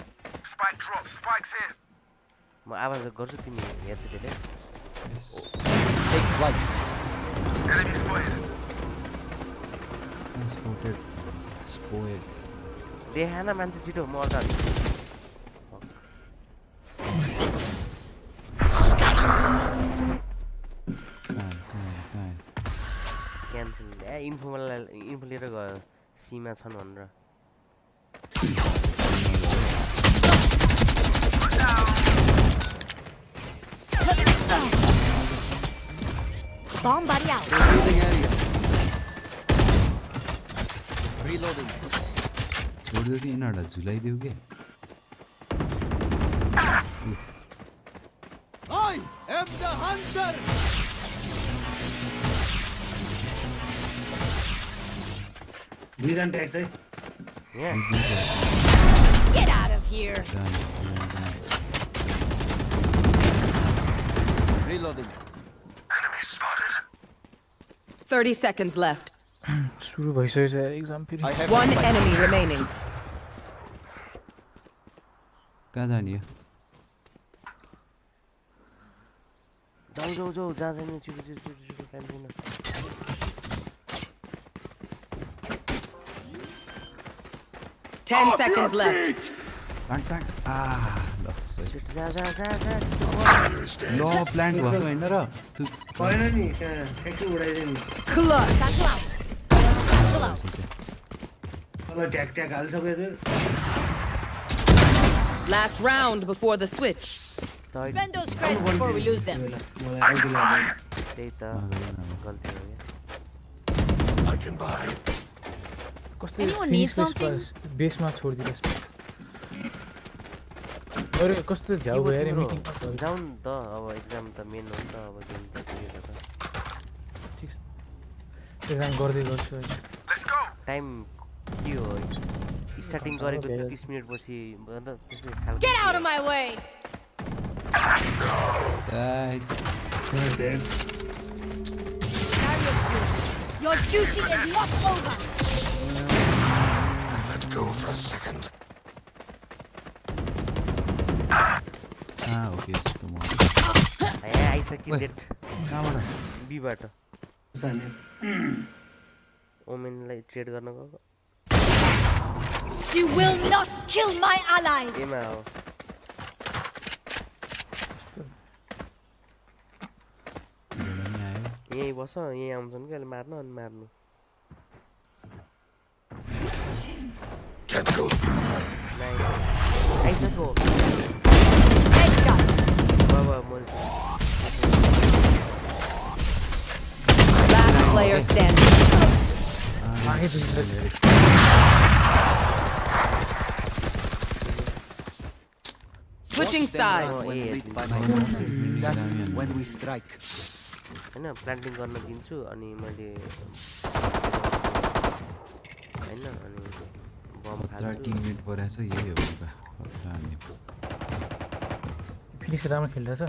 म आवाज गर्छु तिमी हेर्छु त्यसले। Take flight. Enemy spotted. Spotted spotted देखा न मान्छे छिटो म अगाडि। इम्फोल्ला इम्फो लिएर गयो। सीमा छन् भनेर। छोडियो कि यिनीहरूलाई? झुलाइदेऊ कि? दुईजना ट्याक्स है Get out of here. Reloading. Enemy spotted. 30 seconds left. सुरु भइसकेछ यार एक्जाम फेरि I have One the spike. enemy remaining. कहाँ जाने हो जाऊ जाऊ जाऊ जहाँ जाने छिटो छिटो छिटो छिटो टाइम छैन Ten Off seconds left. Blank, blank. Ah, lovely. No, blank, wala yun nara. Wala na you, wala yun. Clutch. Satchel out. Satchel out. Wala, tag, tag, also kaya Last round before the switch. Spend those credits before we lose them. I can buy. कस्तो Anyone need Phoenix something? बेसमा छोडिदिनुहोस् अरे कस्तो झ्याउ भयो अरे meeting जाउँ नि त अब exam त मेन हो नि त अब गेम त क्लियर हो त ठिक छ एक्जाम गर्दै गर्छु अहिले टाइम के हो स्टार्टिङ गरेको तिस मिनट पछि अन्त त्यस्तै खालको Get out of my way! Right. Your duty is not over! Go for a second. हो कि यस्तो म ए आइसक्यो जेट कहाँबाट बीबाट सानो ओमेनलाई ट्रेड गर्न गएको You will not kill my allies! एमा हो यहीँ बस यहीँ आउँछन् कि अहिले मार्नु अनि मार्नु Can't go. नाइस आइसक्यो Headshot! बाबा म Last player standing. Switching Watch them run sides. when Yeah, lit by yeah. my Oh, sun. yeah. That's Yeah. when we strike. होइन प्लान्टिङ गर्न दिन्छु अनि मैले होइन अनि बम खतरा टिममेट परेछ यही हो खतरा नि फिनिक्स राम्रो खेलिरहेछ।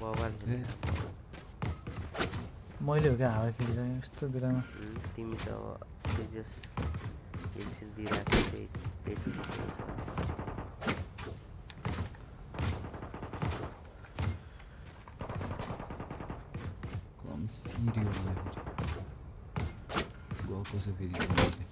बवाल मैले हो क्या हावा खेलिरहेँ यस्तो बेलामा। उम्, तिमी त पेन्सिल दिइरहेको त्यही छ। कम सिरियो होला फेरि गएको छ फेरि। किनकि।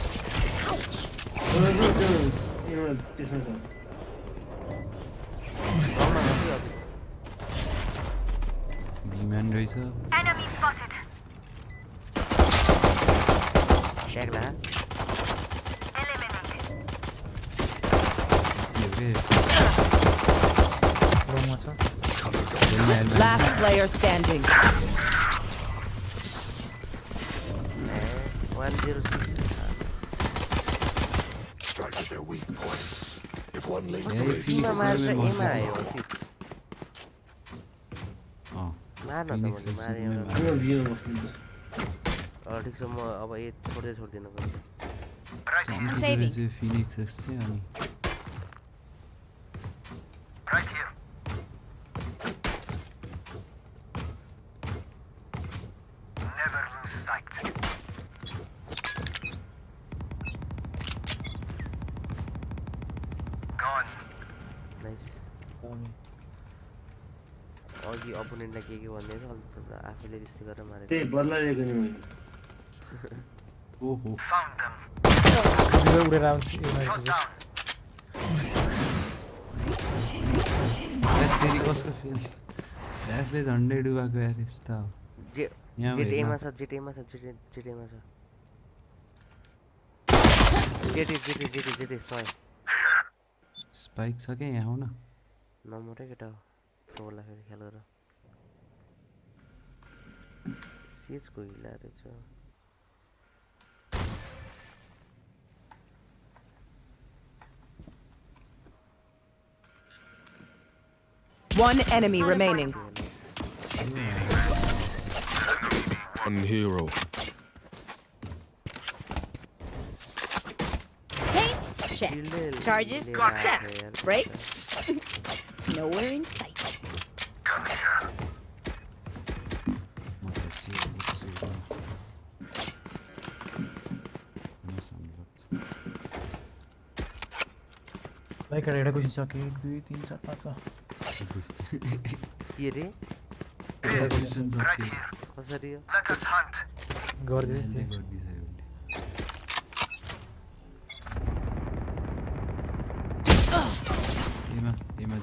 Öldü öldü. You're dismissal. B-man razor. Enemy spotted. Check that. Last player standing. Phoenix एमा आयो अँ मार न त मैले मारेँ अँ ठिक छ म अब ए छोड्दै छोड्दिनँ। फिनिक्स अनि के के भन्दै छ अलि त आफैले त्यस्तो गरेर मारे ए बदला लिएको नि मैले। ओहो। उडेर आउँछ तेरी कसको फिल ल्यासले झन्डै डुबाएको यार यस्तो। जेटेमा छ जेटेमा छ जेटे जेटेमा छ। जेटे जेटे जेटे जेटे सय। स्पाइक छ क्या यहाँ आऊ न नमोटै केटा हो। खेल गर। Cisco y la derecha. One enemy remaining. One hero. Paint, check. Charges, check. Brakes, <laughs> nowhere in sight. भाई करेड़ा कुछ हिसाब के 1 2 3 4 5 सा ये रे। कौन सा। रिया हंट मैं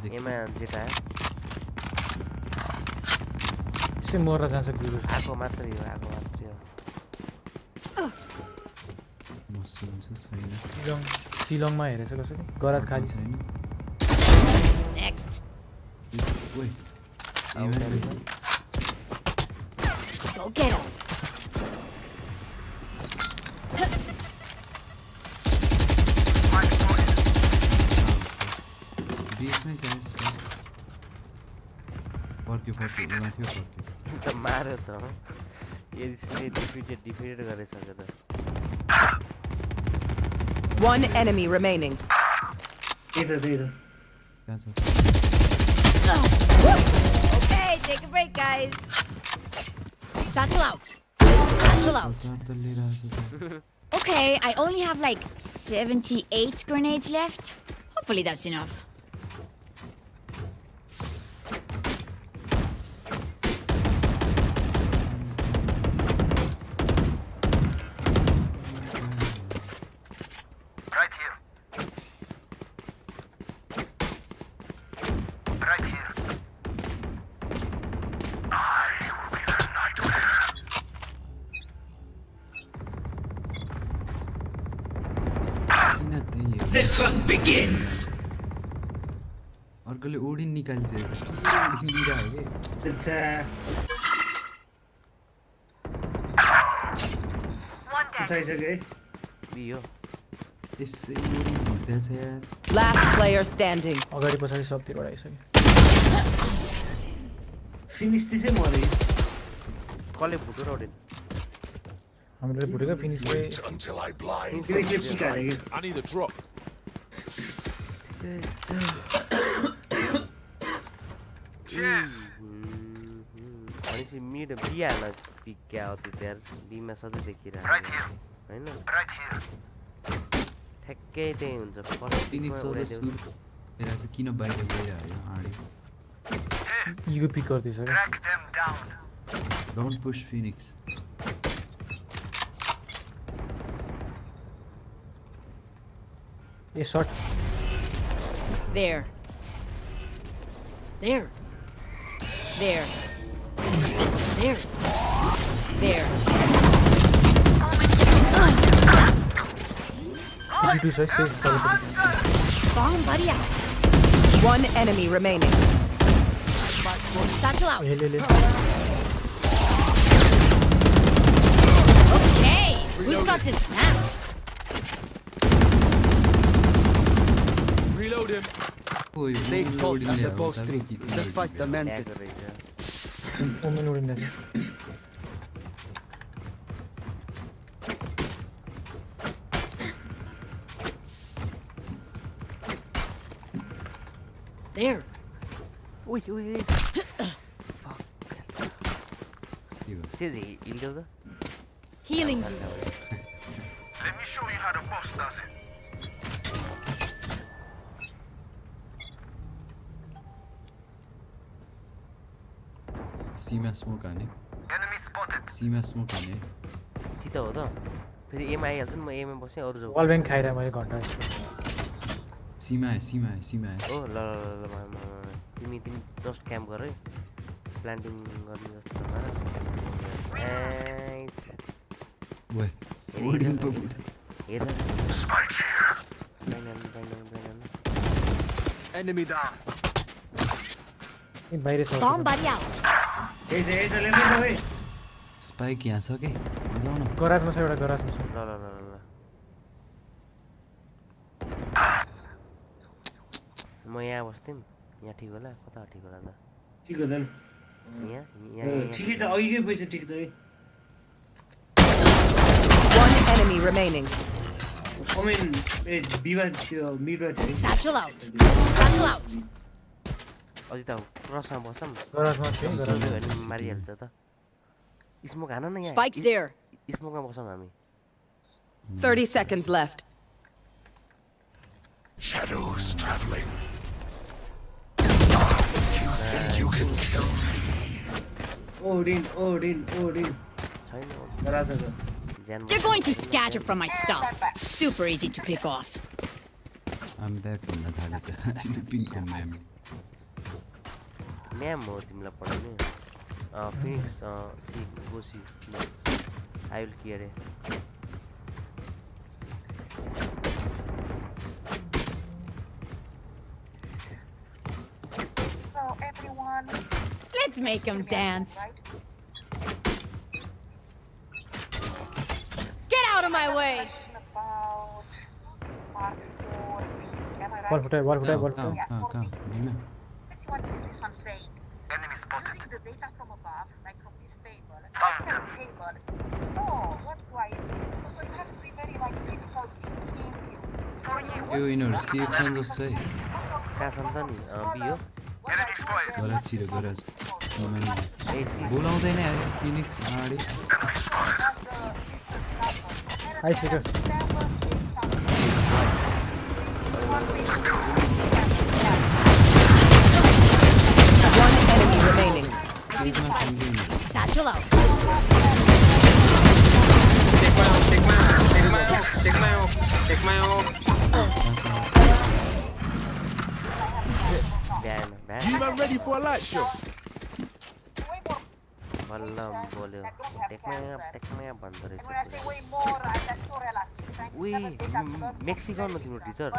से सिलङमा हेरेछ कसरी गराज खाली छैन Next. ओइ एमा रहेछ Go get him. बेसमै छ यसमा फर्क्यो फर्क्यो उमा थियो फर्क्यो त मार्यो त यसले डिफिटेड डिफिटेड गरिसक्यो त One enemy remaining. Diesel, diesel. Okay, take a break, guys. Satchel out. Satchel out. okay, I only have like 78 grenades left. Hopefully that's enough. लिइरहेको के अच्छा फसाइसक्यो है बियो यसै ओडिन हुँदैछ यार Last player standing. अगाडि पछाडि सबतिरबाट आइसक्यो फिनिक्स त्यसै मऱ्यो कसले भुटो र ओडिन हामीले भुटेको फिनिसले Wait until I blind. फिनिक्सले पिटारे कि I need a drop. भनेपछि मिड बी हाल्न पिक क्या हो त्यो त्यहाँ बीमा सधैँ देखिरहेको होइन Right here. ठ्याक्कै त्यही हुन्छ फिनिक्स फर्स्टमा अझ उडाइदेऊ। सुरु मेरा चाहिँ किन बाहिर गइरह्यो आँडी इगो पिक गरिदिएछ क्या Track them down. Don't push Phoenix A short There. There. There. There. There. Did you do six saves? Bomb buddy out. One enemy remaining. Satchel out. Okay, who's got this now? Reload him. Stay cold as a bowstring. The fight demands it. There. Wait, wait. uy. You. See the healing. Let me show you how the boss does it. Seema smoke हाने Enemy spotted. सीमा smoke हाने सित हो त फेरि am आइहाल्छ नि म MA बसेँ अरू जाउँ वाल ब्याङ्क खाइरहेँ मैले घन्टा जस्तो सीमा आयो सीमा आयो सीमा आयो हो ल ल ल ल म- म- म- तिमी तिमी जस्ट क्याम्प गर है प्लान्टिङ गर्ने जस्तो नगर एच। ओए हेर, ओडिन हेर, पो हेर, फुट्यो। हेर ब्लाइन्ड हान्नु, ब्लाइन्ड हान्नु, ब्लाइन्ड हान्नु। Enemy down. ए बाहिर छ Bomb buddy out. Spike यहाँ छ कि जाउँ न गराजमा छ एउटा गराजमा छ ल ल ल ल म यहाँ बस्थेँ यहाँ ठिक होला कता ठिक होला त ठिक हो त नि यहाँ यहाँ यहाँ ठिकै छ अघिकै पैसा ठिक छ है enemy remaining. Satchel out. Satchel out. अझै त क्रसमा बसौँ गराजमा थियो, गराजमा। चल्यो भने मारिहाल्छ त स्मोक हान न यहाँ Spike's there. स्मोकमा बसौँ हामी 30 seconds left. Shadows traveling. You think you can kill me? Odin Odin Odin छैन गराज छ ज्यान They're going to scatter from my stuff. Super easy to pick off. I'm back भन्न थाले त पिङको म्याम म्याम हो तिमीलाई पढाउने Phoenix see go see I will के अरे So everyone, Let's make them dance. Get out of my way. about part four. Am I right? what is this one saying? Enemy spotted. Using the data from above, like from this table. Found them. Table. Oh, what quiet. So, so you have to be very like critical thinking. Eu in Ursia quando sei. Kazan'dan abi yok. Agora tira, agora. Bulão tem né? Phoenix, Ari. Aí, chega. Fight. Satchel out. Take my own, take my own, take my own, take my own, take my own. Damn, man. You not ready for a light show. Wallam boleh. Take my up, take my bandar itu. We Mexican mungkin no teacher.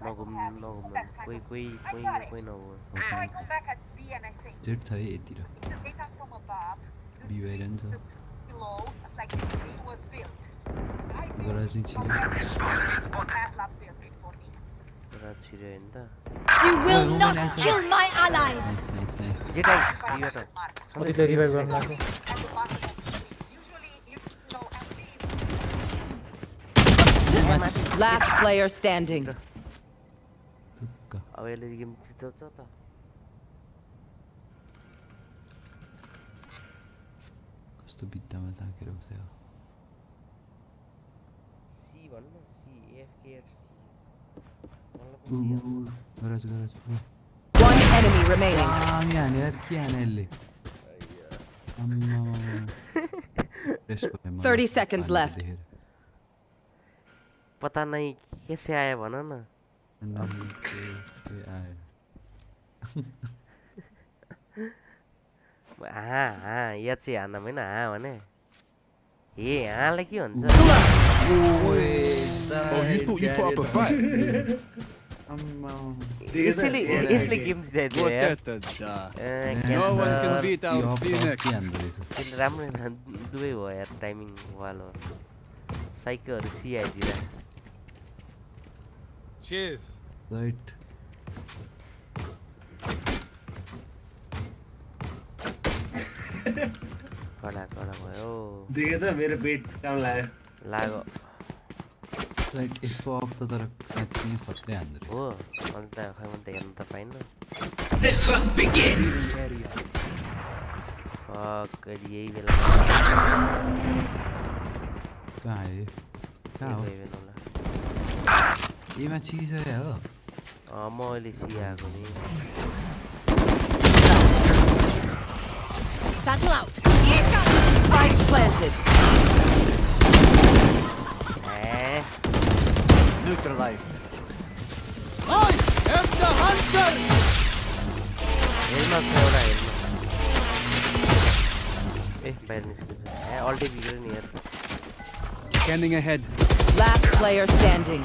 nó cũng nó cũng quay quay quay quay No. rồi chết thấy ít đi rồi bị vậy đến rồi Выразить You will not kill my allies. What is the revive one? Last player standing. अब यसले game जिताउँछ त कस्तो भित्तामा ताकेर C भन्नु C एफकेएफ ऊ, garage garage One enemy remaining. आमी हाने यार के हाने यसले मलाई 30 seconds हानेको left. देखेर। पता नै कैसे आयो भन न हाँ हाँ या चाहिँ हान्दा होइन हाँ भने ए हाँलाई के भन्छ Oh, you thought you put up a fight? यसले यसले राम्रो दुवै भयो यार टाइमिङ वाल हो साइकोहरू सी आइदिएर Cheers. राइट कडा कडा भयो देखेँ त मेरो पेट काम लाग्यो लाग्यो राइट यसको अफ त तर साँच्चै नै खत्रै हान्दो रहेछ हो अन्त खै म त हेर्नु त पाइनँ The hunt begins. फक यही बेला कहाँ आयो? कहाँ हो? ඒම චීසය අමෝලිසියාගම Satchel out. Eyes planted. Eh. Neutralized. I am the hunter. Elma se ahora Eh, Bayern is. Eh, already bigger near. Scanning ahead. Last player standing.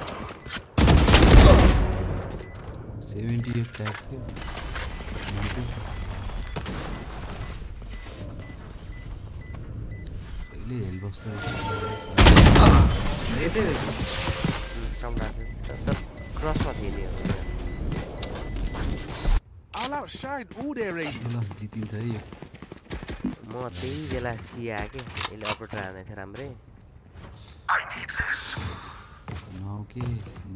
Seventy eight tag थियो कहिले हेल बस्छ क्रसमा थियो नि जितिन्छ है यो म त्यही बेला सिया के यसले अपरेटर हानेको थियो राम्रै नाउ के सिन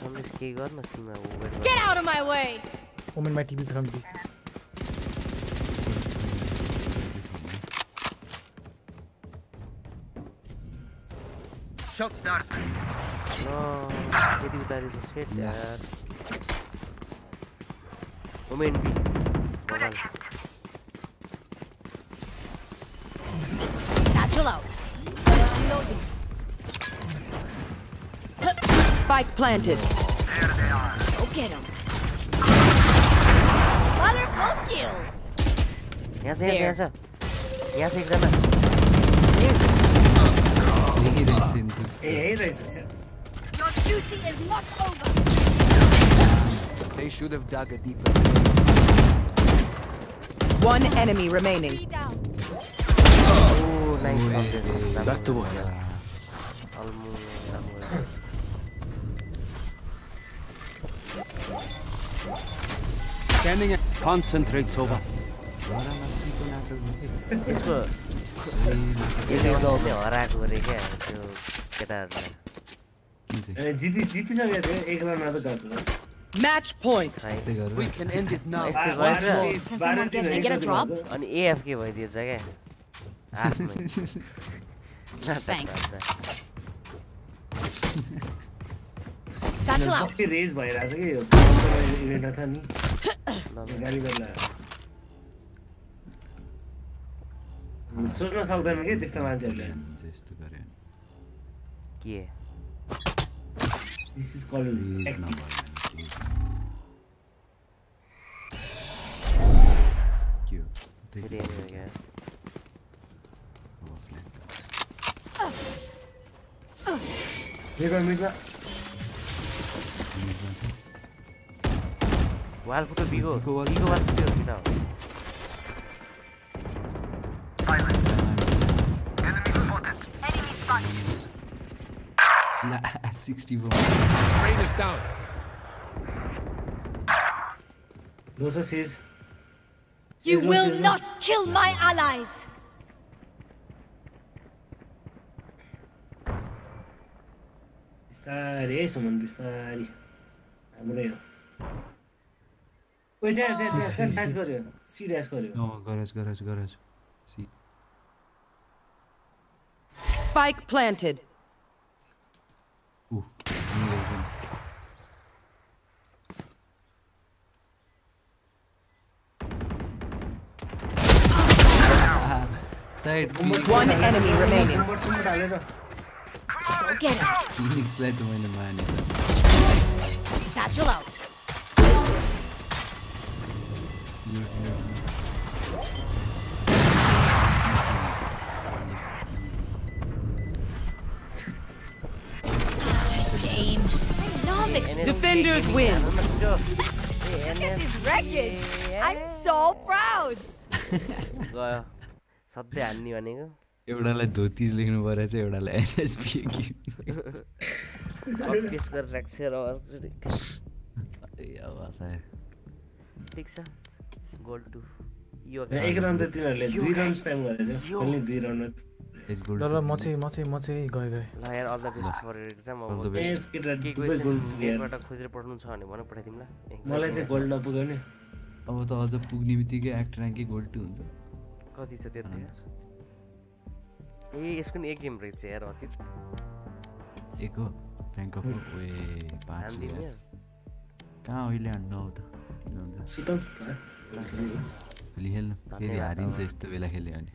सन्देश केही गर न सीमा ऊ वेट गर Get out of my way! Omen my TV from B. Shot dart. न फेरि उतारेछ सेट यार women be Bengal Satchel Spike planted. There they are. Go get him. Wonderful kill. Yes, yes, there. yes, sir. Yes, examiner. Hey, hey, Your duty is not over. They should have dug a deeper. One enemy remaining. Oh, nice. Back to. Scanning it. Concentrate, Sova. यसको यसले गाउँले हराएको अरे क्या त्यो केटाहरूलाई ए, जिति जितिसकेको थियो एक रन मात्र गएको Match point. यस्तै गरेर We can end it now. यस्तो बाह्र- गरेर बाह्र तिन Can I get a एक drop? रन अनि एएफके भइदिएछ क्या आफ्नै Thanks. <laughs> Rage भइरहेछ कि <coughs> इभेन्टमा छ नि। गाली सोच्न सक्दैन कि त्यस्तो मान्छेहरूले। यस्तो गऱ्यो। के? दिस इज के हो? वाल फुट्यो बिगो बिगो वाल बिगो वाल फुट्यो किन हो Enemy spotted. ला sixty four Rain is down. लो छ सिज You Siz- will siz- not kill my allies. بثاري ايش من بثاري عمرينا Wait, there, there, there, there, dash there, See dash garyo. No, garage, garage, garage. See. Spike planted. Ooh. One enemy remaining. टुम्बट टुम्बट हालेर Go get him. फिनिक्सलाई त मैले मानेको Satchel out. लुट लुट Shame. I love it. Defenders win. Look at this wreckage. I'm so proud. गयो सधैँ हान्ने भनेको एउटालाई धोतिज लेख्नु परेको छ एउटालाई एनएसपी पेस्ट गरेर राख्छ र आवाज आयो ठिक छ गोल टु यो एक रन त तिनीहरूले दुई रन स्प्याम गरेको थियो यो- ओन्ली दुई रन एज ल ल म चाहिँ म चाहिँ म चाहिँ गएँ गएँ ल यार all the best for exam All the अब के खोजेर छ भने भन पठाइदिउँ ल मलाई चाहिँ गोल्ड नपुग्यो नि. अब त अझ पुग्ने बित्तिकै एक्ट ऱ्याङ्कै गोल्ड टू हुन्छ कति छ त्यो ए यसको नि एक गेम रहेछ यार एक हो वे पाँच। कहाँ अहिले हान्नु आउ त किन हुन्छ सुताउ भोलि खेल्नु फेरि हारिन्छ। यस्तो बेला खेल्यो भने।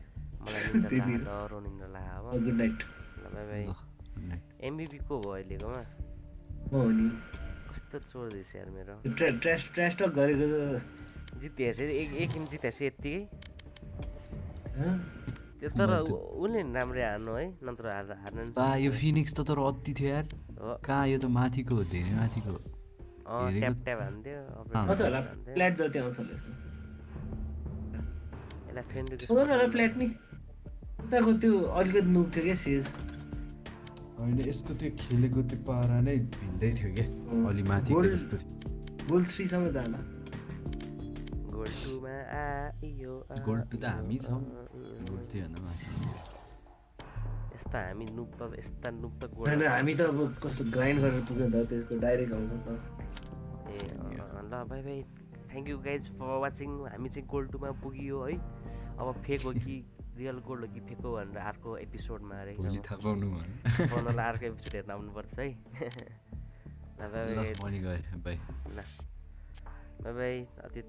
एमबिपी को भयो अहिलेकोमा हो नि। कस्तो चोर्दैछ यार मेरो। जितेछ एक एक यत्तिकै? हँ? त्यो तर उसले राम्रै हार्नु है नत्र हार हार्नु बा यो फिनिक्स त तर अति थियो यार। कहाँ यो त माथिको हो धेरै माथिको ट्याप ट्याप हान्थ्यो जति आउँछ यसको। यसलाई फ्रेन्ड हुँदैन होला प्ल्याट नि। उताको त्यो अलिकति नुब थियो क्या सेज। होइन यसको त्यो खेलेको त्यो पारा नै भिन्दै थियो क्या। अलि गोल्ड- जस्तो थियो। गोल्ड थ्रीसम्म जाला गोल्ड त हामी छौँ आइयो। गोल्ड थियो भन्दा माथि यस्ता हामी नुप त यस्ता नुप त गोल्ड हामी त अब कस्तो ग्राइन्ड गरेर पुग्यो त त्यसको डाइरेक्ट आउँछ नि त ए ल bye bye thank you guys for watching हामी चाहिँ गोल्ड टूमा पुगियो है अब फेक हो कि रियल गोल्ड हो कि फेक हो भनेर अर्को एपिसोडमा अरे पाउनलाई अर्को एपिसोड हेर्न आउनुपर्छ है ल बाई बाई ल बाई बाई अतीत